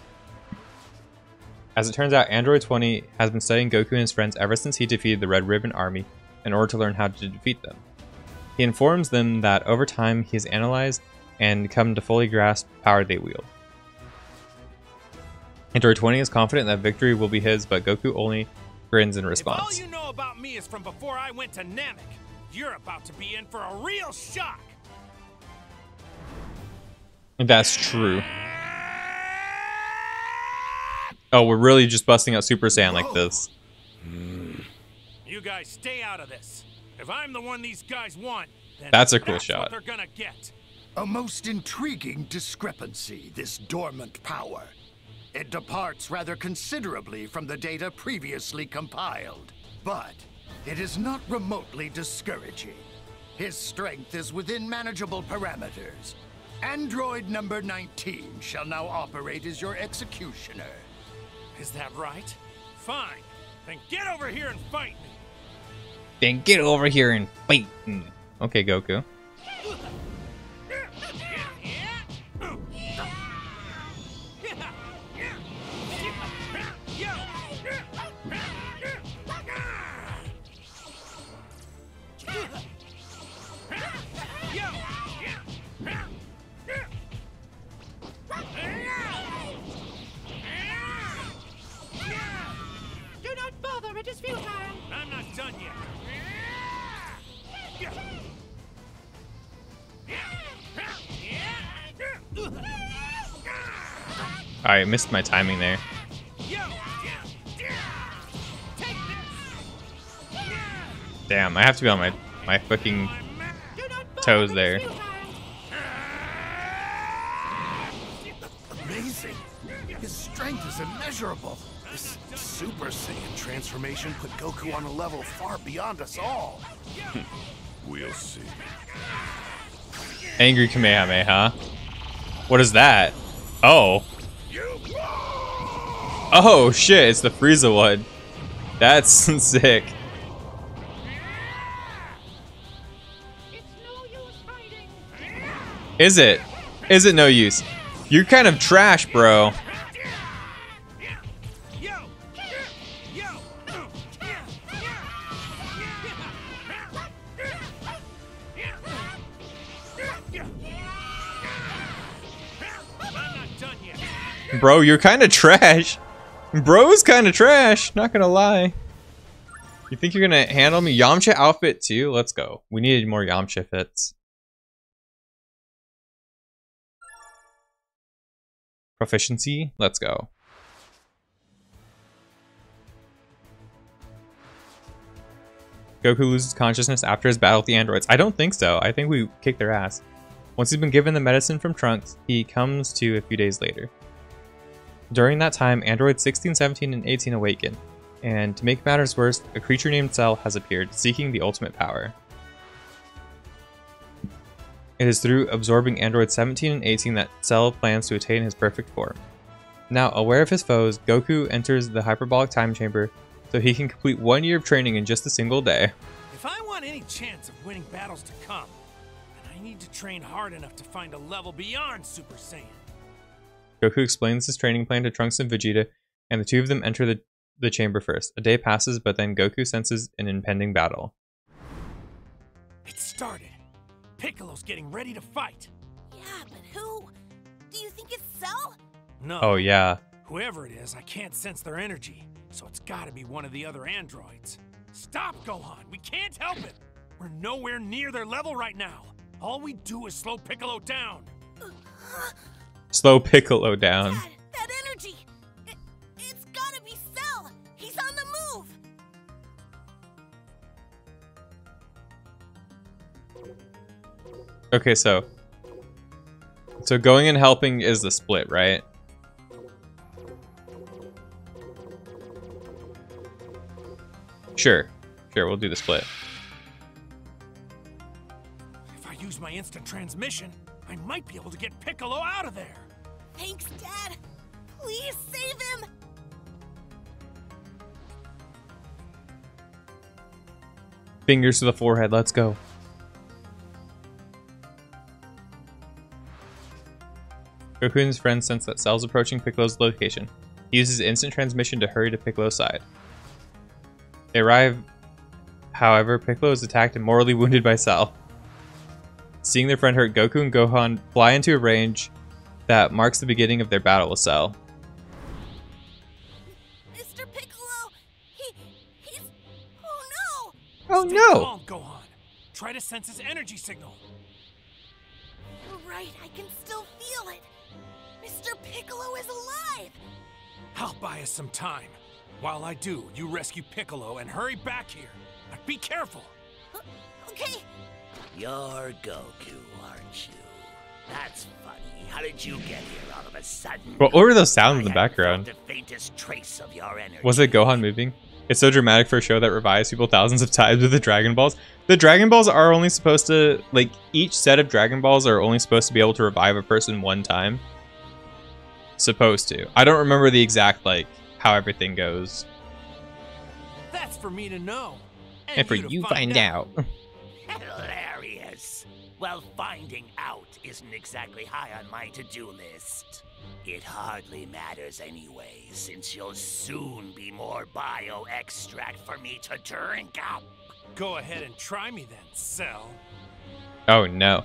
Speaker 1: As it turns out, Android 20 has been studying Goku and his friends ever since he defeated the Red Ribbon Army in order to learn how to defeat them. He informs them that over time he has analyzed and come to fully grasp the power they wield. Android 20 is confident that victory will be his, but Goku only grins in
Speaker 4: If all
Speaker 1: response.
Speaker 4: you know about me is from before I went to Namek, you're about to be in for a real shock.
Speaker 1: That's true. Oh, we're really just busting out Super Saiyan like this.
Speaker 4: You guys stay out of this. If I'm the one these guys want, then
Speaker 1: That's a cool
Speaker 4: that's
Speaker 1: shot.
Speaker 4: What they're gonna get.
Speaker 10: A most intriguing discrepancy, this dormant power. It departs rather considerably from the data previously compiled. But it is not remotely discouraging. His strength is within manageable parameters. Android number 19 shall now operate as your executioner.
Speaker 4: Is that right? Fine. Then get over here and fight me.
Speaker 1: Then get over here and fight me. Okay, Goku. I missed my timing there. Damn, I have to be on my my fucking toes there.
Speaker 9: Amazing. His strength is immeasurable. This Super Saiyan transformation put Goku on a level far beyond us all. Hmm.
Speaker 3: We'll see.
Speaker 1: Angry Kamehameha. What is that? Oh. Oh shit, it's the Frieza one. That's sick. Is it? Is it no use? You're kind of trash, bro. Bro, you're kind of trash. Bro's kind of trash, not gonna lie. You think you're gonna handle me? Yamcha outfit too? Let's go. We needed more Yamcha fits. Proficiency? Let's go. Goku loses consciousness after his battle with the androids. I don't think so. I think we kicked their ass. Once he's been given the medicine from Trunks, he comes to a few days later. During that time, androids 16, 17, and 18 awaken, and to make matters worse, a creature named Cell has appeared, seeking the ultimate power. It is through absorbing androids 17 and 18 that Cell plans to attain his perfect form. Now, aware of his foes, Goku enters the hyperbolic time chamber so he can complete one year of training in just a single day.
Speaker 4: If I want any chance of winning battles to come, then I need to train hard enough to find a level beyond Super Saiyan.
Speaker 1: Goku explains his training plan to Trunks and Vegeta, and the two of them enter the, the chamber first. A day passes, but then Goku senses an impending battle.
Speaker 4: It started. Piccolo's getting ready to fight.
Speaker 13: Yeah, but who? Do you think it's Cell?
Speaker 4: No.
Speaker 1: Oh, yeah.
Speaker 4: Whoever it is, I can't sense their energy, so it's gotta be one of the other androids. Stop, Gohan! We can't help it! We're nowhere near their level right now. All we do is slow Piccolo down. Uh-huh.
Speaker 1: Slow Piccolo down.
Speaker 13: Dad, that energy! It, it's gotta be Cell! He's on the move!
Speaker 1: Okay, so. So going and helping is the split, right? Sure. Sure, we'll do the split.
Speaker 4: If I use my instant transmission, I might be able to get Piccolo out of there.
Speaker 13: Thanks, Dad! Please save him!
Speaker 1: Fingers to the forehead, let's go. Goku friend his friends sense that Cell's approaching Piccolo's location. He uses instant transmission to hurry to Piccolo's side. They arrive, however, Piccolo is attacked and mortally wounded by Cell. Seeing their friend hurt, Goku and Gohan fly into a range that marks the beginning of their battle with Cell.
Speaker 13: Mr. Piccolo! He. he's. Oh no!
Speaker 1: Oh
Speaker 4: Stay
Speaker 1: no!
Speaker 4: calm, Gohan. try to sense his energy signal.
Speaker 13: You're right, I can still feel it. Mr. Piccolo is alive!
Speaker 4: I'll buy us some time. While I do, you rescue Piccolo and hurry back here. But be careful.
Speaker 13: Okay.
Speaker 5: You're Goku, aren't you? That's funny. How did you get here all of a sudden?
Speaker 1: What were those sounds in the background?
Speaker 5: The faintest trace of your energy.
Speaker 1: Was it Gohan moving? It's so dramatic for a show that revives people thousands of times with the Dragon Balls. The Dragon Balls are only supposed to, like, each set of Dragon Balls are only supposed to be able to revive a person one time. Supposed to. I don't remember the exact, like, how everything goes.
Speaker 4: That's for me to know.
Speaker 1: And, for you, to find, out.
Speaker 5: Hilarious. Well, finding out isn't exactly high on my to-do list. It hardly matters anyway, since you'll soon be more bio extract for me to drink up.
Speaker 4: Go ahead and try me then, Cell.
Speaker 1: Oh no.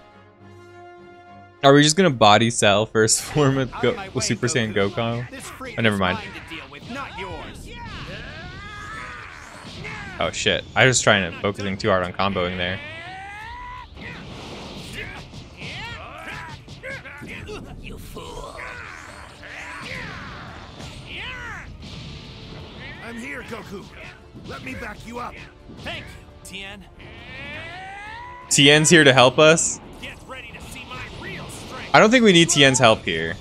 Speaker 1: Are we just gonna body Cell first form of Go with Super Saiyan Goku? Oh, never mind. Oh shit. I was trying to focusing too hard on comboing there.
Speaker 9: Here, Goku. Let me back you up.
Speaker 4: Thank you, Tien.
Speaker 1: Tien's here to help us. I don't think we need Tien's help here.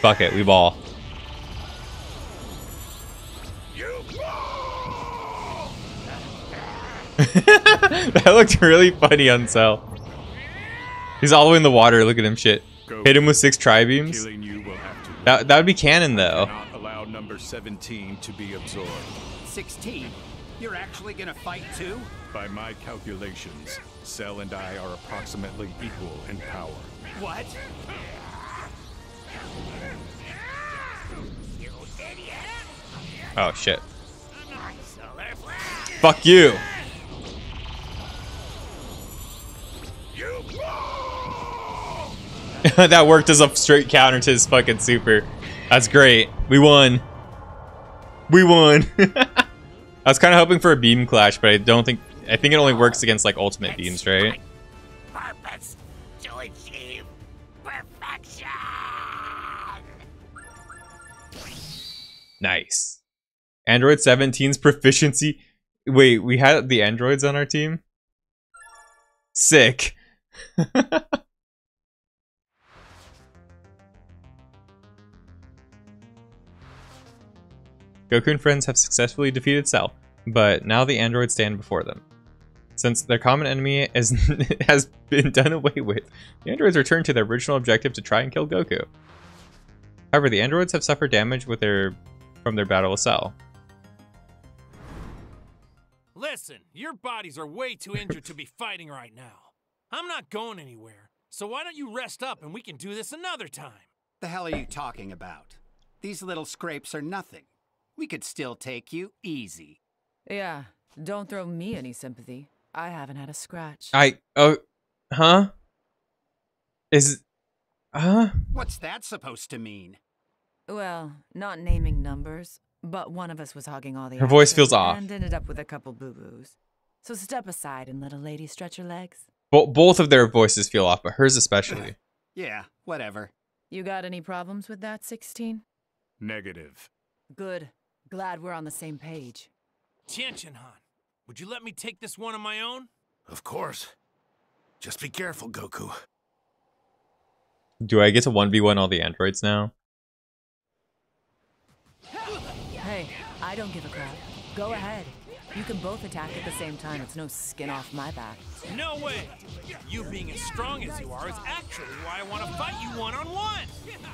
Speaker 1: Fuck it, we ball. that looked really funny on Cell. He's all the way in the water. Look at him, shit. Hit him with six tri beams. That that would be canon though.
Speaker 20: Allow number 17 to be absorbed.
Speaker 21: 16? You're actually gonna fight too?
Speaker 20: By my calculations, Cell and I are approximately equal in power.
Speaker 21: What?
Speaker 1: Oh shit. Fuck you. that worked as a straight counter to his fucking super. That's great. We won. We won. I was kind of hoping for a beam clash, but I don't think. I think it only works against like ultimate beams, right?
Speaker 5: Purpose to achieve perfection.
Speaker 1: Nice. Android 17's proficiency. Wait, we had the androids on our team? Sick. Goku and friends have successfully defeated Cell, but now the androids stand before them. Since their common enemy is, has been done away with, the androids return to their original objective to try and kill Goku. However, the androids have suffered damage with their from their battle with Cell.
Speaker 4: Listen, your bodies are way too injured to be fighting right now. I'm not going anywhere, so why don't you rest up and we can do this another time?
Speaker 21: What the hell are you talking about? These little scrapes are nothing. We could still take you easy.
Speaker 22: Yeah, don't throw me any sympathy. I haven't had a scratch.
Speaker 1: I oh, huh? Is, huh?
Speaker 21: What's that supposed to mean?
Speaker 22: Well, not naming numbers, but one of us was hogging all the
Speaker 1: Her voice
Speaker 22: action
Speaker 1: feels off.
Speaker 22: And ended up with a couple boo-boos. So step aside and let a lady stretch her legs.
Speaker 1: Bo- both of their voices feel off, but hers especially.
Speaker 21: Yeah, whatever.
Speaker 22: You got any problems with that, 16?
Speaker 20: Negative.
Speaker 22: Good. Glad we're on the same page.
Speaker 4: Tien Shinhan, would you let me take this one on my own?
Speaker 9: Of course. Just be careful, Goku.
Speaker 1: Do I get to 1v1 all the androids now?
Speaker 22: Hey, I don't give a crap. Go ahead. You can both attack at the same time. It's no skin off my back.
Speaker 4: No way! You being as strong as you are is actually why I want to fight you one on one.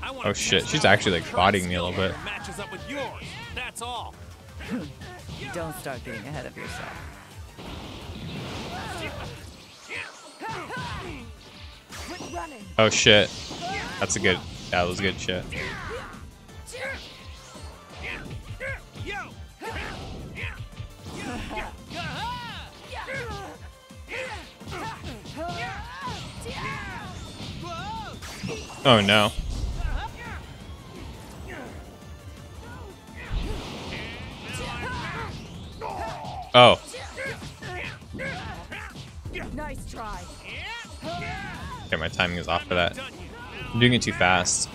Speaker 4: I want
Speaker 1: Oh shit, she's actually like bodying me a little bit.
Speaker 4: matches up with yours. That's all.
Speaker 22: don't start getting ahead of yourself.
Speaker 1: Oh shit. That's a good, that was good shit. Oh no. Oh.
Speaker 22: Nice try.
Speaker 1: Okay, my timing is off for that. I'm doing it too fast.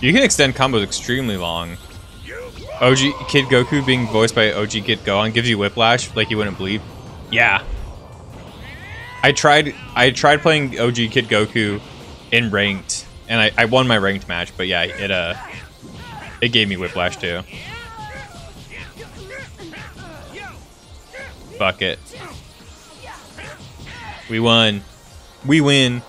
Speaker 1: You can extend combos extremely long. OG Kid Goku being voiced by OG Kid Gohan gives you whiplash like you wouldn't believe. Yeah. I tried I tried playing OG Kid Goku in ranked and I, I won my ranked match, but yeah, it uh it gave me whiplash too. Fuck it. We won. We win. You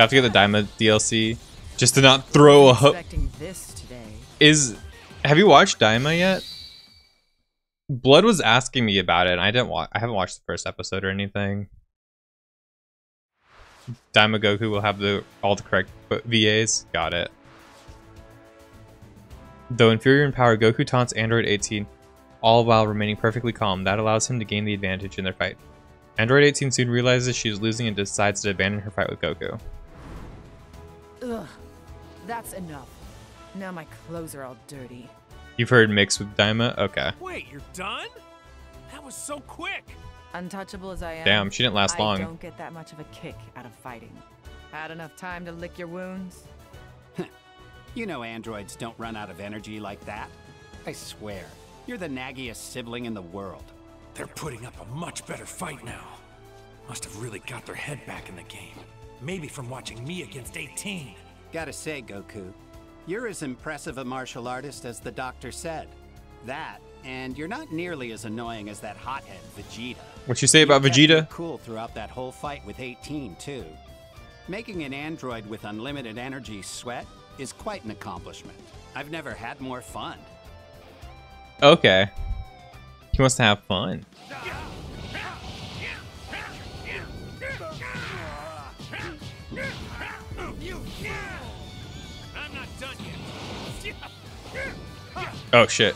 Speaker 1: have to get the Daima DLC just to not throw a. Ho-
Speaker 22: Expecting this today.
Speaker 1: is have you watched Daima yet? Blood was asking me about it, and I didn't watch. I haven't watched the first episode or anything. Daima Goku will have the all the correct VAs. Got it. Though inferior in power, Goku taunts Android 18, all while remaining perfectly calm. That allows him to gain the advantage in their fight. Android 18 soon realizes she is losing and decides to abandon her fight with Goku.
Speaker 22: Ugh. That's enough. Now my clothes are all dirty.
Speaker 1: You've heard mixed with Daima? Okay.
Speaker 4: Wait, you're done? That was so quick.
Speaker 22: Untouchable as I am.
Speaker 1: Damn, she didn't last long.
Speaker 22: I don't get that much of a kick out of fighting. Had enough time to lick your wounds?
Speaker 21: You know androids don't run out of energy like that. I swear, you're the naggiest sibling in the world.
Speaker 3: They're putting up a much better fight now. Must have really got their head back in the game. Maybe from watching me against 18.
Speaker 21: Gotta say, Goku, you're as impressive a martial artist as the doctor said. That, and you're not nearly as annoying as that hothead Vegeta.
Speaker 1: What you say about
Speaker 21: You
Speaker 1: Vegeta?
Speaker 21: Cool throughout that whole fight with 18 too. Making an android with unlimited energy sweat is quite an accomplishment. I've never had more fun.
Speaker 1: Okay. He wants to have fun. Oh shit.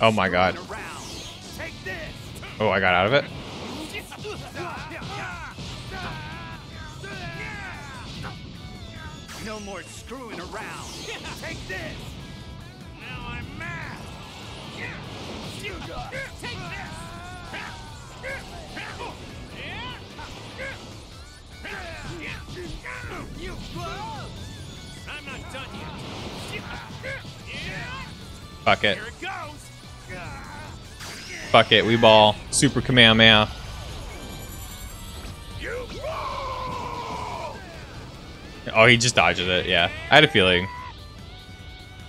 Speaker 1: Oh my god. Oh, I got out of it.
Speaker 11: No more screwing around. Take this.
Speaker 4: Now I'm mad.
Speaker 11: Take this. You
Speaker 4: I'm not done yet.
Speaker 1: Fuck it.
Speaker 4: Here it goes.
Speaker 1: Fuck it. We ball. Super Kamehameha. Oh, he just dodges it. Yeah. I had a feeling.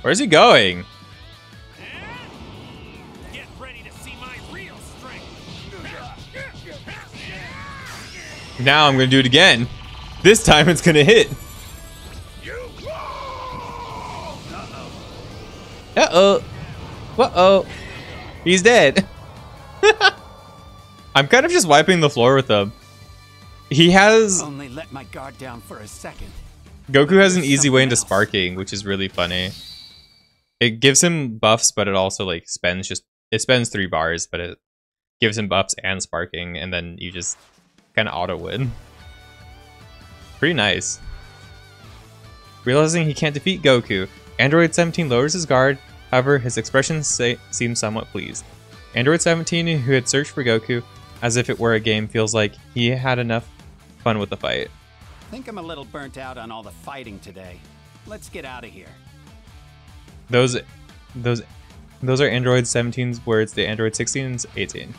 Speaker 1: Where's he going?
Speaker 4: Get ready to see my real.
Speaker 1: Now I'm gonna do it again. This time it's gonna hit. Uh oh. Uh oh. He's dead. I'm kind of just wiping the floor with him. He has
Speaker 21: Only let my guard down for a second.
Speaker 1: Goku has an easy way into sparking, which is really funny. It gives him buffs, but it also like spends just it spends three bars, but it gives him buffs and sparking, and then you just kind of auto win. Pretty nice. Realizing he can't defeat Goku, Android 17 lowers his guard. However, his expression seems somewhat pleased. Android 17, who had searched for Goku as if it were a game, feels like he had enough fun with the fight.
Speaker 21: Think I'm a little burnt out on all the fighting today. Let's get out of here.
Speaker 1: Those, those, those are Android 17's words the Android 16's 18.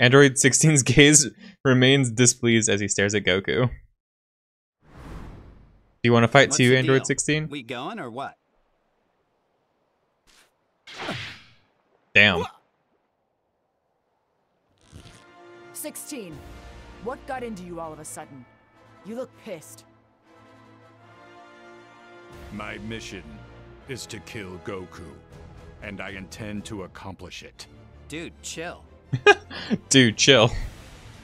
Speaker 1: Android 16's gaze remains displeased as he stares at Goku. Do you want to fight
Speaker 21: What's
Speaker 1: too, Android
Speaker 21: deal?
Speaker 1: 16?
Speaker 21: We going or what?
Speaker 1: Damn.
Speaker 22: 16. What got into you all of a sudden? You look pissed.
Speaker 20: My mission is to kill Goku, and I intend to accomplish it.
Speaker 21: Dude, chill.
Speaker 1: Dude, chill.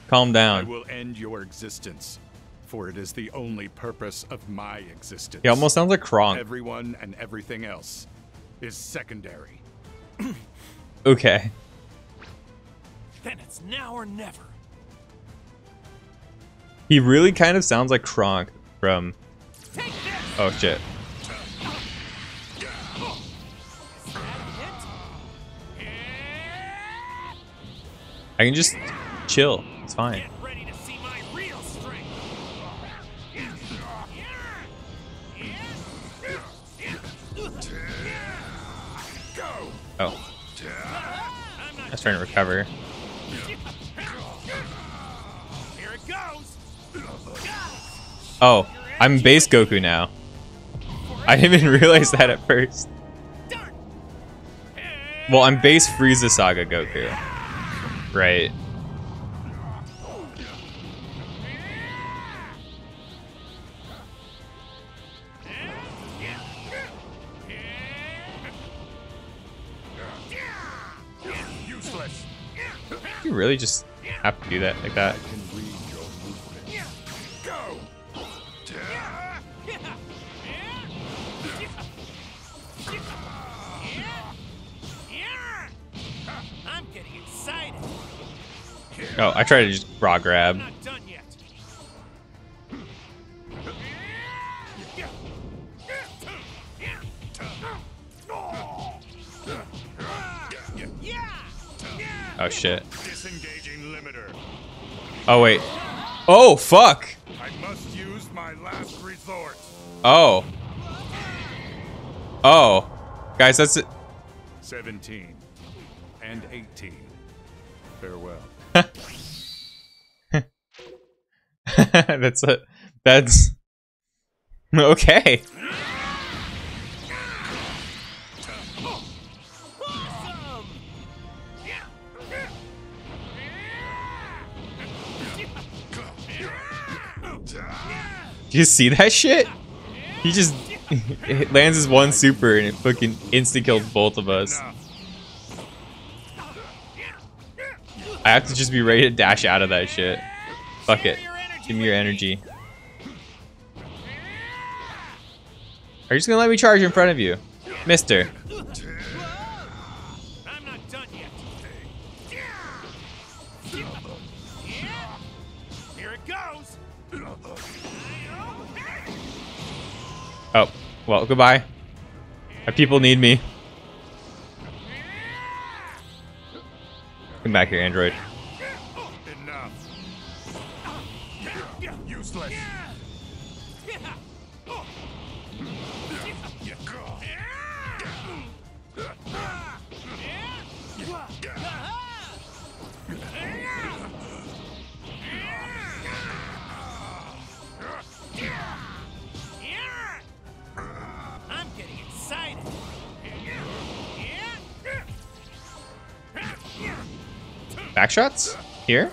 Speaker 1: Calm
Speaker 20: I
Speaker 1: down.
Speaker 20: will end your existence. for it is the only purpose of my existence.
Speaker 1: He almost sounds like Kronk.
Speaker 20: Everyone and everything else is secondary.
Speaker 1: Okay.
Speaker 4: Then it's now or never.
Speaker 1: He really kind of sounds like Kronk from. Oh shit. I can just chill. It's fine. Oh. I was trying to recover.
Speaker 4: Here it goes.
Speaker 1: Oh, I'm base Goku now. I didn't even realize that at first. Well, I'm base Frieza Saga Goku. Right.
Speaker 9: Useless.
Speaker 1: You really just have to do that like that. Oh, I tried to just raw grab.
Speaker 4: Not done yet.
Speaker 1: Oh shit.
Speaker 9: Disengaging limiter.
Speaker 1: Oh wait. Oh fuck.
Speaker 9: I must use my last resort.
Speaker 1: Oh. Oh. Guys, that's it.
Speaker 20: 17 and 18. Farewell.
Speaker 1: that's a that's okay. Do you see that shit? He just lands his one super and it fucking insta killed both of us. I have to just be ready to dash out of that shit. Fuck it. Give me your energy. Are you just gonna let me charge in front of you? Mister. Oh, well, goodbye. My people need me. Come back here, android. Back shots? Here?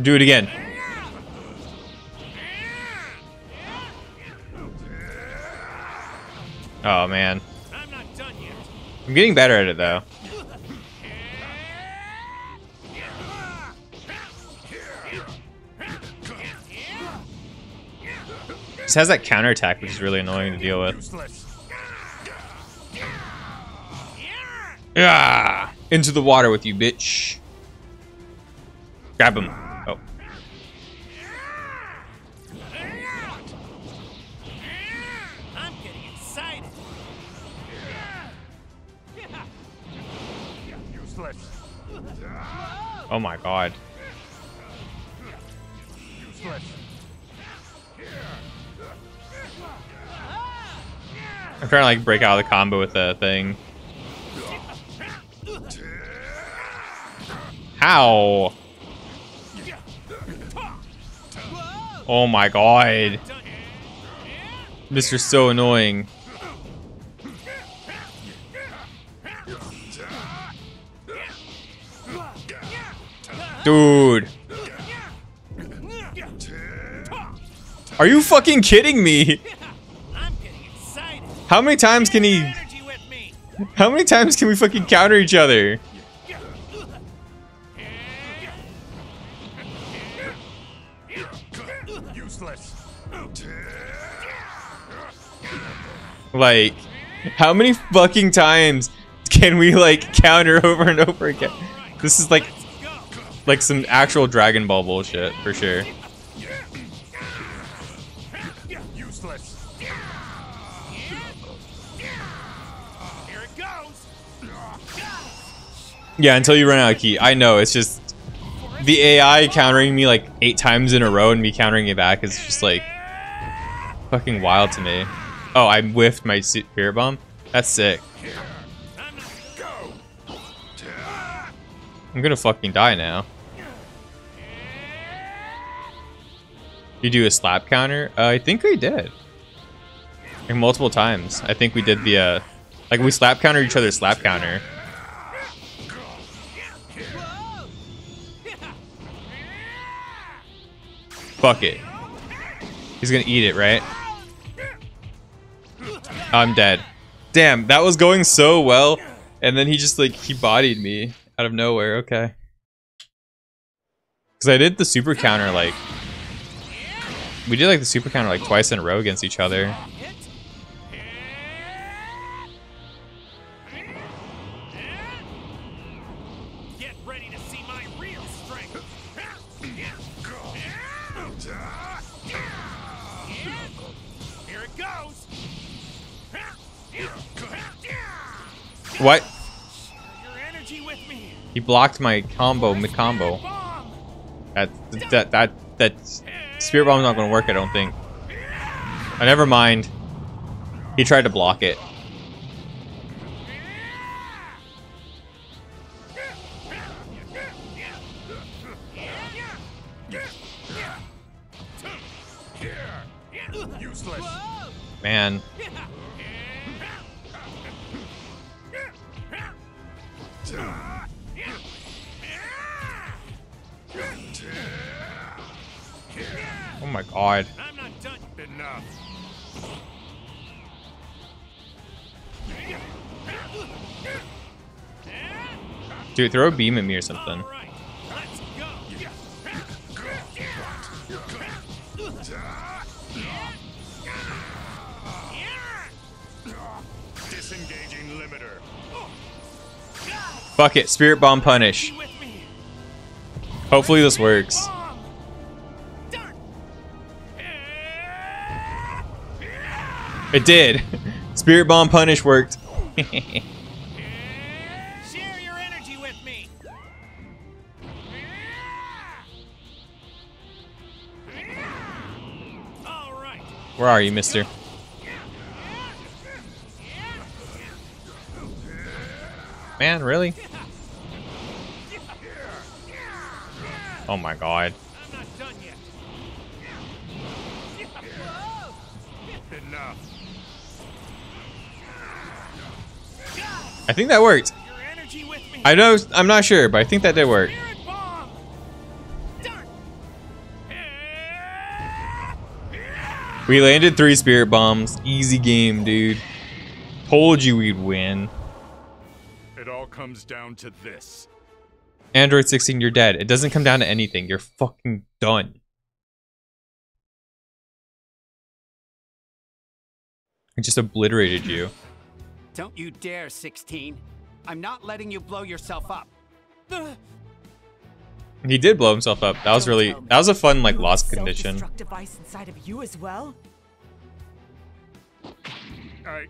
Speaker 1: Do it again. Oh man. I'm getting better at it though. This has that counterattack, which is really annoying to deal with. Yeah, into the water with you, bitch. Grab him. Oh.
Speaker 4: I'm getting excited.
Speaker 9: Useless.
Speaker 1: Oh my god. I'm trying to like break out of the combo with the thing. How? Oh my god. Mr. so annoying. Dude. Are you fucking kidding me? How many times can he... How many times can we fucking counter each other? Like, how many fucking times can we like counter over and over again? This is like, like some actual Dragon Ball bullshit for sure. Yeah, until you run out of ki. I know, it's just the AI countering me like eight times in a row and me countering it back is just like fucking wild to me. Oh, I whiffed my spirit bomb. That's sick. I'm gonna fucking die now. You do a slap counter? Uh, I think we did. Like multiple times. I think we did the, uh, like we slap counter each other's slap counter. Fuck it. He's gonna eat it, right? I'm dead. Damn, that was going so well. And then he just like, he bodied me out of nowhere. Okay. Because I did the super counter like, we did like the super counter like twice in a row against each other. What?
Speaker 4: Your energy with me.
Speaker 1: He blocked my combo, my combo. That, that, that, that, spirit bomb's not gonna work, I don't think. Oh, never mind. He tried to block it. Man. My god.
Speaker 4: I'm not done. Enough.
Speaker 1: Dude, throw a beam at me or something.
Speaker 4: Disengaging limiter.
Speaker 1: Fuck it, spirit bomb punish. Hopefully this works. It did. Spirit bomb punish worked.
Speaker 4: Share your energy with me. All right.
Speaker 1: Where are you, mister? Man, really? Oh my god. I think that worked. I know, I'm not sure, but I think that did work. We landed three spirit bombs. Easy game, dude. Told you we'd win.
Speaker 20: It all comes down to this.
Speaker 1: Android 16, you're dead. It doesn't come down to anything. You're fucking done. I just obliterated you.
Speaker 21: Don't you dare, 16. I'm not letting you blow yourself up.
Speaker 1: He did blow himself up. That was really that was a fun like lost condition.
Speaker 22: Self-destruct device inside of you as well?
Speaker 20: I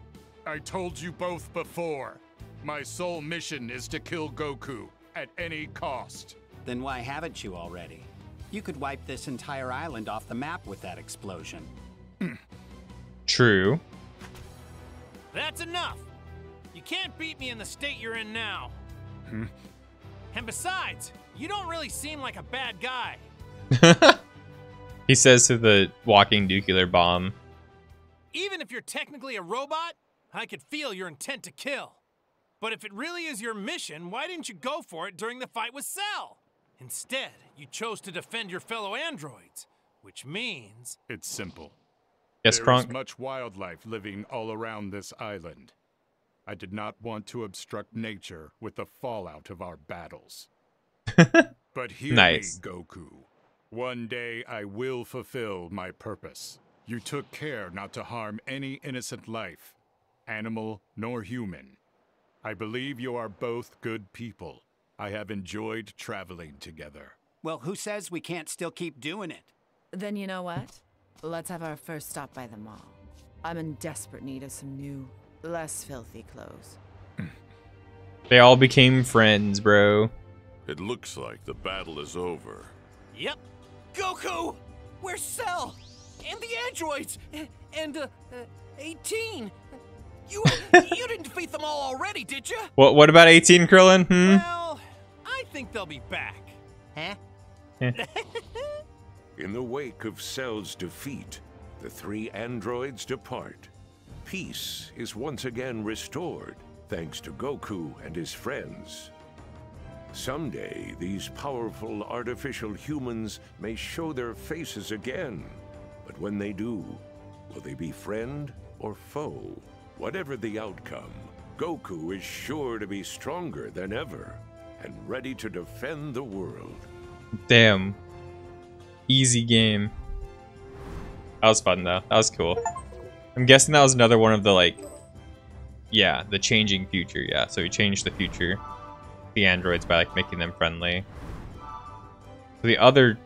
Speaker 20: I told you both before. My sole mission is to kill Goku at any cost.
Speaker 21: Then why haven't you already? You could wipe this entire island off the map with that explosion.
Speaker 1: True.
Speaker 7: That's enough. You can't beat me in the state you're in now.
Speaker 20: Hmm?
Speaker 7: And besides, you don't really seem like a bad guy.
Speaker 1: He says to the walking nuclear bomb.
Speaker 7: Even if you're technically a robot, I could feel your intent to kill. But if it really is your mission, why didn't you go for it during the fight with Cell? Instead, you chose to defend your fellow androids, which means
Speaker 20: It's simple.
Speaker 1: Yes,
Speaker 20: There is
Speaker 1: Kronk?
Speaker 20: much wildlife living all around this island. I did not want to obstruct nature with the fallout of our battles. but hear
Speaker 1: Nice.
Speaker 20: me, Goku. One day I will fulfill my purpose. You took care not to harm any innocent life, animal nor human. I believe you are both good people. I have enjoyed traveling together.
Speaker 21: Well, who says we can't still keep doing it?
Speaker 22: Then you know what? Let's have our first stop by the mall. I'm in desperate need of some new, less filthy clothes.
Speaker 1: They all became friends, bro.
Speaker 12: It looks like the battle is over.
Speaker 7: Yep. Goku! Where's Cell? And the androids! And, uh, uh 18! You, you didn't defeat them all already, did you?
Speaker 1: What What about 18, Krillin? Hmm?
Speaker 7: Well, I think they'll be back. Huh?
Speaker 12: In the wake of Cell's defeat, the three androids depart. Peace is once again restored, thanks to Goku and his friends. Someday, these powerful artificial humans may show their faces again. But when they do, will they be friend or foe? Whatever the outcome, Goku is sure to be stronger than ever and ready to defend the world.
Speaker 1: Damn. Easy game. That was fun though. That was cool. I'm guessing that was another one of the like yeah, the changing future, yeah. So he changed the future. The androids by like making them friendly. So The other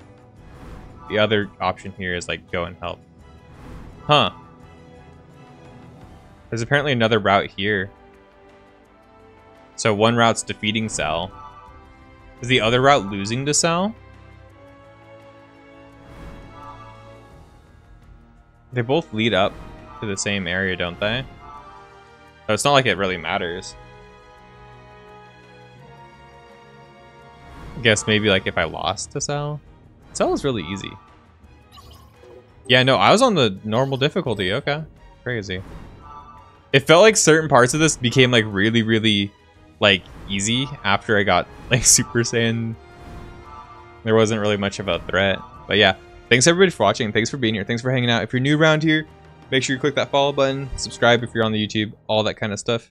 Speaker 1: the other option here is like go and help. Huh. There's apparently another route here. So one route's defeating Cell. Is the other route losing to Cell? They both lead up to the same area, don't they? So it's not like it really matters. I guess maybe like if I lost to Cell? Cell is really easy. Yeah, no, I was on the normal difficulty. Okay. Crazy. It felt like certain parts of this became like really, really like easy after I got like Super Saiyan. There wasn't really much of a threat. But yeah, thanks everybody for watching. Thanks for being here. Thanks for hanging out. If you're new around here, make sure you click that follow button, subscribe if you're on the YouTube, all that kind of stuff.